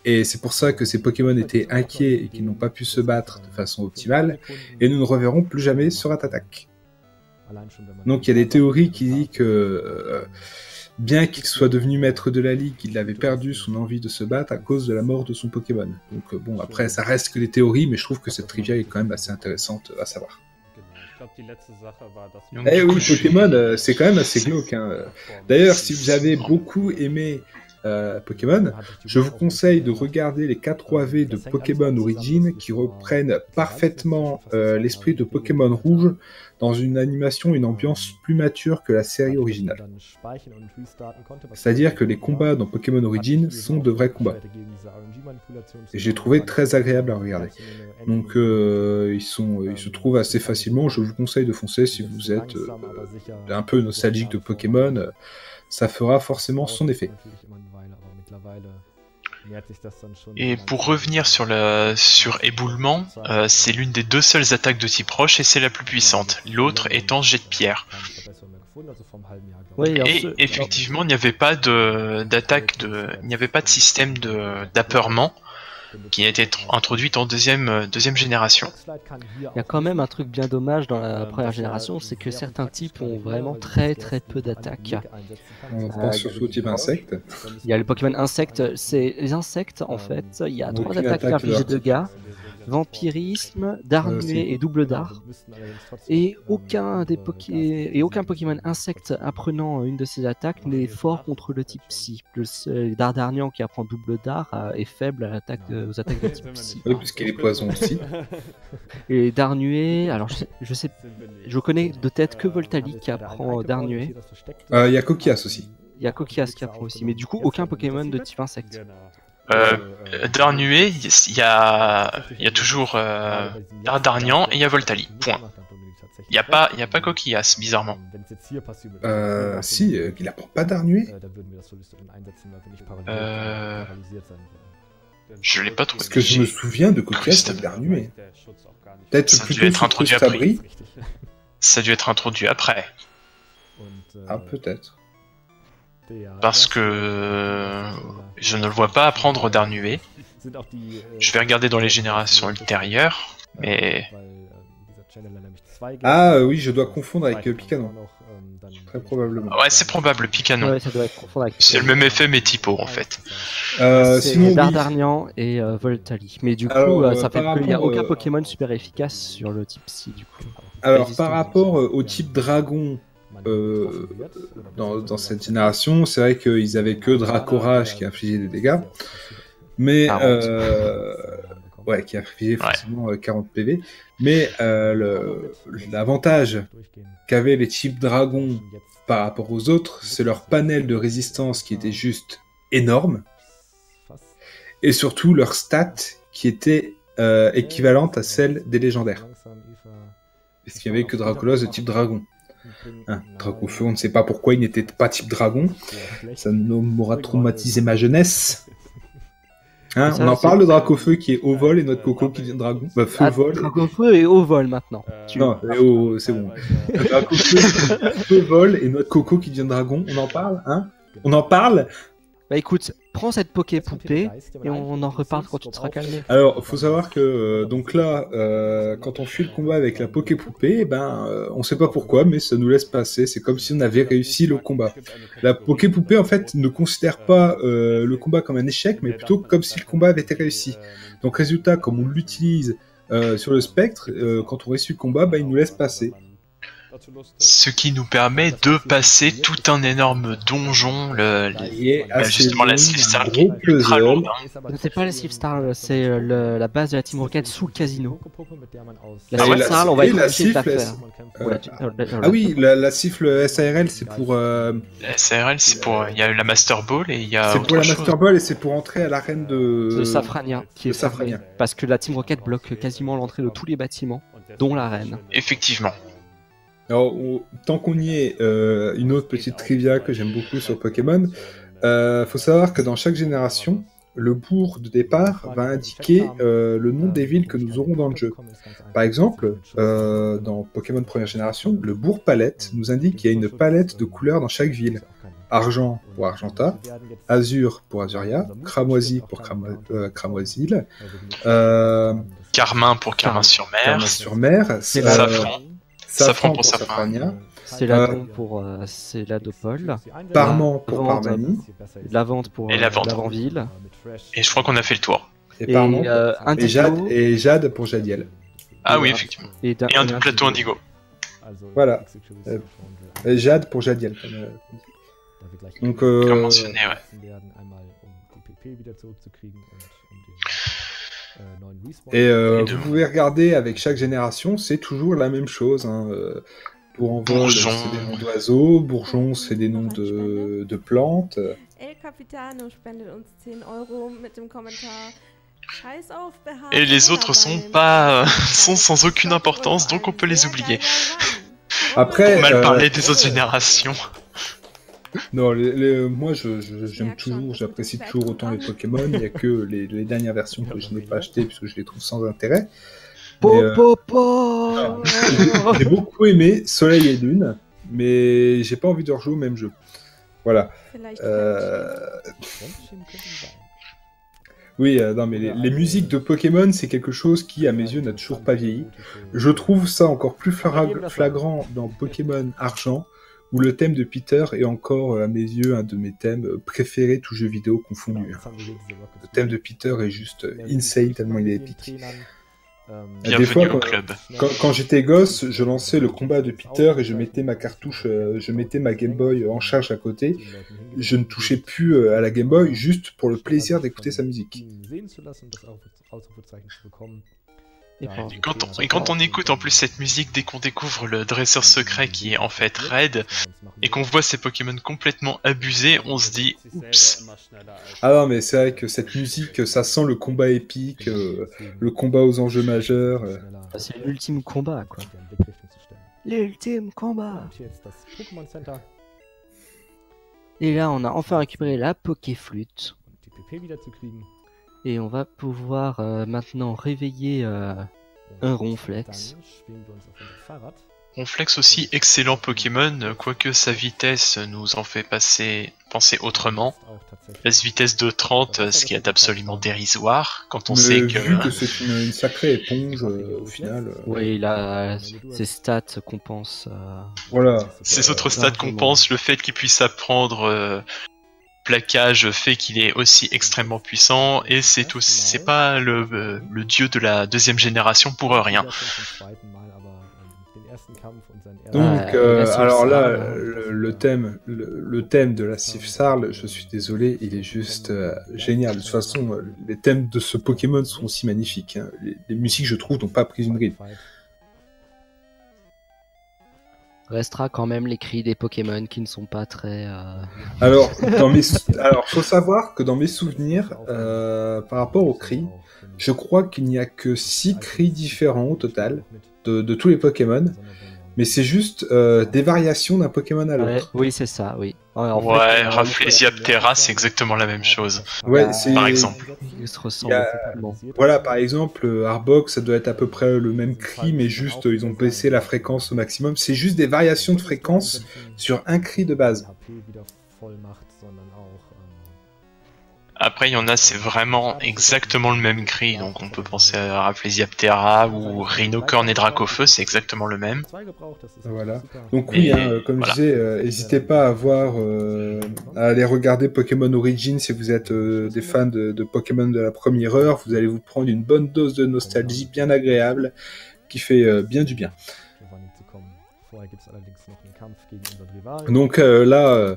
et c'est pour ça que ces Pokémon étaient inquiets et qu'ils n'ont pas pu se battre de façon optimale, et nous ne reverrons plus jamais ce rat-attack. Donc il y a des théories qui disent que bien qu'il soit devenu maître de la ligue, il avait perdu son envie de se battre à cause de la mort de son Pokémon. Donc euh, bon, après, ça reste que des théories, mais je trouve que cette trivia est quand même assez intéressante à savoir. Eh oui, Pokémon, euh, c'est quand même assez glauque. Hein. D'ailleurs, si vous avez beaucoup aimé euh, Pokémon, je vous conseille de regarder les 4 OAV de Pokémon Origin qui reprennent parfaitement l'esprit de Pokémon Rouge dans une animation, une ambiance plus mature que la série originale. C'est-à-dire que les combats dans Pokémon Origin sont de vrais combats. Et j'ai trouvé très agréable à regarder. Donc euh, ils, sont, ils se trouvent assez facilement. Je vous conseille de foncer si vous êtes euh, un peu nostalgique de Pokémon. Ça fera forcément son effet. Et pour revenir sur, la, sur éboulement, euh, c'est l'une des deux seules attaques de type roche et c'est la plus puissante, l'autre étant jet de pierre. et effectivement, il n'y avait pas d'attaque, de, il n'y avait pas de système d'apeurement qui a été introduite en deuxième, euh, deuxième génération. Il y a quand même un truc bien dommage dans la première génération, c'est que certains types ont vraiment très très peu d'attaques. On pense surtout au type insecte. Il y a le Pokémon insecte, c'est les insectes en fait, il y a trois attaques infligées de dégâts vampirisme, d'armuée et double dard. Et aucun, des et aucun Pokémon insecte apprenant une de ces attaques n'est fort contre le type psy. Le Dardarnian qui apprend double dard euh, est faible à aux attaques de type psy. Oui, puisqu'il est poison aussi. Et Darnué, alors je sais, je connais de tête que Voltali qui apprend Darnué. Euh, il y a Kokias aussi. Il y a Kokias qui apprend aussi, mais du coup aucun Pokémon de type insecte. Euh, Darnué, il y a, y a toujours euh, Dardarnian et il y a Voltali. Point. Il n'y a pas, il y a pas Coquillas, bizarrement. Euh, si, euh, il apprend pas Darnué. Euh, je l'ai pas trouvé. Parce que je me souviens de Coquillas et Darnué. Peut-être plutôt être introduit après. Ça a dû être introduit après. Ah, peut-être. Parce que je ne le vois pas apprendre Darnué. Je vais regarder dans les générations ultérieures, mais... Ah oui, je dois confondre avec euh, Picanon. Très probablement. Ouais, c'est probable, Picanon. c'est le même effet, mais typo en fait. Euh, sinon, Dardarnian et euh, Voltali. Mais du coup, euh, ça fait qu'il n'y a aucun Pokémon super efficace sur le type du coup. Alors, par rapport au type dragon, euh, dans, cette génération, c'est vrai qu'ils avaient que Dracorage qui infligeait des dégâts, mais euh, ouais, qui infligeait forcément 40 PV. Mais euh, l'avantage qu'avaient les types dragons par rapport aux autres, c'est leur panel de résistance qui était juste énorme, et surtout leur stat qui était équivalente à celle des légendaires. Parce qu'il n'y avait que Dracolos de type dragon. Hein, Dracofeu, on ne sait pas pourquoi il n'était pas type dragon. Ça m'aura traumatisé ma jeunesse. Hein, on en parle de Dracofeu qui est au vol et notre Coco qui vient dragon. Bah, feu ah, vol. Dracofeu est au vol maintenant. Non, c'est bon. Dracofeu, feu vol et notre Coco qui devient dragon. On en parle, hein? On en parle? Bah écoute, prends cette poké poupée et on en reparle quand tu te seras calmé. Alors, faut savoir que euh, donc là, euh, quand on fuit le combat avec la poké poupée, eh ben, euh, on sait pas pourquoi, mais ça nous laisse passer. C'est comme si on avait réussi le combat. La poké poupée en fait ne considère pas le combat comme un échec, mais plutôt comme si le combat avait été réussi. Donc résultat, comme on l'utilise sur le spectre, quand on réussit le combat, bah, il nous laisse passer. Ce qui nous permet de passer tout un énorme donjon, le, bah, justement la Slip Star qui C'est pas la Slip Star, c'est euh, la base de la Team Rocket sous le casino. La Slip Star, on va être obligé de la faire. ah oui, la, siffle SARL, c'est pour. Euh... La SARL, c'est pour. Il y a la Master Ball et il y a. C'est pour la Master Ball et c'est pour entrer à l'arène de. De Safrania, qui est Safrania. Parce que la Team Rocket bloque quasiment l'entrée de tous les bâtiments, dont l'arène. Effectivement. Alors, tant qu'on y est, euh, une autre petite trivia que j'aime beaucoup sur Pokémon, euh, faut savoir que dans chaque génération, le bourg de départ va indiquer euh, le nom des villes que nous aurons dans le jeu. Par exemple, euh, dans Pokémon première génération, le bourg palette nous indique qu'il y a une palette de couleurs dans chaque ville. Argent pour Argenta, Azur pour Azuria, Cramoisi pour Cramo euh, Cramoisil, euh, Carmin pour Carmin-sur-Mer, Carmin-sur-Mer, Safran, Safran pour Safrania, Céladon pour euh, Céladopole, Parman pour Parmanie, Lavante pour et Lavante. Lavantville, Et je crois qu'on a fait le tour. et Parman, et, euh, et, Indigo, Jade, et Jade pour Jadiel. Ah oui, effectivement. et, Et un plateau indigo. Voilà. Euh, Et Jade pour Jadiel. comme, euh, Donc, Comme euh, mentionné, ouais. Et euh, Et vous pouvez regarder avec chaque génération, c'est toujours la même chose. Hein. euh, Pour envol, Bourgeon. c'est des noms d'oiseaux. Bourgeon, c'est des noms de, de plantes. El Capitano spendet uns 10 Euro mit dem Kommentar. Scheiß auf Behaart Et les autres sont pas, euh, sont sans aucune importance, donc on peut les oublier. Après, Pour mal euh, parler des autres générations. Non, les- les- moi, je- je- j'aime toujours, j'apprécie toujours autant les Pokémon. Il n'y a que les, les dernières versions que je n'ai pas achetées puisque je les trouve sans intérêt. Po, euh, po, po J'ai beaucoup aimé Soleil et Lune, mais j'ai pas envie de rejouer au même jeu. Voilà. Euh, Oui, euh, non, mais les, les musiques de Pokémon, c'est quelque chose qui, à mes yeux, n'a toujours pas vieilli. Je trouve ça encore plus flagra- flagrant dans Pokémon Argent, où le thème de Peter est encore, euh, à mes yeux, un de mes thèmes euh, préférés, tout jeu vidéo confondu. hein. Le thème de Peter est juste euh, insane, tellement il est épique. Des fois, au quand- club. Quand, quand j'étais gosse, je lançais le combat de Peter et je mettais ma cartouche, je mettais ma Game Boy en charge à côté. Je ne touchais plus à la Game Boy juste pour le plaisir d'écouter sa musique. Et Ouais, bon, et quand, on, et quand on écoute en plus cette musique dès qu'on découvre le dresseur secret qui est en fait Red et qu'on voit ces Pokémon complètement abusés, on se dit oups. Ah non, mais c'est vrai que cette musique, ça sent le combat épique, euh, le combat aux enjeux majeurs. euh. C'est l'ultime combat, quoi. L'ultime combat Et là, on a enfin récupéré la Pokéflûte. Et on va pouvoir euh, maintenant réveiller euh, un Ronflex. Ronflex aussi, excellent Pokémon, quoique sa vitesse nous en fait passer, penser autrement. La vitesse de 30, ce qui est absolument dérisoire quand on Mais sait vu que... que c'est une, une sacrée éponge, euh, au final. euh, Oui, là, ses stats compensent. euh, Voilà. Euh, autres stats compensent le fait qu'il puisse apprendre euh, plaquage fait qu'il est aussi extrêmement puissant et c'est tout c'est pas le, euh, le dieu de la deuxième génération pour rien. Donc, Ah, euh, la Sif alors là, le, le thème, le, le thème de la Sif Sarl, je suis désolé, il est juste euh, génial. De toute façon, euh, les thèmes de ce Pokémon sont aussi magnifiques. hein. Les, les musiques, je trouve, n'ont pas pris une ride. Restera quand même les cris des Pokémon qui ne sont pas très. euh, Alors, dans faut savoir que dans mes souvenirs, euh, par rapport aux cris, je crois qu'il n'y a que six cris différents au total de tous les Pokémon, mais c'est juste euh, des variations d'un Pokémon à ouais, l'autre. oui, c'est ça, oui. Ouais, en ouais, fait, euh, Rafflesia c'est exactement la même chose. Ouais, Bah, c'est Par exemple. Ils se ressemblent. Il y a- complètement. Voilà, par exemple, euh, Arbok, ça doit être à peu près le même cri, mais juste euh, ils ont baissé la fréquence au maximum. C'est juste des variations de fréquence sur un cri de base. Après, il y en a, c'est vraiment exactement le même cri, donc on peut penser à Rafflesia ou Rhinocorn et Dracofeu, c'est exactement le même. Voilà. Donc oui, Et hein, comme voilà. je disais, euh, n'hésitez pas à voir, euh, à aller regarder Pokémon Origin si vous êtes euh, des fans de, de Pokémon de la première heure. Vous allez vous prendre une bonne dose de nostalgie bien agréable qui fait euh, bien du bien. Donc euh, là, euh,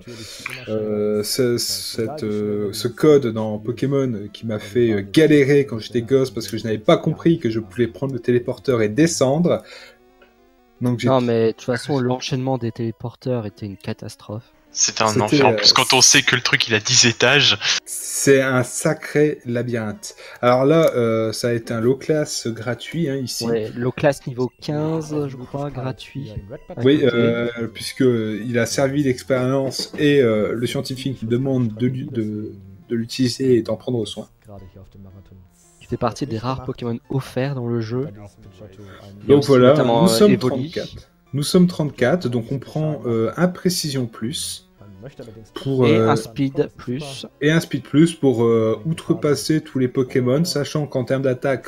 euh, ce, cette, euh, ce code dans Pokémon qui m'a fait galérer quand j'étais gosse parce que je n'avais pas compris que je pouvais prendre le téléporteur et descendre. Donc Non, mais de toute façon, l'enchaînement des téléporteurs était une catastrophe. C'était un enfer. En plus, quand on sait que le truc il a 10 étages. C'est un sacré labyrinthe. Alors là, euh, ça a été un low class gratuit hein, ici. Ouais, low class niveau 15, je crois, gratuit. Oui, euh, puisque il a servi d'expérience et euh, le scientifique demande de, de, de l'utiliser et d'en prendre soin. Il fait partie des rares Pokémon offerts dans le jeu. Donc voilà, nous sommes 34. Nous sommes 34, donc on prend un précision plus pour, et un euh, speed plus. Et un speed plus pour euh, outrepasser tous les Pokémon, sachant qu'en termes d'attaque,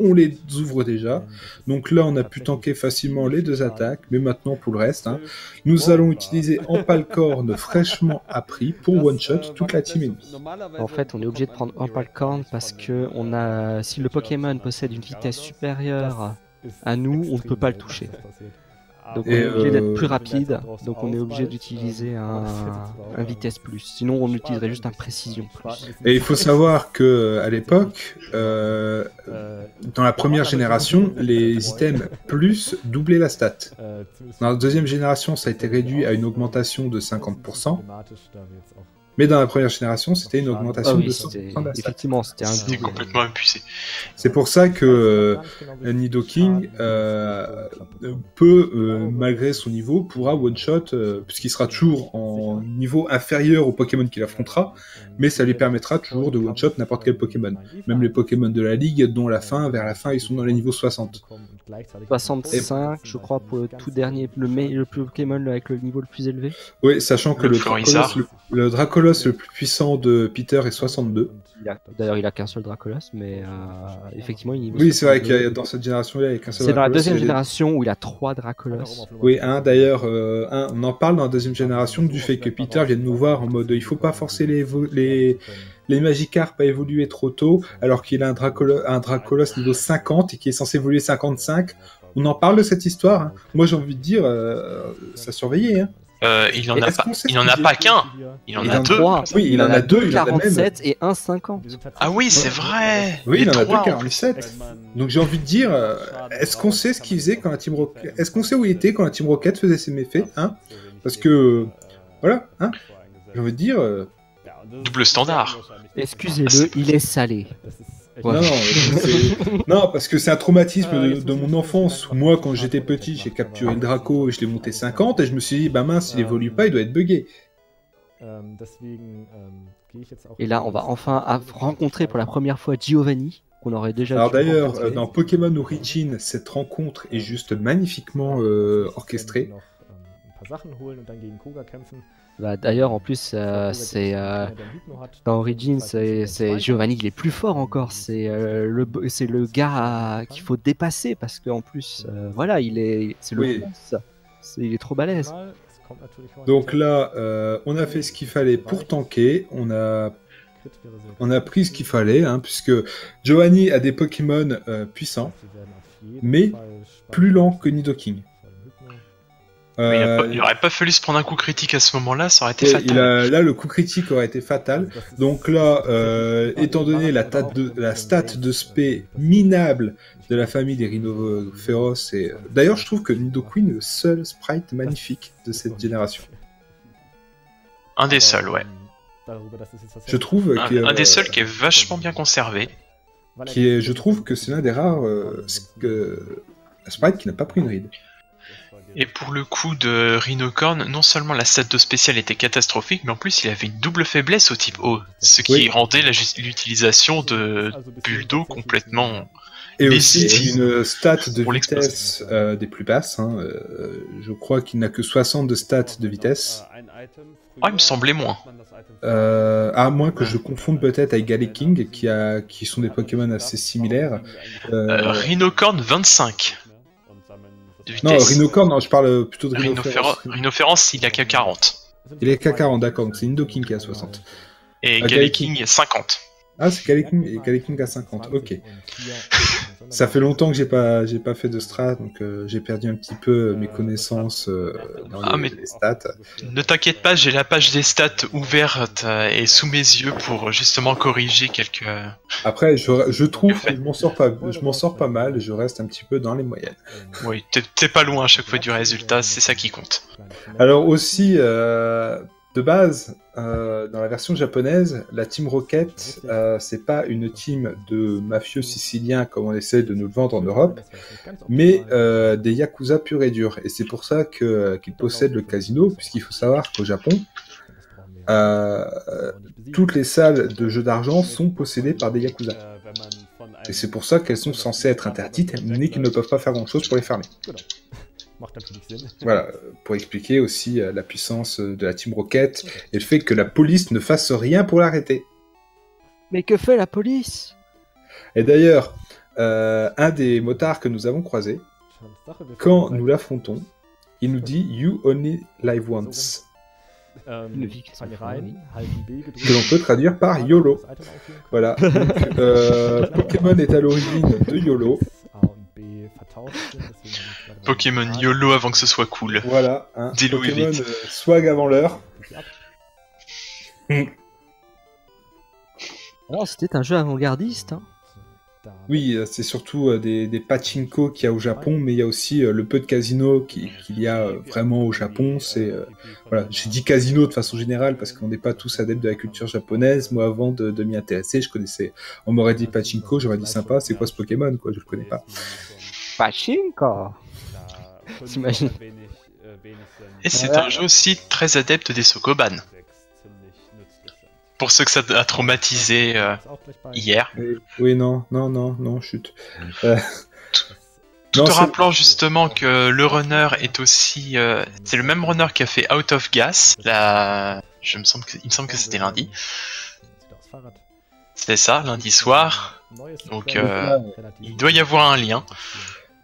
on les ouvre déjà. Donc là, on a pu tanker facilement les deux attaques, mais maintenant pour le reste, hein, nous allons utiliser Empalcorn fraîchement appris pour one-shot toute la team ennemie. En fait, on est obligé de prendre Empalcorn parce que on a, si le Pokémon possède une vitesse supérieure à nous, on ne peut pas le toucher. Donc on est obligé d'être euh, plus rapide, donc on est obligé d'utiliser un, vitesse plus. Sinon on utiliserait juste un précision plus. Et il faut savoir que à l'époque, euh, dans la première génération, les items plus doublaient la stat. Dans la deuxième génération, ça a été réduit à une augmentation de 50%. Mais dans la première génération, c'était une augmentation ah de Effectivement, c'était un complètement épuisé. C'est pour ça que euh, Nidoking euh, peut, euh, malgré son niveau, pourra one-shot, euh, puisqu'il sera toujours en niveau inférieur au Pokémon qu'il affrontera, mais ça lui permettra toujours de one-shot n'importe quel Pokémon. Même les Pokémon de la Ligue, dont la fin, vers la fin, ils sont dans les niveaux 60. 65, je crois, pour le tout dernier, le, le Pokémon avec le niveau le plus élevé. Oui, sachant que le, le, le Dracolos le plus puissant de Peter est 62. D'ailleurs, il a qu'un seul Dracolos, mais euh, effectivement, il Oui, c'est vrai que dans cette génération-là, il n'y a qu'un seul C'est dans la deuxième génération où il a trois Dracolos. Oui, un d'ailleurs, euh, on en parle dans la deuxième génération du fait que Peter vient de nous voir en mode il faut pas forcer les, les, les Magikarp à évoluer trop tôt, alors qu'il a un, Dracolos, un Dracolos niveau 50 et qui est censé évoluer 55. On en parle de cette histoire. Hein. Moi, j'ai envie de dire, euh, ça surveillait. Hein. Euh, il en a pas, il en a pas qu'un. Il en a deux. Oui, il en a deux. 47 et un 50. Ah oui, c'est vrai. Oui, il en a deux 47. Donc j'ai envie de dire, euh, est-ce qu'on sait ce qu'il faisait quand la Team Rocket, est-ce qu'on sait où il était quand la Team Rocket faisait ses méfaits, hein? Parce que voilà, hein J'ai envie de dire. Euh, Double standard. Excusez-le, il est salé. Non, non, parce que c'est un traumatisme ah, de, mon enfance. Moi, quand j'étais petit, j'ai capturé le Draco et je l'ai monté 50 et je me suis dit, bah mince, il évolue pas, il doit être buggé. Et là, on va enfin rencontrer pour la première fois Giovanni, qu'on aurait déjà Alors d'ailleurs, euh, dans Pokémon Origin, cette rencontre est juste magnifiquement euh, orchestrée. Bah, D'ailleurs, en plus, euh, c'est euh, dans Origins, c'est Giovanni, il est plus fort encore. C'est euh, le, c'est le gars qu'il faut dépasser parce qu'en plus, voilà, il est, c'est le oui. il est trop balèze. Donc là, on a fait ce qu'il fallait pour tanker. On a on a pris ce qu'il fallait, hein, puisque Giovanni a des Pokémon puissants, mais plus lents que Nidoking. Euh, il aurait pas fallu se prendre un coup critique à ce moment-là, ça aurait été fatal. là, le coup critique aurait été fatal. Donc là, euh, étant donné la, de, la stat de spé minable de la famille des rhinos féroces, et d'ailleurs, je trouve que Nidoqueen est le seul sprite magnifique de cette génération. Un des seuls, ouais. Je trouve un, un des seuls qui est vachement bien conservé. Qui est, je trouve que c'est l'un des rares euh, sprites qui n'a pas pris une ride. Et pour le coup de Rhinocorn, non seulement la stat de spécial était catastrophique, mais en plus il avait une double faiblesse au type O, ce qui rendait l'utilisation de Buldo complètement. Et aussi une stat de vitesse euh, des plus basses. Hein, euh, je crois qu'il n'a que 60 de stats de vitesse. Oh, il me semblait moins. Euh, à moins que je confonde peut-être avec Galaking, qui, a, qui sont des Pokémon assez similaires. Rhinocorn 25. Non, Rhinocorn, non, je parle plutôt de Rhinophéros. Rhinophéros, il a qu'à 40. Il est qu'à 40, d'accord, donc c'est Indoking qui a 60. Et ah, Galaking, 50. Ah, c'est Galaking à 50, ok. Ça fait longtemps que j'ai pas, j'ai pas fait de strat, donc euh, j'ai perdu un petit peu euh, mes connaissances euh, dans ah, les, stats. Ne t'inquiète pas, j'ai la page des stats ouverte et sous mes yeux pour justement corriger quelques. Après, je, je trouve que je m'en sors pas, je m'en sors pas mal, je reste un petit peu dans les moyennes. Oui, t'es pas loin à chaque fois du résultat, c'est ça qui compte. Alors aussi, de base, euh, dans la version japonaise, la Team Rocket, euh, c'est pas une team de mafieux siciliens comme on essaie de nous le vendre en Europe, mais euh, des yakuza purs et durs. Et c'est pour ça que qu'ils possèdent le casino, puisqu'il faut savoir qu'au Japon, euh, toutes les salles de jeux d'argent sont possédées par des yakuza. Et c'est pour ça qu'elles sont censées être interdites, mais qu'ils ne peuvent pas faire grand-chose pour les fermer. Voilà, pour expliquer aussi euh, la puissance euh, de la Team Rocket et le fait que la police ne fasse rien pour l'arrêter. Mais que fait la police? Et d'ailleurs, euh, un des motards que nous avons croisé, quand nous l'affrontons, il nous dit You only live once. Que l'on peut traduire par YOLO. Voilà. Donc, euh, Pokémon est à l'origine de YOLO. Pokémon YOLO avant que ce soit cool. Voilà. Hein, Pokémon vite. euh, swag avant l'heure. Oh, c'était un jeu avant-gardiste. Hein. Oui, euh, c'est surtout euh, des, des pachinko qu'il y a au Japon, mais il y a aussi euh, le peu de casino qui- qu'il y a euh, vraiment au Japon. C'est euh, voilà, j'ai dit casino de façon générale parce qu'on n'est pas tous adeptes de la culture japonaise. Moi, avant de, de m'y intéresser, je connaissais. On m'aurait dit pachinko, j'aurais dit sympa. C'est quoi ce Pokémon quoi? Je le connais pas. Pachinko T'imagines Et c'est un jeu aussi très adepte des Sokoban. Pour ceux que ça a traumatisé euh, hier. Oui, oui, non, non, non, non, chute. Euh, Tout non, en rappelant justement que le runner est aussi... euh, c'est le même runner qui a fait Out of Gas. La... Je me semble que... Il me semble que c'était lundi. C'était ça, lundi soir. Donc, euh, Il doit y avoir un lien.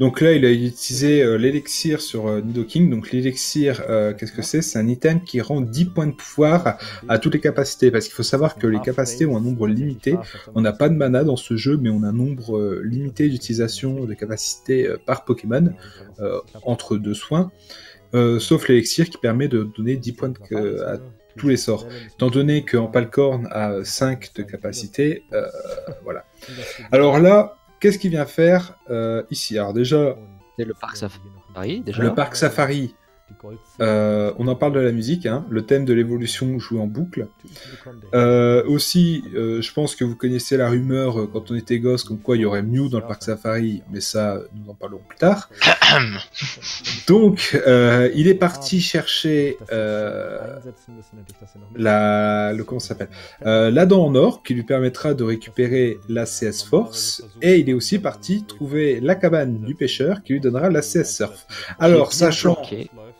Donc là, il a utilisé euh, l'élixir sur euh, Nidoking. Donc l'élixir, euh, qu'est-ce que c'est? C'est un item qui rend 10 points de pouvoir à toutes les capacités. Parce qu'il faut savoir que les capacités ont un nombre limité. On n'a pas de mana dans ce jeu, mais on a un nombre euh, limité d'utilisation de capacités euh, par Pokémon, euh, entre deux soins. Euh, sauf l'élixir qui permet de donner 10 points de, euh, à tous les sorts. Étant donné qu'en Palcorn a 5 de capacité, euh, voilà. Alors là, qu'est-ce qu'il vient faire euh, ici? Alors déjà, C'est le parc safari, déjà. le parc Safari, euh, on en parle de la musique, hein, le thème de l'évolution joué en boucle. Euh, aussi, euh, je pense que vous connaissez la rumeur euh, quand on était gosse, comme quoi il y aurait Mew dans le parc Safari, mais ça, nous en parlerons plus tard. Donc, euh, il est parti chercher euh, la, le comment s'appelle euh, la dent en or qui lui permettra de récupérer la CS Force, et il est aussi parti trouver la cabane du pêcheur qui lui donnera la CS Surf. Alors, sachant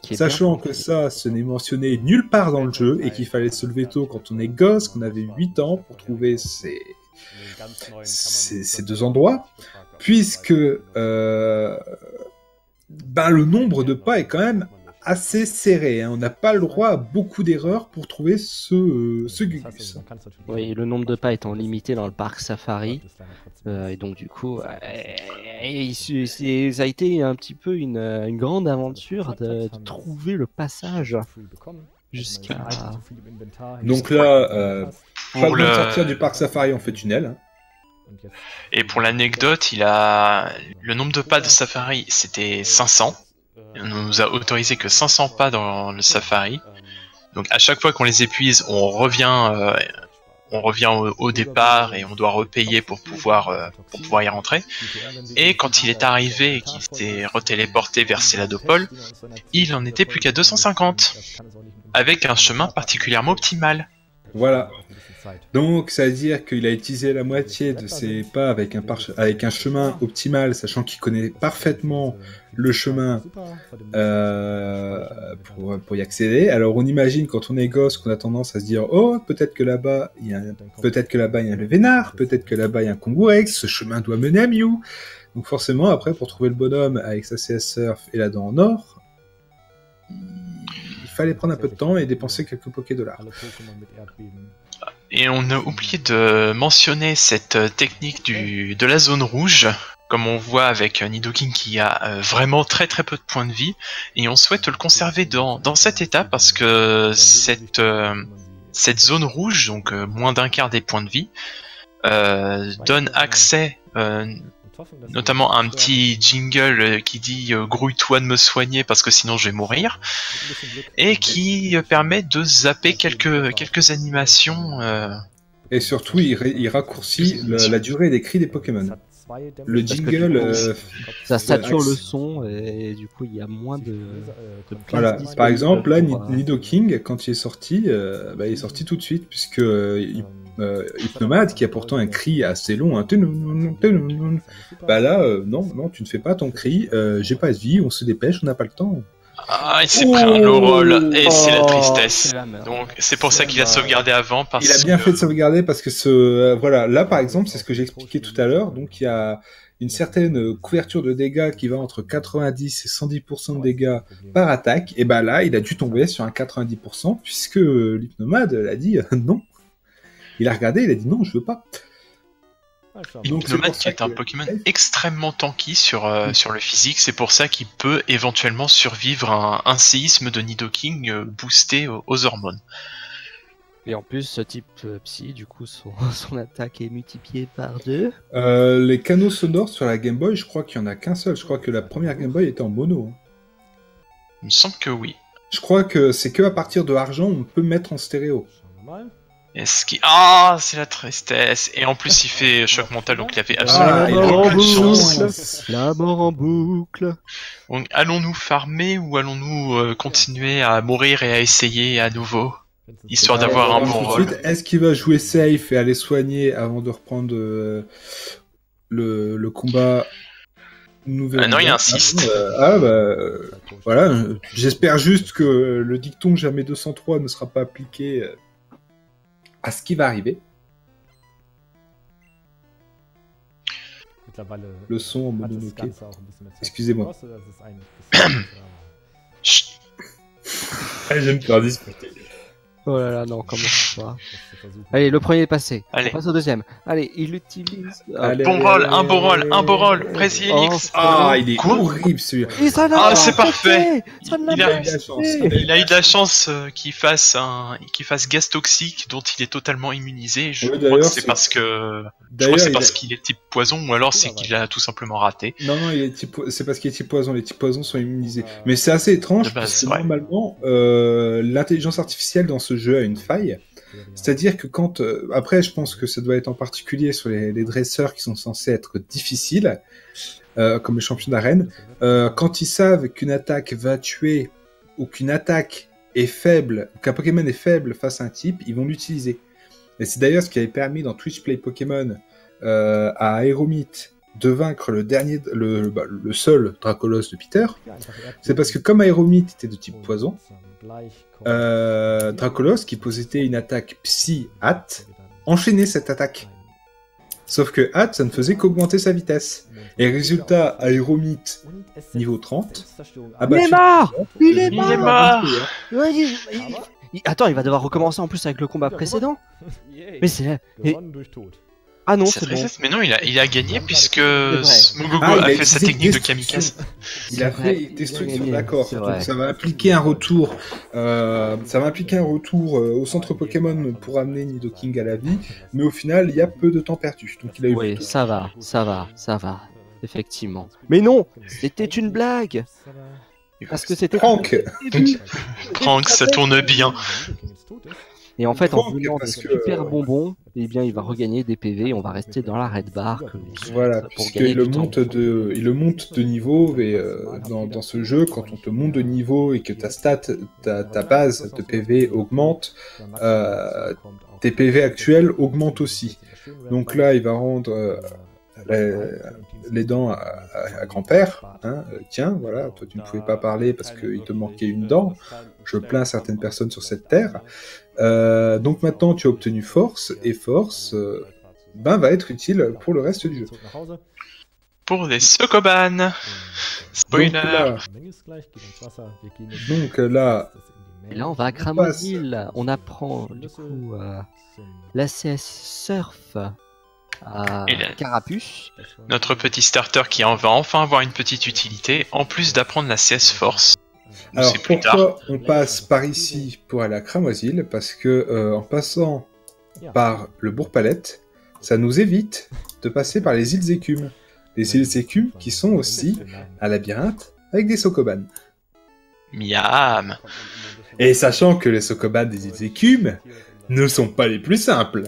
Qui est Sachant bien que ça, ce n'est mentionné nulle part dans le jeu et qu'il fallait se lever tôt quand on est gosse, qu'on avait 8 ans pour trouver ces, ces, ces deux endroits, puisque euh, ben, le nombre de pas est quand même assez serré. hein. On n'a pas le droit à beaucoup d'erreurs pour trouver ce, euh, ce Gugus. Oui, le nombre de pas étant limité dans le parc safari, euh, et donc du coup, euh, et ça a été un petit peu une, euh, une grande aventure de, de trouver le passage jusqu'à. Donc là, euh, Pour le- sortir du parc safari, on fait tunnel. hein. Et pour l'anecdote, il a... Le nombre de pas de Safari, c'était 500. On nous a autorisé que 500 pas dans le Safari. Donc à chaque fois qu'on les épuise, on revient, euh, on revient au, départ et on doit repayer pour pouvoir, euh, pour pouvoir y rentrer. Et quand il est arrivé et qu'il s'est retéléporté vers Céladopol, il en était plus qu'à 250, avec un chemin particulièrement optimal. Voilà. Donc, ça veut dire qu'il a utilisé la moitié de ses pas avec un, par- avec un chemin optimal, sachant qu'il connaît parfaitement le chemin euh, pour, pour y accéder. Alors, on imagine quand on est gosse qu'on a tendance à se dire Oh, peut-être que là-bas, il y a un- peut-être que là-bas, il y a le Vénard, peut-être que là-bas, il y a un ce chemin doit mener à Mew. Donc, forcément, après, pour trouver le bonhomme avec sa CS Surf et la dent en or, il fallait prendre un peu de temps et dépenser quelques Poké dollars. Et on a oublié de mentionner cette euh, technique du, de la zone rouge, comme on voit avec euh, Nidoking qui a euh, vraiment très très peu de points de vie, et on souhaite le conserver dans, dans cet état parce que cette, cette zone rouge, donc moins d'un quart des points de vie, euh, donne accès euh, notamment un petit jingle euh, qui dit euh, grouille-toi de me soigner parce que sinon je vais mourir, et qui euh, permet de zapper quelques, quelques animations. euh, Et surtout, il, ré- il raccourcit la durée des cris des Pokémon. Le jingle, euh, Ça sature le son et du coup il y a moins de. Voilà. Par exemple, là, Ni- pour, euh, Nidoking, quand il est sorti, euh, bah, il est sorti tout de suite, puisque euh, il- euh, Hypnomade, qui a pourtant un cri assez long, tunun, bah là, euh, non, non, tu ne fais pas ton cri, euh, j'ai pas de vie, on se dépêche, on n'a pas le temps. Ah, il s'est pris un low roll, et c'est la Oh, tristesse. c'est la. Donc c'est pour ça qu'il a sauvegardé avant, parce Il a bien que- fait de sauvegarder parce que ce, euh, voilà, là par exemple, c'est ce que j'ai expliqué tout à l'heure. Donc il y a une certaine couverture de dégâts qui va entre 90 et 110% de dégâts par attaque. Et ben là, il a dû tomber sur un 90% puisque euh, l'hypnomade l'a dit non. Il a regardé, il a dit non, je veux pas. Donc, Hypnomade pour qui est un Pokémon extrêmement tanky sur, euh, sur le physique, c'est pour ça qu'il peut éventuellement survivre à un, un séisme de Nidoking euh, boosté aux, aux hormones. Et en plus, ce type euh, psy, du coup, son, son attaque est multipliée par deux. Euh, les canaux sonores sur la Game Boy, je crois qu'il y en a qu'un seul. Je crois que la première Game Boy était en mono. hein. Il me semble que oui. Je crois que c'est que à partir de argent on peut mettre en stéréo. Est-ce qu'il... Ah, c'est la tristesse. Et en plus, il fait choc mental, donc il avait Ah, absolument il a aucune aucune chance. La mort en boucle. Donc, allons-nous farmer ou allons-nous euh, continuer à mourir et à essayer à nouveau Histoire Euh, d'avoir un bon rôle? Est-ce qu'il va jouer safe et aller soigner avant de reprendre euh, le, le combat Ah non, il insiste. Ah bah euh, voilà, euh, j'espère juste que le dicton jamais 203 ne sera pas appliqué euh, à ce qui va arriver. Le son en mononoké. Excusez-moi. Chut. J'aime faire discuter. Oh là là, non, comment pas. Allez, le premier est passé. Allez. On passe au deuxième. Allez, il utilise. Allez, Bon allez, roll, un bon roll, un bon roll. Oh. Précis Ah, il est horrible celui-là. Ah, c'est parfait. Ça Il a eu de la chance. affecté Il a eu de la chance euh, qu'il fasse un, qu'il fasse gaz toxique dont il est totalement immunisé. Je Oui, crois que c'est parce que, je crois D'ailleurs, que c'est il parce a- qu'il est type poison ou alors c'est qu'il a tout simplement raté. Non, non, il est type po- c'est parce qu'il est type poison. Les types poisons sont immunisés. Mais c'est assez étrange parce que normalement, euh, l'intelligence artificielle dans ce jeu a une faille. C'est-à-dire que quand, euh, après, je pense que ça doit être en particulier sur les, dresseurs qui sont censés être difficiles, euh, comme les champions d'arène, euh, quand ils savent qu'une attaque va tuer ou qu'une attaque est faible, qu'un Pokémon est faible face à un type, ils vont l'utiliser. Et c'est d'ailleurs ce qui avait permis dans Twitch Play Pokémon à Aeromite de vaincre le dernier, le, bah, le seul Dracolos de Peter. C'est parce que comme Aeromite était de type poison, euh, Dracolos, qui possédait une attaque Psy-Hat, enchaînait cette attaque. Sauf que Hat, ça ne faisait qu'augmenter sa vitesse. Et résultat, Aeromite, niveau 30, ah bah, Il est mort Il est Il mort est mort Ouais, il- il- il- Attends, il va devoir recommencer en plus avec le combat précédent. Mais c'est... Ah non, C'est bon. mais non, il a, il a gagné puisque. Smogogo Ah, a a fait sa technique de kamikaze. Il a fait destruction, d'accord. ça va impliquer un retour. euh, ça va impliquer un retour euh, au centre Pokémon pour amener Nidoking à la vie. Mais au final, il y a peu de temps perdu. Donc il a eu. Oui, ça va, ça va, ça va. Effectivement. Mais non C'était une blague Parce que c'était... Franck, Franck, ça tourne bien. Et en fait, en venant que, super euh, bonbons, eh bien, il va regagner des PV et on va rester dans la red bar. Voilà, puisqu'il le temps. de, il le monte de niveau et euh, dans, dans ce jeu, quand on te monte de niveau et que ta stat, ta, ta base de PV augmente, euh, tes PV actuels augmentent aussi. Donc là, il va rendre euh, les, les dents à, à- à grand-père. Hein, euh, tiens, voilà, toi tu ne pouvais pas parler parce qu'il te manquait une dent. Je plains certaines personnes sur cette terre. Euh, donc maintenant, tu as obtenu force et force. euh, ben, va être utile pour le reste du jeu. Pour les Sokoban. Donc Spoiler. là, donc là, Et là, on va à Cramoisil. On apprend, du coup, euh, l'ACS Surf à la- Carapuce. Notre petit starter qui en va enfin avoir une petite utilité, en plus d'apprendre la CS Force. Alors tard. pourquoi on passe par ici pour aller à Cramoisil Parce que euh, en passant par le Bourg-Palette, ça nous évite de passer par les îles Écumes. des îles écumes qui sont aussi un labyrinthe avec des sokoban. Miam Et sachant que les sokoban des îles écumes ne sont pas les plus simples.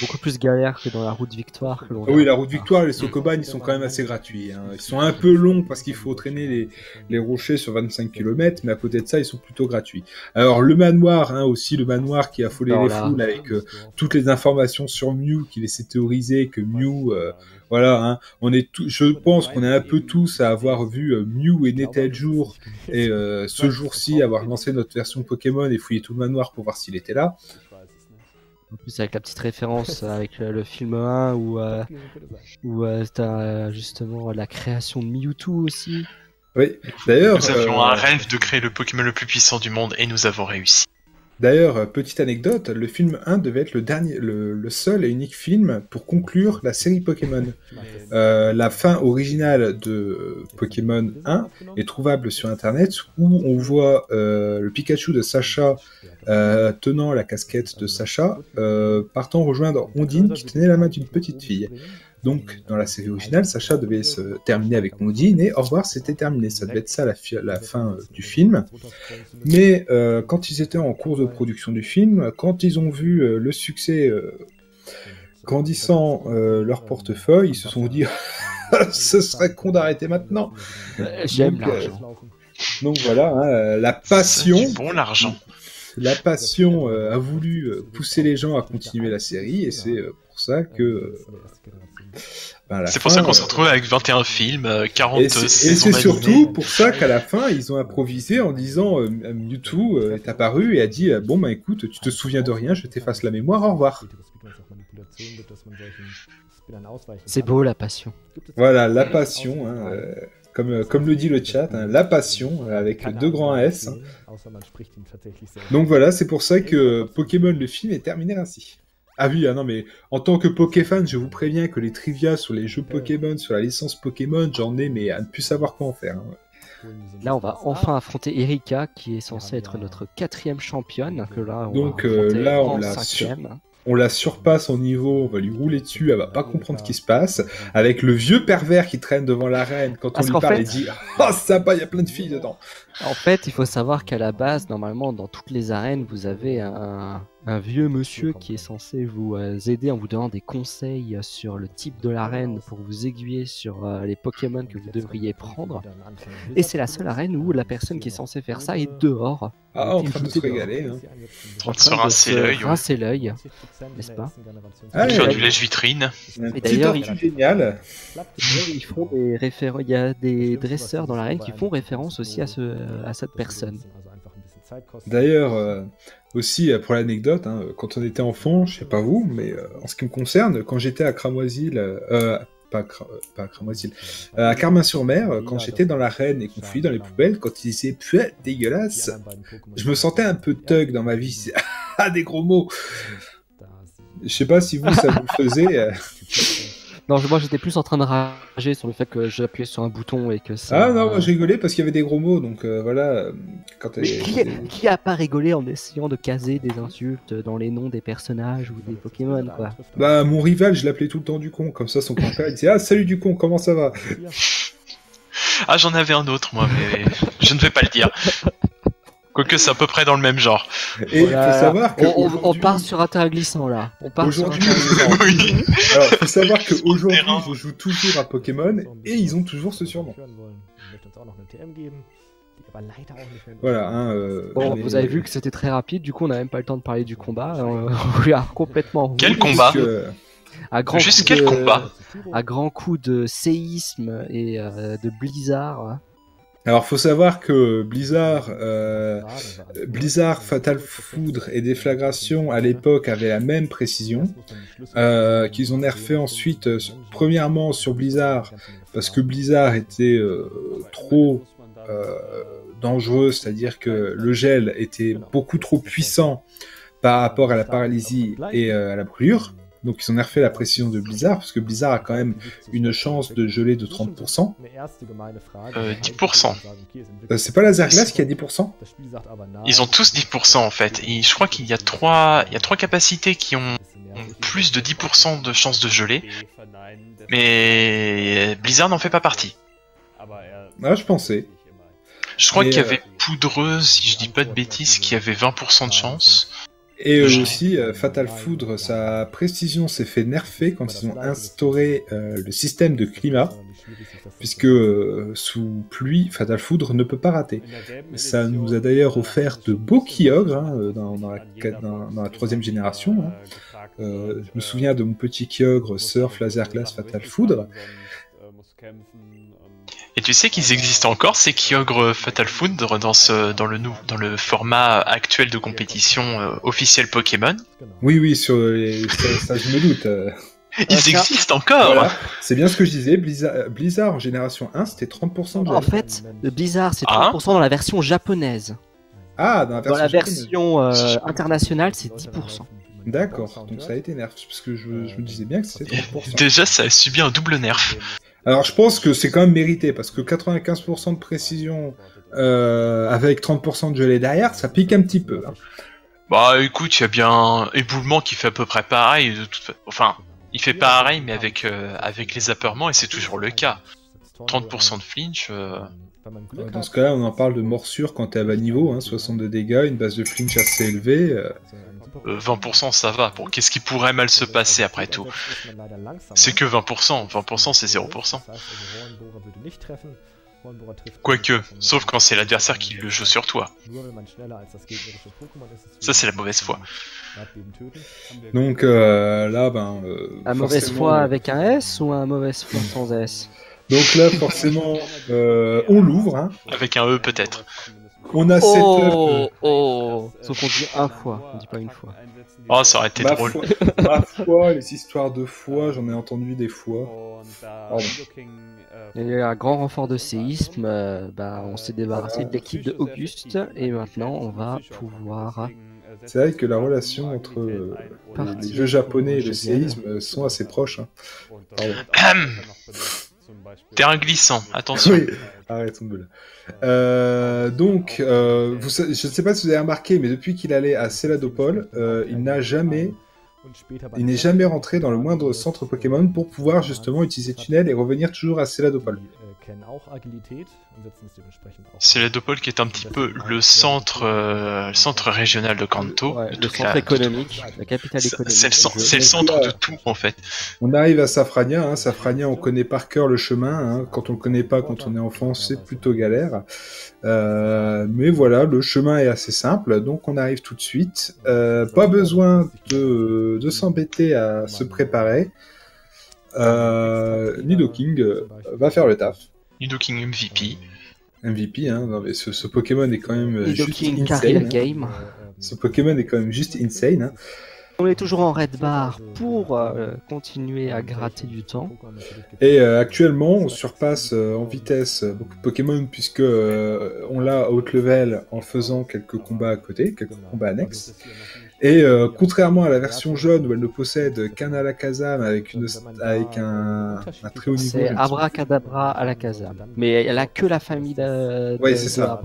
Beaucoup plus galère que dans la route victoire. Que Ah oui, la route victoire, les sokoban, ils sont quand même assez gratuits. hein. Ils sont un peu longs parce qu'il faut traîner les, les rochers sur 25 km, mais à côté de ça, ils sont plutôt gratuits. Alors, le manoir, hein, aussi, le manoir qui a affolé les foules avec euh, toutes les informations sur Mew, qui laissait théoriser que Mew, euh, voilà, hein, on est tout, je pense qu'on est un peu tous à avoir vu euh, Mew et né tel jour, et ce jour-ci avoir lancé notre version Pokémon et fouillé tout le manoir pour voir s'il était là. En plus, avec la petite référence avec le, le film 1 où, euh, où euh, t'as euh, justement la création de Mewtwo aussi. Oui, d'ailleurs, Nous avions euh, un rêve de créer le Pokémon le plus puissant du monde et nous avons réussi. D'ailleurs, euh, petite anecdote, le film 1 devait être le dernier, le, le seul et unique film pour conclure la série Pokémon. Euh, la fin originale de euh, Pokémon 1 est trouvable sur internet où on voit euh, le Pikachu de Sacha euh, tenant la casquette de Sacha partant rejoindre Ondine qui tenait la main d'une petite fille. Donc, dans la série originale, Sacha devait se terminer avec Ondine et au revoir, c'était terminé. Ça devait être ça la, fi- la fin euh, du film. Mais euh, quand ils étaient en cours de production du film, quand ils ont vu euh, le succès grandissant leur portefeuille, ils se sont dit ce serait con d'arrêter maintenant. J'aime l'argent. Donc voilà, hein, la passion, bon l'argent. la passion a voulu pousser les gens à continuer la série et c'est pour ça que euh, ben, C'est pour fin, ça qu'on se euh, retrouve avec 21 films, euh, 40 Et c'est et saisons c'est surtout pour ça qu'à la fin, ils ont improvisé en disant euh, Mewtwo euh, est apparu et a dit euh, Bon, bah écoute, tu te souviens de rien, je t'efface la mémoire, au revoir. C'est beau la passion. Voilà, la passion, hein, euh, comme, euh, comme le dit le chat, hein, la passion euh, avec deux grands S. hein. Donc voilà, c'est pour ça que Pokémon le film est terminé ainsi. Ah oui, ah non mais en tant que Pokéfan, je vous préviens que les trivia sur les jeux Pokémon, sur la licence Pokémon, j'en ai mais à ne plus savoir quoi en faire. hein. Là, on va enfin affronter Erika, qui est censée être notre quatrième championne. Que là, on Donc, euh, là, on en l'a on la surpasse en niveau, on va lui rouler dessus, elle va pas comprendre ce qui se passe, avec le vieux pervers qui traîne devant l'arène, quand on lui parle, fait- il dit « Oh, sympa, il y a plein de filles dedans En fait, il faut savoir qu'à la base, normalement, dans toutes les arènes, vous avez un, un vieux monsieur qui est censé vous euh, aider en vous donnant des conseils euh, sur le type de l'arène pour vous aiguiller sur euh, les Pokémon que vous devriez prendre. Et c'est la seule arène où la personne qui est censée faire ça est dehors. !» Ah, en train de se régaler. Hein. En train de se rincer l'œil, rincer l'œil. n'est-ce pas Ah, Faire ouais. du lèche-vitrine. Et d'ailleurs, tortue génial. Ils font des Il y a des dresseurs dans l'arène qui font référence aussi à, ce, à cette personne. D'ailleurs, euh, aussi, euh, pour l'anecdote, hein, quand on était enfant, je sais pas vous, mais euh, en ce qui me concerne, quand j'étais à Cramoisil, euh, euh, pas, à euh, Cramoisil, euh, à Carmin-sur-Mer, euh, quand j'étais dans l'arène et qu'on fouillait dans les poubelles, quand ils disaient « Putain, dégueulasse !» je me sentais un peu thug dans ma vie. Ah, des gros mots Je sais pas si vous, ça vous faisait. Non, je- moi j'étais plus en train de rager sur le fait que j'appuyais sur un bouton et que ça. Ah non, moi j'ai rigolé parce qu'il y avait des gros mots, donc euh, voilà. euh, Quand Mais qui a pas rigolé en essayant de caser des insultes dans les noms des personnages ou des Pokémon quoi? Bah, mon rival, je l'appelais tout le temps du con, comme ça son compère il disait Ah, salut du con, comment ça va? Ah, j'en avais un autre, moi, mais je ne vais pas le dire. Quoique c'est à peu près dans le même genre. Et il faut savoir que. on, part sur un terrain glissant là. On part sur un Aujourd'hui, terrain glissant. oui. Alors, faut savoir qu'aujourd'hui, je joue toujours à Pokémon et ils ont toujours ce surnom. Voilà, hein, euh, Bon, mais- vous avez vu que c'était très rapide, du coup on n'a même pas le temps de parler du combat. On on lui a complètement. Quel combat que- À grand Juste coup quel de- combat À grand coup de séisme et euh, de blizzard. Alors, faut savoir que Blizzard, euh, Blizzard, Fatal Foudre et Déflagration à l'époque avaient la même précision. Euh, qu'ils ont nerfé ensuite, euh, premièrement sur Blizzard, parce que Blizzard était euh, trop euh, dangereux, c'est-à-dire que le gel était beaucoup trop puissant par rapport à la paralysie et euh, à la brûlure. Donc ils ont nerfé la précision de Blizzard, parce que Blizzard a quand même une chance de geler de 30%. Euh, 10%. Euh, c'est pas Laserglass qui a 10% Ils ont tous 10% en fait. Et je crois qu'il y a trois, il y a trois capacités qui ont, ont plus de 10% de chances de geler. Mais Blizzard n'en fait pas partie. Ah, je pensais. Je crois qu'il y euh, avait Poudreuse, si je dis pas de bêtises, qui avait 20% de chance. Et euh, aussi, euh, Fatal Foudre, sa précision s'est fait nerfer quand ils ont instauré euh, le système de climat, puisque euh, sous pluie, Fatal Foudre ne peut pas rater. Ça nous a d'ailleurs offert de beaux Kyogre hein, dans, dans la, dans- dans la troisième génération. hein. Euh, je me souviens de mon petit Kyogre Surf Laser Glace Fatal Foudre. Et tu sais qu'ils existent encore, ces Kyogre Fatal Foudre, dans, ce, dans, le, nou- dans le format actuel de compétition euh, officiel Pokémon. Oui, oui, sur les... ça, ça, je me doute. euh. Ils tiens. existent encore Voilà. C'est bien ce que je disais. Blizzard, euh, Blizzard en génération 1, c'était 30% de En fait, le Blizzard, c'est Ah. 30% dans la version japonaise. Ah, dans la version, Dans la japonaise. version euh, internationale, c'est 10%. D'accord, donc ça a été nerf, parce que je, je me disais bien que c'était 30%. Déjà, ça a subi un double nerf. Alors je pense que c'est quand même mérité, parce que 95% de précision euh, avec 30% de gelée derrière, ça pique un petit peu. hein. Bah écoute, il y a bien Éboulement qui fait à peu près pareil. De toute fa- Enfin, il fait pareil, mais avec, euh, avec les appeurements, et c'est toujours le cas. 30% de flinch, Euh, Dans ce cas-là, on en parle de morsure quand t'es à bas niveau, hein, 62 dégâts, une base de flinch assez élevée. Euh, euh, 20% ça va. Bon, qu'est-ce qui pourrait mal se passer après tout C'est que 20%, 20% c'est 0%. Quoique, sauf quand c'est l'adversaire qui le joue sur toi. Ça, c'est la mauvaise foi. Donc euh, là, ben... euh, Un mauvaise forcément, foi euh, avec un S ou un mauvaise foi sans S? Donc là, forcément, euh, on l'ouvre. Hein. Avec un E peut-être. On a cette... Oh, oh Sauf qu'on dit un fois, on dit pas une fois. Oh, ça aurait été ma, drôle. foi, ma foi, les histoires de foi, j'en ai entendu des fois. Pardon. Il y a eu un grand renfort de séisme, euh, bah, on s'est débarrassé de l'équipe de Auguste et maintenant on va pouvoir... C'est vrai que la relation entre euh, les, les jeux japonais et le séisme euh, sont assez proches. hein. Terrain glissant, attention. Oui, arrêtons de là. Donc, euh, je ne sais pas si vous avez remarqué, mais depuis qu'il allait à Céladopol, euh, il n'a jamais, il n'est jamais rentré dans le moindre centre Pokémon pour pouvoir justement utiliser Tunnel et revenir toujours à Céladopol. C'est la Dopol qui est un petit peu le centre, euh, le centre régional de Kanto. Ouais, de le centre la- économique, la capitale C'est économique. c'est le, centre- le de tout en fait. On arrive à Safrania. Hein. Safrania, on connaît par cœur le chemin. Hein. Quand on le connaît pas, quand on est enfant, c'est plutôt galère. Euh, mais voilà, le chemin est assez simple, donc on arrive tout de suite. Euh, pas besoin de, de s'embêter à se préparer. Euh, Nidoking euh, va faire le taf. Nidoking MVP. MVP, hein. Non, mais ce, ce Pokémon est quand même juste King insane. Hein. Ce Pokémon est quand même juste insane. hein. On est toujours en red bar pour euh, continuer à gratter du temps. Et euh, actuellement, on surpasse euh, en vitesse beaucoup de Pokémon puisque euh, on l'a haut level en faisant quelques combats à côté, quelques combats annexes. Et euh, contrairement à la version jaune où elle ne possède qu'un Alakazam avec, une, avec un, un très haut niveau, C'est Abracadabra à la casa. Mais elle a que la famille de, Ouais, c'est ça.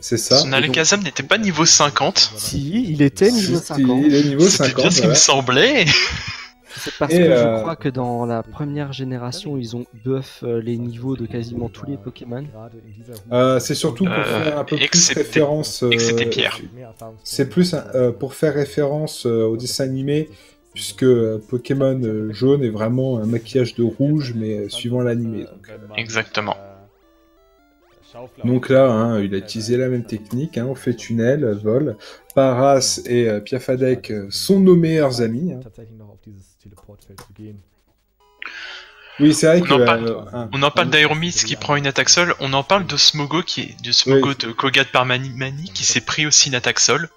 C'est ça. Son Alakazam n'était pas niveau 50. Si, il était niveau Si, 50. Il est niveau C'était 50. bien ce qui me semblait. C'est parce Et, que euh, je crois que dans la première génération, ils ont buff euh, les niveaux de quasiment tous les Pokémon. Euh, c'est surtout pour Euh, faire un peu plus référence. euh. C'est plus euh, pour faire référence euh, au dessin animé, puisque euh, Pokémon euh, jaune est vraiment un maquillage de rouge, mais euh, suivant l'animé. Exactement. Donc là, hein, il a utilisé la même technique, hein, on fait tunnel, euh, vol. Paras et euh, Piafadek euh, sont nos meilleurs amis. hein. Oui, c'est vrai On que... en parle- euh, On en parle qui prend une attaque seule. On en parle de Smogo qui est de Smogo de Kogat par Mani, Mani qui s'est pris aussi une attaque seule.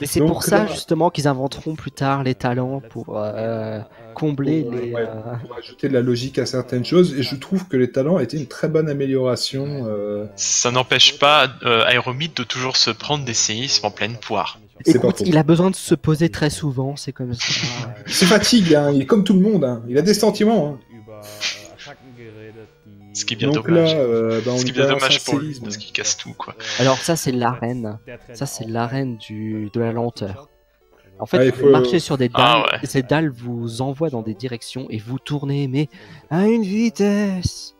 Mais c'est pour ça là- justement qu'ils inventeront plus tard les talents pour euh, combler les. Ouais, euh, pour ajouter de la logique à certaines choses, et je trouve que les talents étaient une très bonne amélioration. euh, Ça n'empêche pas euh, Aeromite de toujours se prendre des séismes en pleine poire. c'est Écoute, il a besoin de se poser très souvent, c'est comme ça. Se fatigue, hein, il est comme tout le monde, hein, il a des sentiments. hein. Ce qui est bien Donc dommage. là, euh, bah, on Ce qui y est bien balance dommage un pour lui parce qu'il casse tout quoi. Alors ça c'est l'arène, ça c'est l'arène du de la lenteur. En fait, vous faut- marchez sur des dalles, Ah ouais. et ces dalles vous envoient dans des directions et vous tournez, mais à une vitesse.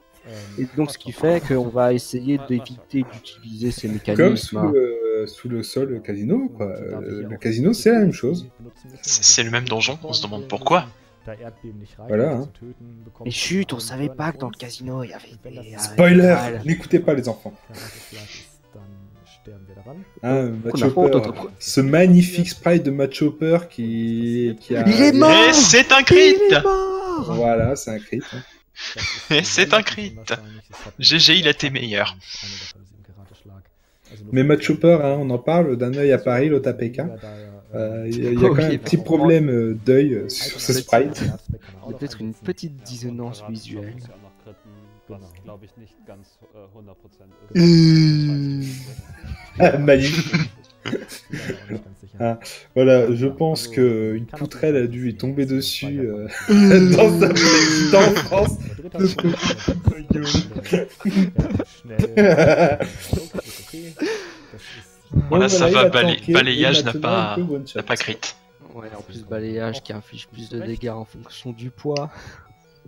Et donc, ce qui fait qu'on va essayer d'éviter d'utiliser ces Comme sous mécanismes. le, sous le sol le casino, quoi. Euh, le casino, c'est la même chose. C'est le même donjon, on se demande pourquoi. Voilà, hein. Mais chut, on savait pas que dans le casino il y avait des. euh, Spoiler. N'écoutez pas les enfants. Matt On a pas Chopper, entendu- ce magnifique sprite de Matt Chopper qui, qui a... Il est mort Et c'est un crit Il est mort Voilà, c'est un crit. hein. Et c'est un crit. GG, il a été meilleur. Mais Matt Chopper, hein, on en parle d'un œil à Paris, l'autre à Pékin. Euh, Il y a, il y a Oh, quand même un petit problème euh, d'œil euh, sur ce sprite. Il y a peut-être une petite dissonance visuelle. Ah, Magnifique. Ah, Voilà, je pense que une poutrelle a dû lui tomber dessus euh, dans sa enfance. Voilà, ça va, balayage n'a pas- pas crit. Ouais, en plus, balayage qui inflige plus de dégâts en fonction du poids.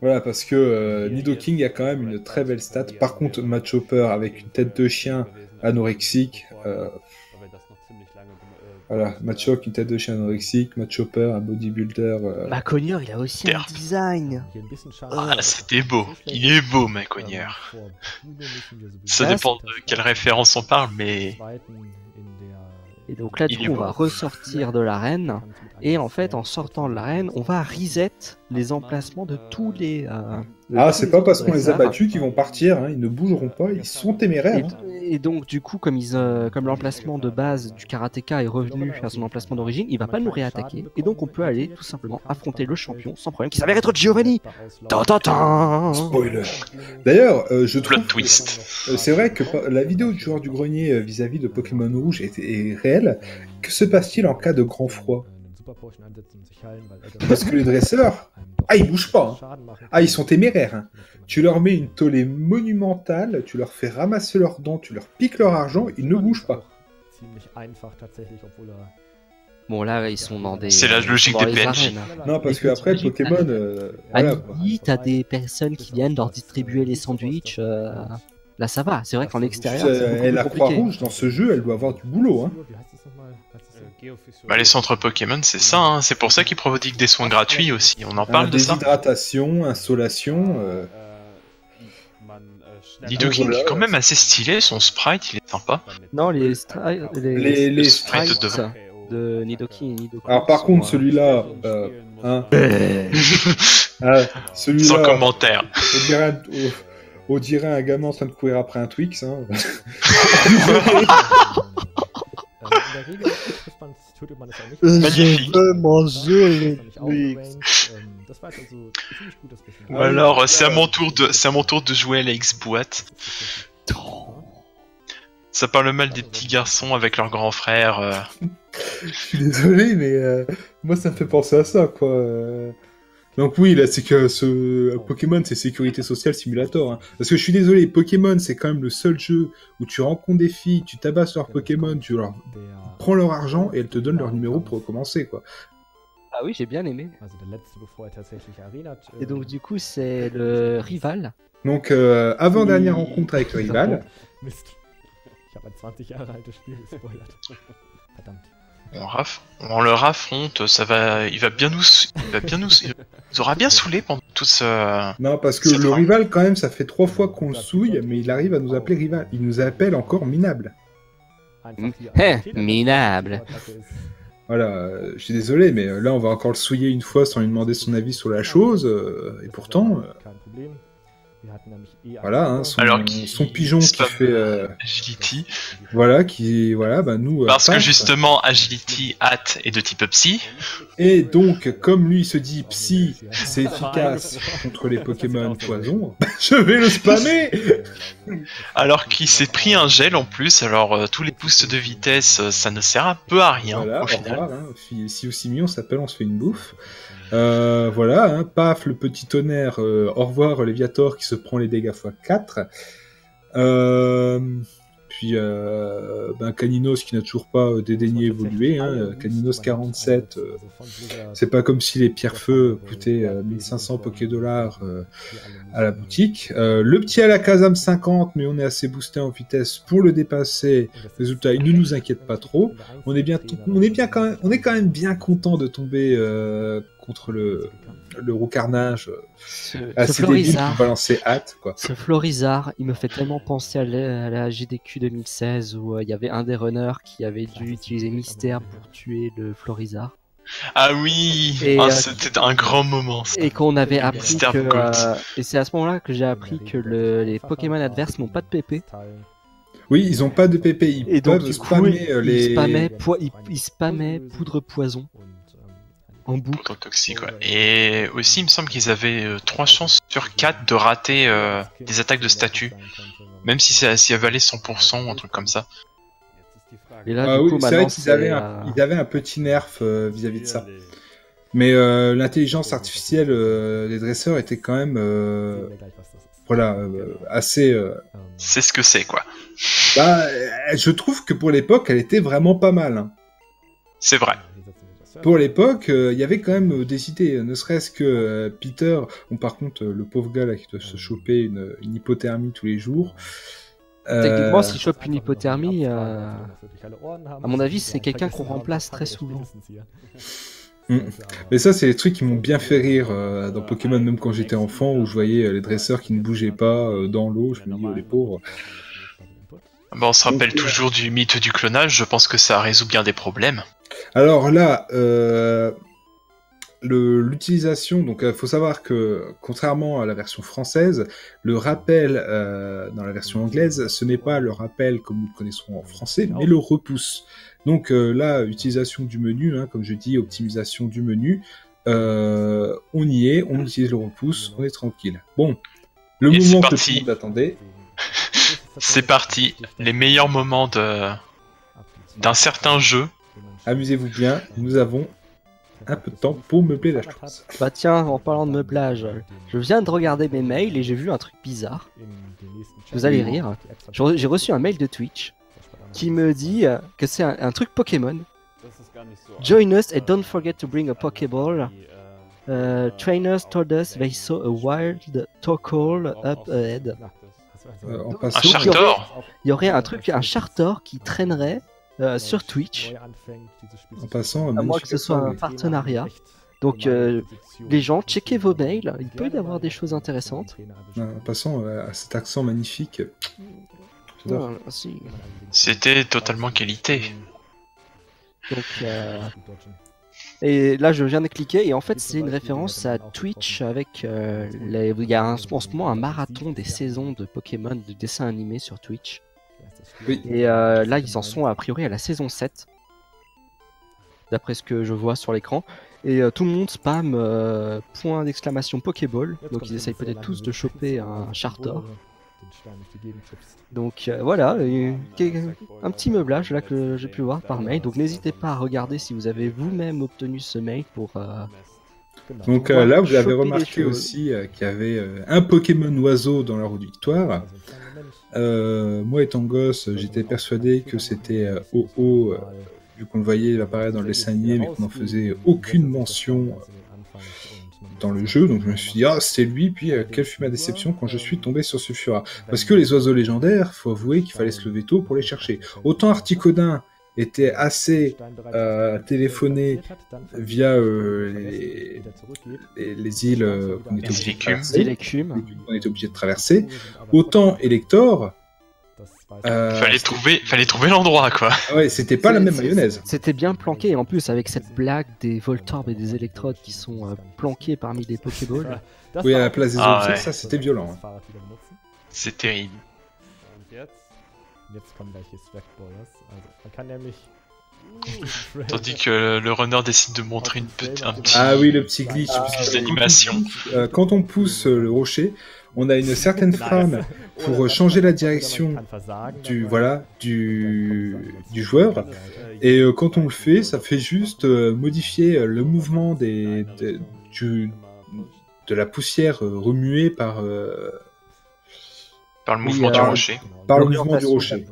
Voilà, parce que euh, Nidoking a quand même une très belle stat. Par contre, Matt Chopper avec une tête de chien anorexique. euh, voilà, Matt Chopper, une tête de chien anorexique. Matt Chopper, un bodybuilder. euh, Bah, Cogneur, il a aussi un design. Ah, c'était beau. Il est beau, Macogneur. Ça Ah, dépend de quelle référence on parle, mais Et donc là, du coup, on va ressortir de l'arène. Et en fait, en sortant de l'arène, on va reset les emplacements de tous les. euh, Ah, c'est pas parce qu'on les a battus qu'ils vont partir. hein, Ils ne bougeront pas. Ils sont téméraires. hein. Et, donc, du coup, comme, ils, euh, comme l'emplacement de base du karatéka est revenu à son emplacement d'origine, il va pas nous réattaquer. Et donc, on peut aller tout simplement affronter le champion sans problème, qui s'avère être Giovanni. Spoiler. D'ailleurs, euh, je plot trouve. que- twist. Euh, C'est vrai que la vidéo du joueur du grenier vis-à-vis de Pokémon Rouge est, est réelle. Que se passe-t-il en cas de grand froid? Parce que les dresseurs, ah, ils bougent pas. hein. Ah, ils sont téméraires. hein. Tu leur mets une tollée monumentale, tu leur fais ramasser leurs dents, tu leur piques leur argent, ils ne bougent pas. Bon, là, ils sont dans des. C'est la logique des PNJ. Non, parce que après Pokémon, euh, voilà, midi, t'as des personnes qui viennent leur distribuer les sandwichs. euh, Là, ça va. C'est vrai qu'en extérieur, c'est Euh, et la. Croix-Rouge, dans ce jeu, elle doit avoir du boulot. Hein. Bah, les centres Pokémon, c'est ça, hein. c'est pour ça qu'ils prodiguent des soins gratuits aussi. On en parle Hein, de ça Déshydratation, insolation. euh, Nidoking voilà. est quand même assez stylé, son sprite, il est sympa. Non, les, stri- les, Les- les sprites de Nidoking et Nidoking. Alors par contre, euh, celui-là, euh, hein, ah, Sans commentaire. on dirait, on dirait un gamin en train de courir après un Twix. Hein. Ou alors, euh, c'est à mon tour de, c'est à mon tour de jouer à la X-Boîte. Ça parle mal des petits garçons avec leur grand frère. euh. Je suis désolé, mais euh, moi ça me fait penser à ça, quoi. Euh. Donc oui, là c'est que ce euh, Pokémon c'est sécurité sociale simulator. hein. Parce que je suis désolé, Pokémon c'est quand même le seul jeu où tu rencontres des filles, tu tabasses leurs Pokémon, tu leur prends leur argent et elles te donnent leur numéro pour recommencer, quoi. Ah oui, j'ai bien aimé. äh, Et donc, du coup, c'est le rival. Donc euh, avant dernière rencontre avec le rival. Mist. Ich habe ein 20 Jahre altes Spiel gespoilert. Verdammt. On, raf- on le raffronte, ça va, il va bien nous, il va bien nous, il aura bien saoulé pendant tout ce. Non, parce que le rival quand même, ça fait trois fois qu'on le souille, mais il arrive à nous appeler rival. Il nous appelle encore minable. Einfach hier Heh, ein Fehler- minable. Voilà, euh, je suis désolé, mais euh, là on va encore le souiller une fois sans lui demander son avis sur la chose, euh, et pourtant, voilà, hein, son, Alors son pigeon qui fait, euh, Agility. voilà, qui, voilà, bah nous. euh, Parce que justement, Agility Hat est de type Psy. Et donc, comme lui se dit psy, c'est efficace contre les Pokémon poison, je vais le spammer. Alors qu'il s'est pris un gel en plus, alors euh, tous les boosts de vitesse, ça ne sert un peu à rien Voilà, au au final. revoir. Hein. Si, si s'appelle, on se fait une bouffe. Euh, voilà, hein, paf, le petit tonnerre. euh, au revoir, Léviator qui se prend les dégâts x4. Euh, puis euh, ben, Caninos qui n'a toujours pas euh, dédaigné évoluer. Hein, Caninos 47, euh, c'est pas comme si les pierres feu coûtaient 1500 Poké dollars à la boutique. le petit à la Kazam 50, mais on est assez boosté en vitesse pour le dépasser. Résultat, il ne nous inquiète pas trop. On est bien, on est bien quand même, on est quand même bien content de tomber contre le le roux carnage ce, assez pour balancer hâte quoi. Ce Florizard, il me fait tellement penser à la, GDQ 2016 où euh, il y avait un des runners qui avait dû utiliser Mystère pour tuer le Florizard. Ah oui, ah, euh, c'était un grand moment. Et qu'on avait appris que, euh, et c'est à ce moment-là que j'ai appris que les Pokémon adverses n'ont pas de PP. Oui, ils ont pas de PP, ils et donc, peuvent spammer les. ils spammaient poudre poison en boucle. toxique, Et aussi, il me semble qu'ils avaient 3 euh, chances sur 4 de rater euh, des attaques de statut. Même si ça si avalait 100% ou un truc comme ça. Et là, ah, oui, c'est vrai qu'ils avaient, un, ils avaient un petit nerf euh, vis-à-vis de ça. Mais l'intelligence artificielle des dresseurs était quand même voilà, assez. C'est ce que c'est, quoi. Bah, je trouve que pour l'époque, elle était vraiment pas mal. Hein. C'est vrai. Pour l'époque, euh, il y avait quand même euh, des idées, ne serait-ce que euh, Peter, bon, par contre, le pauvre gars là qui doit se choper une, hypothermie tous les jours. Techniquement, s'il chope une hypothermie, à mon avis, c'est quelqu'un qu'on remplace très souvent. Mm. Mais ça, c'est les trucs qui m'ont bien fait rire dans Pokémon, même quand j'étais enfant, où je voyais les dresseurs qui ne bougeaient pas dans l'eau. Je me dis, oh, les pauvres. on se rappelle toujours du mythe du clonage. Je pense que ça résout bien des problèmes. Alors là, euh, l'utilisation, donc il euh, faut savoir que contrairement à la version française, le rappel euh, dans la version anglaise, ce n'est pas le rappel comme nous le connaissons en français, mais le repousse. Donc là, utilisation du menu, hein, comme je dis, optimisation du menu, on y est, on utilise le repousse, on est tranquille. Bon, le moment que tout le monde attendait. C'est parti, les meilleurs moments de d'un certain jeu amusez-vous bien, nous avons un peu de temps pour meubler la chose. Bah tiens, en parlant de meublage, je viens de regarder mes mails et j'ai vu un truc bizarre. Vous allez rire. J'ai reçu un mail de Twitch qui me dit que c'est un, truc Pokémon. Join us and don't forget to bring a Pokéball. Uh, trainers told us they saw a wild Torkoal up ahead. Euh, un Chartor Il y aurait un truc, un Chartor qui traînerait euh, sur Twitch. En passant, à moins que ce soit un partenariat. Donc euh, les gens, checkez vos mails, il peut y avoir des choses intéressantes. En passant euh, à cet accent magnifique. C'était totalement qualité. Donc, et là, je viens de cliquer et en fait, c'est une référence à Twitch avec les... il y a en ce moment un marathon des saisons de Pokémon de dessins animés sur Twitch. Et euh, là, ils en sont a priori à la saison 7. D'après ce que je vois sur l'écran. Et euh, tout le monde spam euh, point d'exclamation Pokéball. Donc ils essayent peut-être tous de choper un Chartor. Donc voilà, un petit meublage là que j'ai pu voir par mail. Donc n'hésitez pas à regarder si vous avez vous-même obtenu ce mail pour. Donc là, vous avez remarqué aussi qu'il y avait un Pokémon oiseau dans la roue de victoire. Euh, moi, étant gosse, j'étais persuadé que c'était euh, OO, euh, vu qu'on le voyait apparaître dans le dessin animé, mais qu'on n'en faisait aucune mention dans le jeu. Donc je me suis dit, ah, c'est lui, puis quelle fut ma déception quand je suis tombé sur ce Fura. Parce que les oiseaux légendaires, faut avouer qu'il fallait se lever tôt pour les chercher. Autant Articodin était assez euh, téléphoné via les, les, îles qu'on était, était obligé de traverser, autant Elector. Euh, fallait trouver, fallait trouver l'endroit quoi. Ouais, c'était pas la même mayonnaise. C'était bien planqué en plus avec cette blague des Voltorbes et des électrodes qui sont euh, planqués parmi les Pokéballs. oui, à la place des ah, ça c'était violent. Hein. C'est terrible. Tandis que le runner décide de montrer une petite, un petit. Ah oui, le petit glitch. d'animation. Euh, quand on pousse euh, le rocher, on a une certaine frame pour changer la direction du voilà du, du joueur. Et euh, quand on le fait, ça fait juste modifier le mouvement des, du, de la poussière remuée par Par le mouvement Oui, du euh, rocher. Par le mouvement du rocher.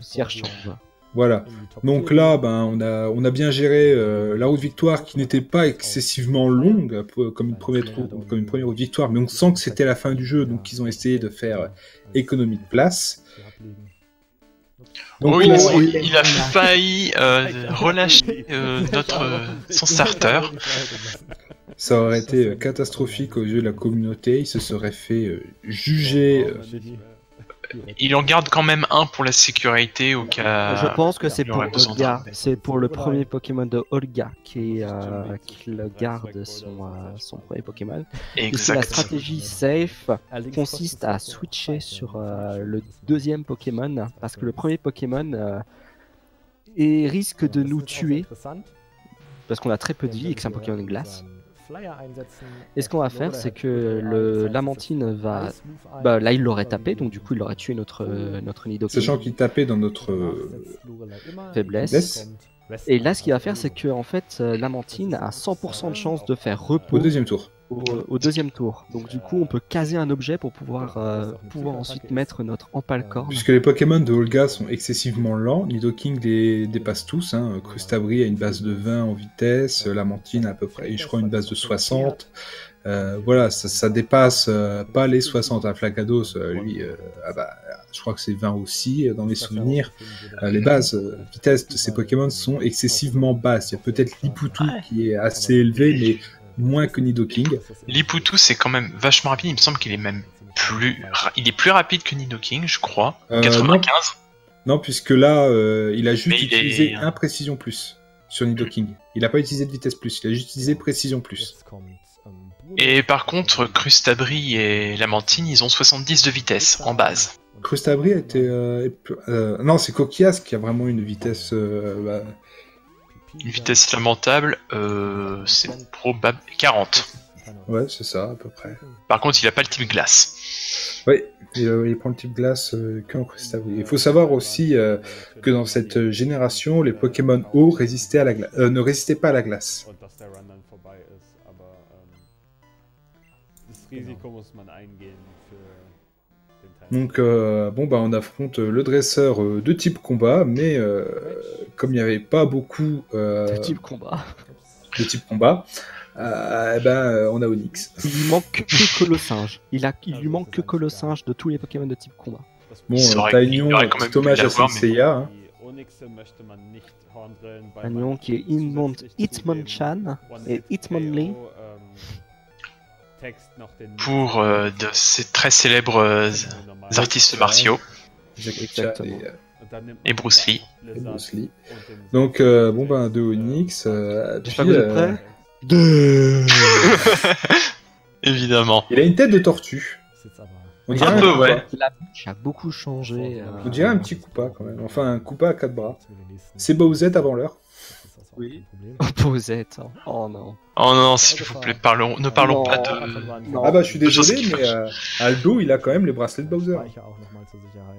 Voilà. Donc là, ben, on a, on a bien géré euh, la route victoire qui n'était pas excessivement longue pour- comme une première, trou- comme une première route victoire, mais on sent que c'était la fin du jeu, donc ils ont essayé de faire économie de place. Donc, Oh, il, on- a, il a failli euh, relâcher euh, notre euh, son starter. ça aurait été euh, catastrophique aux yeux de la communauté. Il se serait fait euh, juger. Il en garde quand même un pour la sécurité au cas. Je pense que c'est pour Olga. C'est pour le premier Pokémon de Olga qui, euh, qui le garde son, euh, son premier Pokémon. Et c'est la stratégie safe consiste à switcher sur euh, le deuxième Pokémon parce que le premier Pokémon euh, et risque de nous tuer. parce qu'on a très peu de vie et que c'est un Pokémon de glace. Et ce qu'on va faire, c'est que le Lamantine va. Bah, là, il l'aurait tapé, donc du coup, il aurait tué notre, euh, notre Nidoking. sachant qu'il tapait dans notre. euh, Faiblesse. Faiblesse. Et là, ce qu'il va faire, c'est que en fait, euh, Lamantine a 100% de chance de faire repos au deuxième tour. Au, au deuxième tour. Donc du coup, on peut caser un objet pour pouvoir, euh, pouvoir ensuite mettre notre empalcorne. Puisque les Pokémon de Olga sont excessivement lents, Nidoking les dépasse tous. Hein. Crustabri a une base de 20 en vitesse, Lamantine a à peu près, je crois, une base de 60. Euh, voilà, ça, ça dépasse euh, pas les 60. Un Flacados, euh, lui, euh, ah bah, je crois que c'est 20 aussi euh, dans mes souvenirs. Euh, les bases euh, vitesse de ces Pokémon sont excessivement basses. Il y a peut-être Liputu qui est assez élevé, mais moins que Nidoking. Liputu c'est quand même vachement rapide. Il me semble qu'il est même plus, ra- il est plus rapide que Nidoking, je crois. Euh, 95. Non, puisque là, euh, il a juste Mais il est- utilisé un précision plus sur Nidoking. Il n'a pas utilisé de vitesse plus, il a juste utilisé précision plus. Et par contre, Crustabri et Lamantine, ils ont 70 de vitesse en base. Crustabri a été... euh, euh, non, c'est Coquillas qui a vraiment une vitesse... euh, bah, Une vitesse lamentable, euh, c'est probable 40. ouais, c'est ça, à peu près. Par contre, il a pas le type glace. Oui, il, euh, il prend le type glace euh, qu'en Crustabri. Il faut savoir aussi euh, que dans cette génération, les Pokémon eau résistaient à la gla- euh, ne résistaient pas à la glace. Donc, euh, bon, bah, on affronte le dresseur euh, de type combat, mais euh, comme il n'y avait pas beaucoup euh, De type combat. de type combat, euh, euh, on a Onyx. Il lui manque que Colossinge. Il, a, il lui manque que Colossinge de tous les Pokémon de type combat. Bon, euh, Taignon, petit hommage à Senseiya. hein. Man qui est Hitmon, Hitmonchan et Hitmonlee. Pour euh, de ces très célèbres euh, artistes martiaux. Exactement. Et, Et Bruce Lee. et Bruce Lee. Donc, euh, bon, ben, de Onyx. euh, puis, euh, Évidemment. il a une tête de tortue. On dirait Un peu, ouais. La bouche a beaucoup changé. euh, On dirait un petit Koopa quand même. Enfin, un Koopa à quatre bras. C'est Bowsette avant l'heure. Oui. Opposette. hein. Oh non. Oh non, s'il vous plaît, parlons, ne parlons Non. pas de. Non. Ah bah, je suis désolé, mais euh, Aldo, il a quand même les bracelets de Bowser.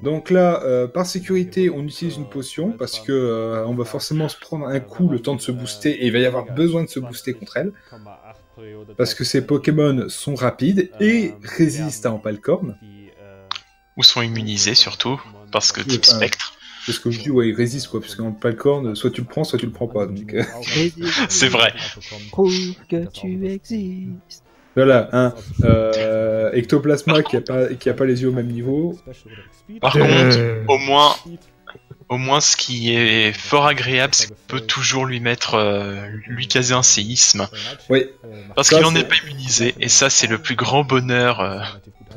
Donc là, euh, par sécurité, on utilise une potion parce que euh, on va forcément se prendre un coup le temps de se booster et il va y avoir besoin de se booster contre elle parce que ces Pokémon sont rapides et résistent à Empalcorn. Ou sont immunisés surtout, parce que type spectre. C'est ce que je dis, ouais, ils résistent quoi, parce qu'Empalcorn, soit tu le prends, soit tu le prends pas. Donc euh, C'est vrai. Prouve que tu existes. voilà, un euh, Ectoplasma qui a pas qui a pas les yeux au même niveau. Par contre, au moins, au moins, ce qui est fort agréable, c'est qu'on peut toujours lui mettre, euh, lui caser un séisme, Oui. parce qu'il n'en est pas immunisé, et ça, c'est le plus grand bonheur euh,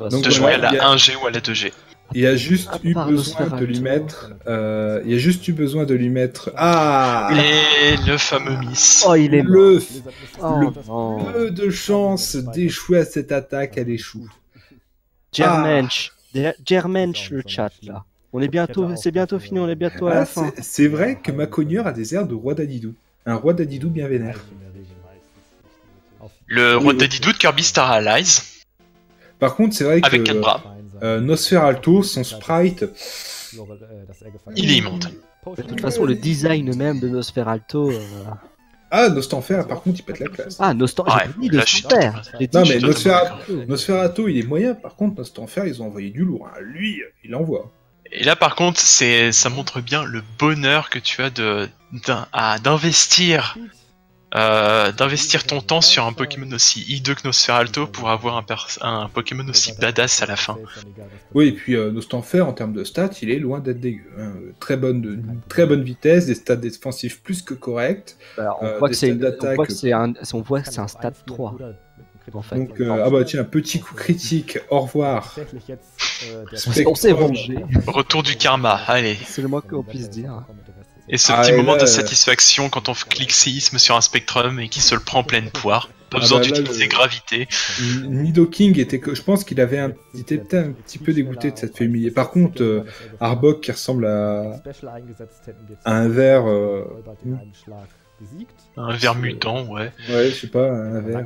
Donc, de jouer à il la a- 1G ou à la 2G. Il y a juste À eu besoin de lui mettre. euh, il y a juste eu besoin de lui mettre. Ah Et le fameux Miss. Oh, il est mort. Le Oh, le non. peu de chance d'échouer à cette attaque, elle échoue. Germensch. Germensch, le chat, là. On est bientôt, c'est bientôt fini, on est bientôt à Ah, la fin. c'est- c'est vrai que Macognieur a des airs de roi d'Adidou. Un roi d'Adidou bien vénère. Le roi. Dadidou de Kirby Star Allies, Par contre, c'est vrai que avec quatre bras. Euh, Nosferalto, son sprite, Il est immonde. De toute façon, le design même de Nosferalto. euh, Ah, Nostanfer, par contre, il pète la classe. Ah, Nostan, Ouais, j'ai dit Nostanfer. Non, mais Nosferatu, Nostanfer. Nosferatu, il est moyen. Par contre, Nostanfer, ils ont envoyé du lourd. hein. Lui, il envoie. Et là, par contre, c'est, ça montre bien le bonheur que tu as de, d'un- à- d'investir, euh, d'investir ton temps sur un Pokémon aussi hideux que Nosferalto pour avoir un, Pokémon aussi badass à la fin. Oui, et puis euh, Nostanfer, en termes de stats, il est loin d'être dégueu. hein. Très bonne, une très bonne vitesse, des stats défensifs plus que corrects. Alors, on Euh, voit que c'est stats une- on d'attaque. voit que c'est un, on voit que c'est un stade 3. En fait. Donc, euh, ah bah tiens, petit coup critique, au revoir. On s'est vengé. Retour du karma, allez. C'est le moins qu'on puisse dire. Et ce Ah, petit et moment là, de euh, satisfaction quand on clique séisme sur un spectrum et qui se le prend en pleine poire. Pas Ah besoin bah d'utiliser gravité. Nido King était je pense qu'il avait un, il était peut-être un petit peu dégoûté de cette fait humilier. Par contre, euh, Arbok qui ressemble à, à un ver, euh, Un ver mutant, ouais. ouais, je sais pas, un ver. euh.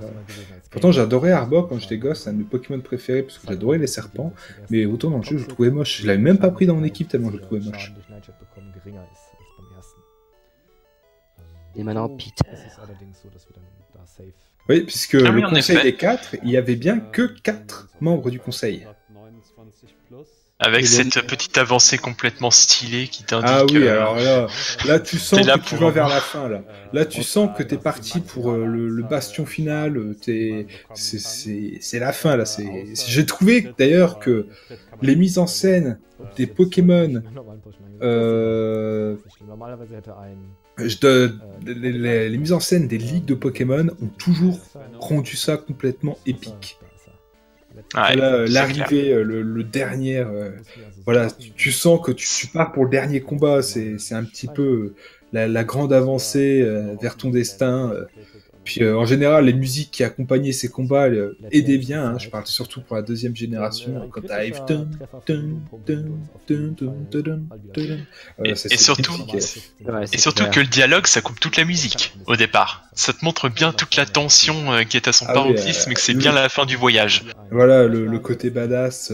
Pourtant, j'adorais Arbok quand j'étais gosse, c'est un de mes Pokémon préférés parce que j'adorais les serpents. Mais autant dans le jeu, je le trouvais moche. Je l'avais même pas pris dans mon équipe tellement je le trouvais moche. Et maintenant, Peter. Oui, puisque Ah le conseil des quatre, il y avait bien que quatre membres du conseil. Avec Et le- cette petite avancée complètement stylée qui t'indique. Ah oui, euh, alors là, là tu sens là que tu vas vers la fin là. Là tu sens que t'es parti pour euh, le, le bastion final. euh, c'est, la fin là. J'ai trouvé d'ailleurs que les mises en scène des Pokémon, euh, je te- les, les- les mises en scène des ligues de Pokémon ont toujours rendu ça complètement épique. clair. l'arrivée, euh, le, le dernier, euh, voilà, tu, tu sens que tu, tu pars pour le dernier combat. C'est, un petit peu euh, la, la grande avancée euh, vers ton destin. Puis euh, en général, les musiques qui accompagnaient ces combats euh, aidaient bien. Hein. Je parle surtout pour la deuxième génération. Quand t'arrives. Euh, et, surtout, et surtout que le dialogue, ça coupe toute la musique au départ. Ça te montre bien toute la tension qui est à son ah paroxysme et que c'est bien la fin du voyage. Voilà, le côté badass.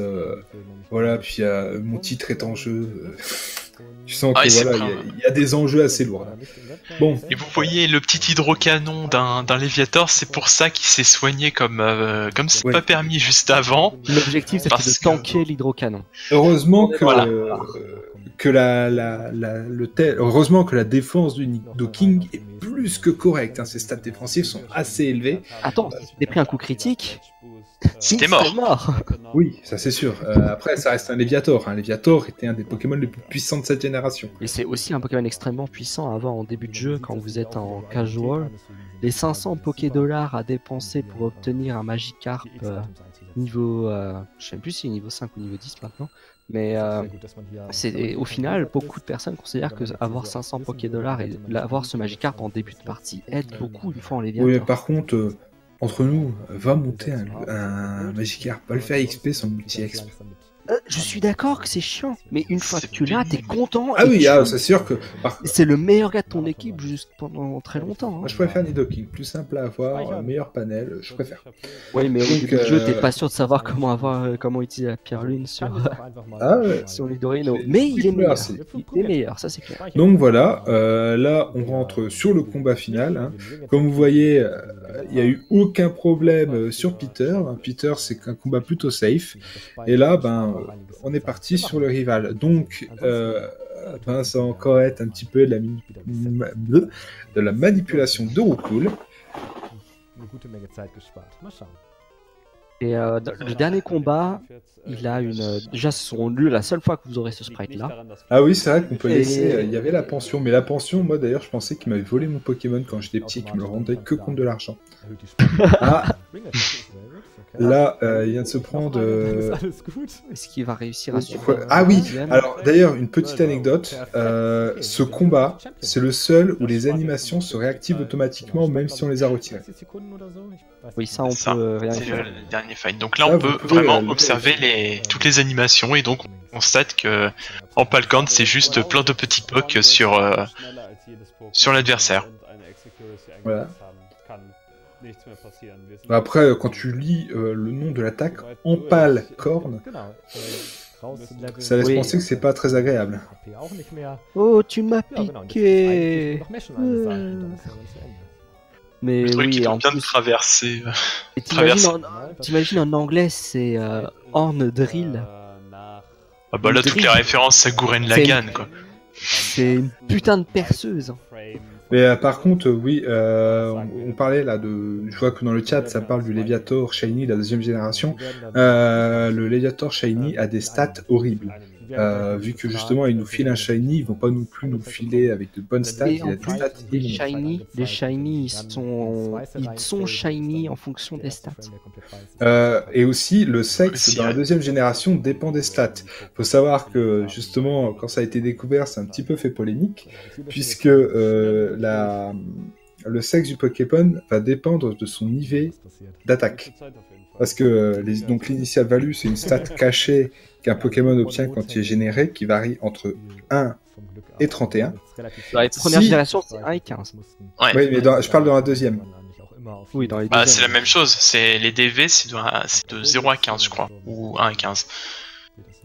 voilà, puis mon titre est en jeu tu sens Ah, voilà, il y a- il y, a des enjeux assez lourds. là. Bon, Et vous voyez le petit hydrocanon d'un d'un Léviator, c'est pour ça qu'il s'est soigné comme euh, comme c'est Ouais. pas permis juste avant. L'objectif, c'était de que- tanker l'hydrocanon. Heureusement que, Voilà. euh, que la, la, la- le tel- heureusement que la défense du Nido King est plus que correcte. hein. Ses stats défensifs sont assez élevés. Attends, si t'es pris un coup critique. C'était il mort. mort. Oui, ça c'est sûr. Euh, après, ça reste un Léviator. Un Léviator était un des Pokémon les plus puissants de cette génération. Et c'est aussi un Pokémon extrêmement puissant à avoir en début de jeu quand vous êtes en casual. Les 500 Poké dollars à dépenser pour obtenir un Magikarp euh, niveau, euh, je sais même plus si c'est niveau 5 ou niveau 10 maintenant, mais euh, c'est au final beaucoup de personnes considèrent que avoir 500 Poké dollars et avoir ce Magikarp en début de partie aide beaucoup une fois en Léviator. Oui, mais par contre, euh, entre nous, va monter un, un Magikarp, va le faire XP son multi-XP. Euh, je suis d'accord que c'est chiant, mais une fois que tu l'as, t'es content. Ah oui, ah, c'est sûr que. par- C'est le meilleur gars de ton équipe juste pendant très longtemps. hein. Moi, je préfère Nidoking, plus simple à avoir, euh, meilleur panel, je préfère. Oui, mais au début du jeu, euh, t'es pas sûr de savoir comment avoir, euh, comment utiliser la pierre lune sur, Ah ouais. sur Lidorino. Je- Mais il est meilleur. Il est meilleur, ça c'est clair. Donc voilà, euh, là on rentre sur le combat final. hein. Comme vous voyez, euh, il n'y a eu aucun problème euh, sur Peter. Peter, c'est qu'un combat plutôt safe. Et là, ben, euh, on est parti sur le rival. Donc, euh, ben, ça va encore être un petit peu de la, mini- ma- de la manipulation de Rukul. Et euh, le dernier combat, il a une. Déjà, ce sont lui la seule fois que vous aurez ce sprite là. Ah oui, c'est vrai qu'on peut laisser. euh, Il y avait la pension, mais la pension, moi d'ailleurs, je pensais qu'il m'avait volé mon Pokémon quand j'étais petit, qu'il me le rendait que contre de l'argent. Ah, là, euh, il vient de se prendre. euh, Est-ce qu'il va réussir à suivre Ah oui, alors d'ailleurs, une petite anecdote. euh, ce combat, c'est le seul où les animations se réactivent automatiquement même si on les a retirées. Oui, ça, on Ça, peut. C'est le dernier fight. Donc là, on peut vraiment observer les, toutes les animations et donc on constate que en c'est juste plein de petits pocs sur, euh, sur l'adversaire. Voilà. Bah, Après, euh, quand tu lis euh, le nom de l'attaque, Empal Corne, ça laisse Oui. penser que c'est pas très agréable. Oh, tu m'as piqué. Euh. Mais Le truc oui, qui en de plus, traverser. t'imagines en, t'imagines en anglais, c'est euh, Horn Drill. Ah bah là, toutes les références à Gurren Lagann, quoi. C'est une putain de perceuse. Mais euh, par contre, euh, oui, euh, on, on parlait là de. Je vois que dans le chat, ça parle du Leviator Shiny, la deuxième génération. Euh, le Leviator Shiny a des stats horribles. Euh, vu que justement, ils nous filent un Shiny, ils vont pas non plus nous filer avec de bonnes stats. Et Il y a en des plus, stats les shiny, les shiny, ils sont, ils sont shiny en fonction des stats. Euh, et aussi, le sexe Aussi, dans la ouais. deuxième génération dépend des stats. Faut savoir que justement, quand ça a été découvert, c'est un petit peu fait polémique, puisque euh, la, le sexe du Pokémon va dépendre de son niveau d'attaque. Parce que euh, les, donc l'initial value, c'est une stat cachée qu'un Pokémon obtient quand il est généré, qui varie entre 1 et 31. Dans les premières Si- générations, c'est 1 et 15. Ouais. Oui, mais dans- je parle dans la deuxième. Oui, dans les Bah, c'est la même chose. C'est les DV, c'est de, c'est de 0 à 15, je crois. Ou 1 à 15.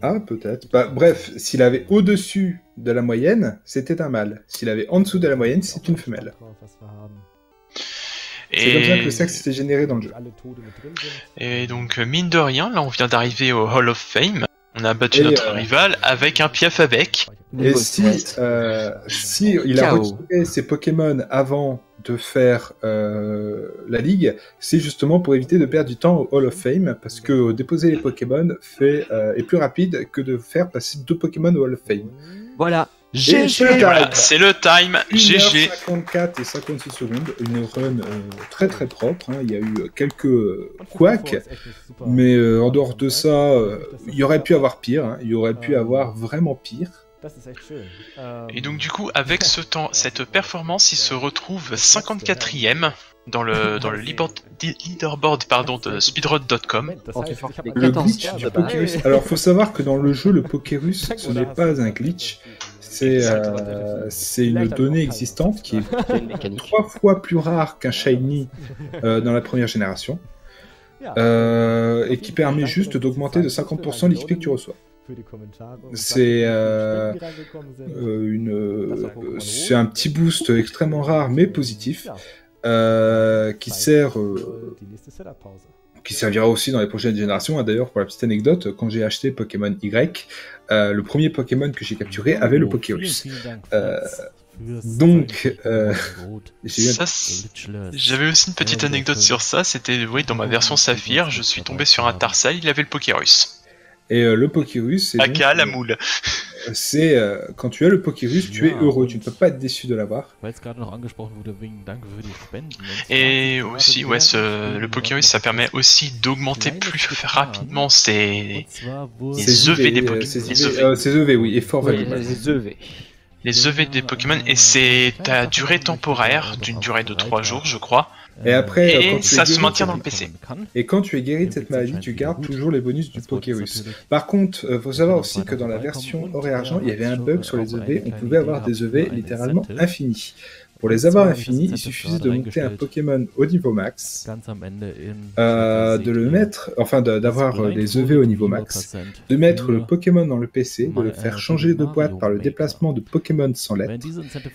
Ah, peut-être. Bah, bref, s'il avait au-dessus de la moyenne, c'était un mâle. S'il avait en dessous de la moyenne, c'est une femelle. C'est comme ça que le sexe était généré dans le jeu. Et donc, euh, mine de rien, là, on vient d'arriver au Hall of Fame. On a battu Et, notre euh, rival avec un piaf avec. Et si, euh, si il a retiré ses Pokémon avant de faire euh, la ligue, c'est justement pour éviter de perdre du temps au Hall of Fame, parce que déposer les Pokémon fait, euh, est plus rapide que de faire passer deux Pokémon au Hall ofAme. Voilà. GG c'est le Voilà, time. c'est le time. GG. 1h54 et 56 secondes, une run euh, très très propre. hein. Il y a eu quelques euh, couacs, mais euh, en dehors de ça, euh, il y aurait pu avoir pire. hein. Il y aurait pu avoir vraiment pire. Et donc, du coup, avec ce temps, cette performance, il se retrouve 54ème dans le, dans le leaderboard, pardon, de speedrun.com. Le 14 glitch du Pokérus. Alors, faut savoir que dans le jeu, le Pokérus, ce n'est pas un glitch. C'est euh, c'est une donnée existante qui est trois fois plus rare qu'un shiny euh, dans la première génération euh, et qui permet juste d'augmenter de 50% l'XP que tu reçois. C'est euh, euh, euh, un petit boost extrêmement rare mais positif euh, qui sert euh, qui servira aussi dans les prochaines générations. hein. D'ailleurs, pour la petite anecdote, quand j'ai acheté Pokémon Y, euh, le premier Pokémon que j'ai capturé avait le Pokérus. Euh, donc, euh, J'avais aussi une petite anecdote sur ça. C'était, oui, dans ma version Saphir, je suis tombé sur un Tarsal, il avait le Pokérus. Et euh, le Pokérus, c'est Aka la moule. c'est euh, quand tu as le Pokérus, tu es heureux, tu ne peux pas être déçu de l'avoir. Et aussi, ouais, ce- le Pokérus, ça permet aussi d'augmenter plus rapidement ses, Les Ces EV des euh, Pokémon, ces les EV, euh, ces EV, oui, et fort Oui, les EV. les EV des Pokémon, et c'est ta durée temporaire, d'une durée de 3 jours, je crois. Et après, Et euh, quand tu ça es se guéri, maintient dans le PC. Et quand tu es guéri de cette maladie, tu gardes toujours les bonus du Pokérus. Par contre, euh, faut savoir aussi que dans la version or et argent, il y avait un bug sur les EV. On pouvait avoir des EV littéralement infinis. Pour les avoir infinis, il suffisait de monter un Pokémon au niveau max, euh, de le mettre, enfin d'avoir euh, des EV au niveau max, de mettre le Pokémon dans le PC, de le faire changer de boîte par le déplacement de Pokémon sans lettres.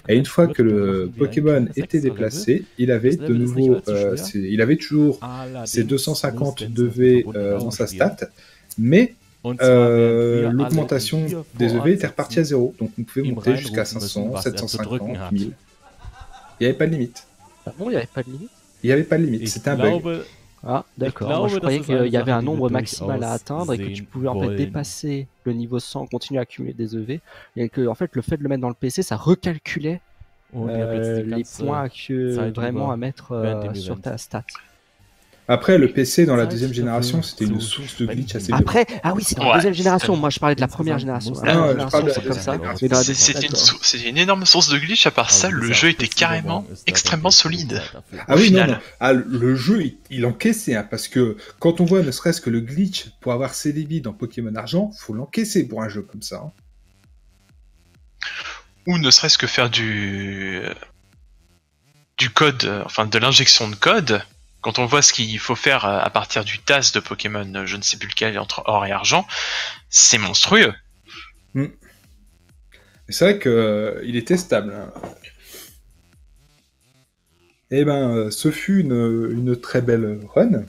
Et une fois que le Pokémon était déplacé, il avait de nouveau, euh, ses- il avait toujours ses 250 d'EV euh, dans sa stat, mais euh, l'augmentation des EV était repartie à zéro. Donc on pouvait monter jusqu'à 500, 750, 1000. Il n'y avait pas de limite. Ah bon, il n'y avait pas de limite? Il n'y avait pas de limite, c'était un bug. Ah, d'accord. Moi, je croyais qu'il y avait un nombre maximal à durchaus atteindre et que tu pouvais en fait dépasser le niveau 100, continuer à accumuler des EV, et que en fait le fait de le mettre dans le PC, ça recalculait euh, les points que Zeit vraiment à mettre euh, sur ta stat. Après, le PC dans la Ça, deuxième génération, c'était une source de glitch assez Après, ah oui, c'est dans la deuxième génération. Moi, je parlais de la première génération. Ah, première génération, ça. C'était une, énorme source de glitch, à part ça, Also le jeu était carrément extrêmement solide. Ah oui, non, non. Ah, le jeu, il, il encaissait, hein, parce que quand on voit ne serait-ce que le glitch pour avoir Celebi dans Pokémon Argent, faut l'encaisser pour un jeu comme ça. hein. Ou ne serait-ce que faire du du code, euh, enfin de l'injection de code. Quand on voit ce qu'il faut faire euh, à partir du TAS de Pokémon, euh, je ne sais plus lequel, entre or et argent, c'est monstrueux. Et C'est vrai que euh, il est testable. hein. Eh ben, ce fut une, une très belle run.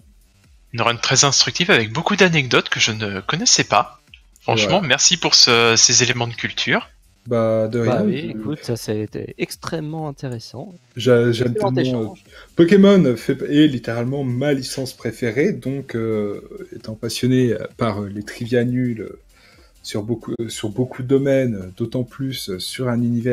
Une run très instructive avec beaucoup d'anecdotes que je ne connaissais pas. Franchement, merci pour ce, ces éléments de culture. Bah, de Bah rien. oui, écoute, ça, ça a été extrêmement intéressant. J'a- J'aime tellement. Pokémon fait, est littéralement ma licence préférée, donc euh, étant passionné par les trivia nuls sur beaucoup, sur beaucoup de domaines, d'autant plus sur un univers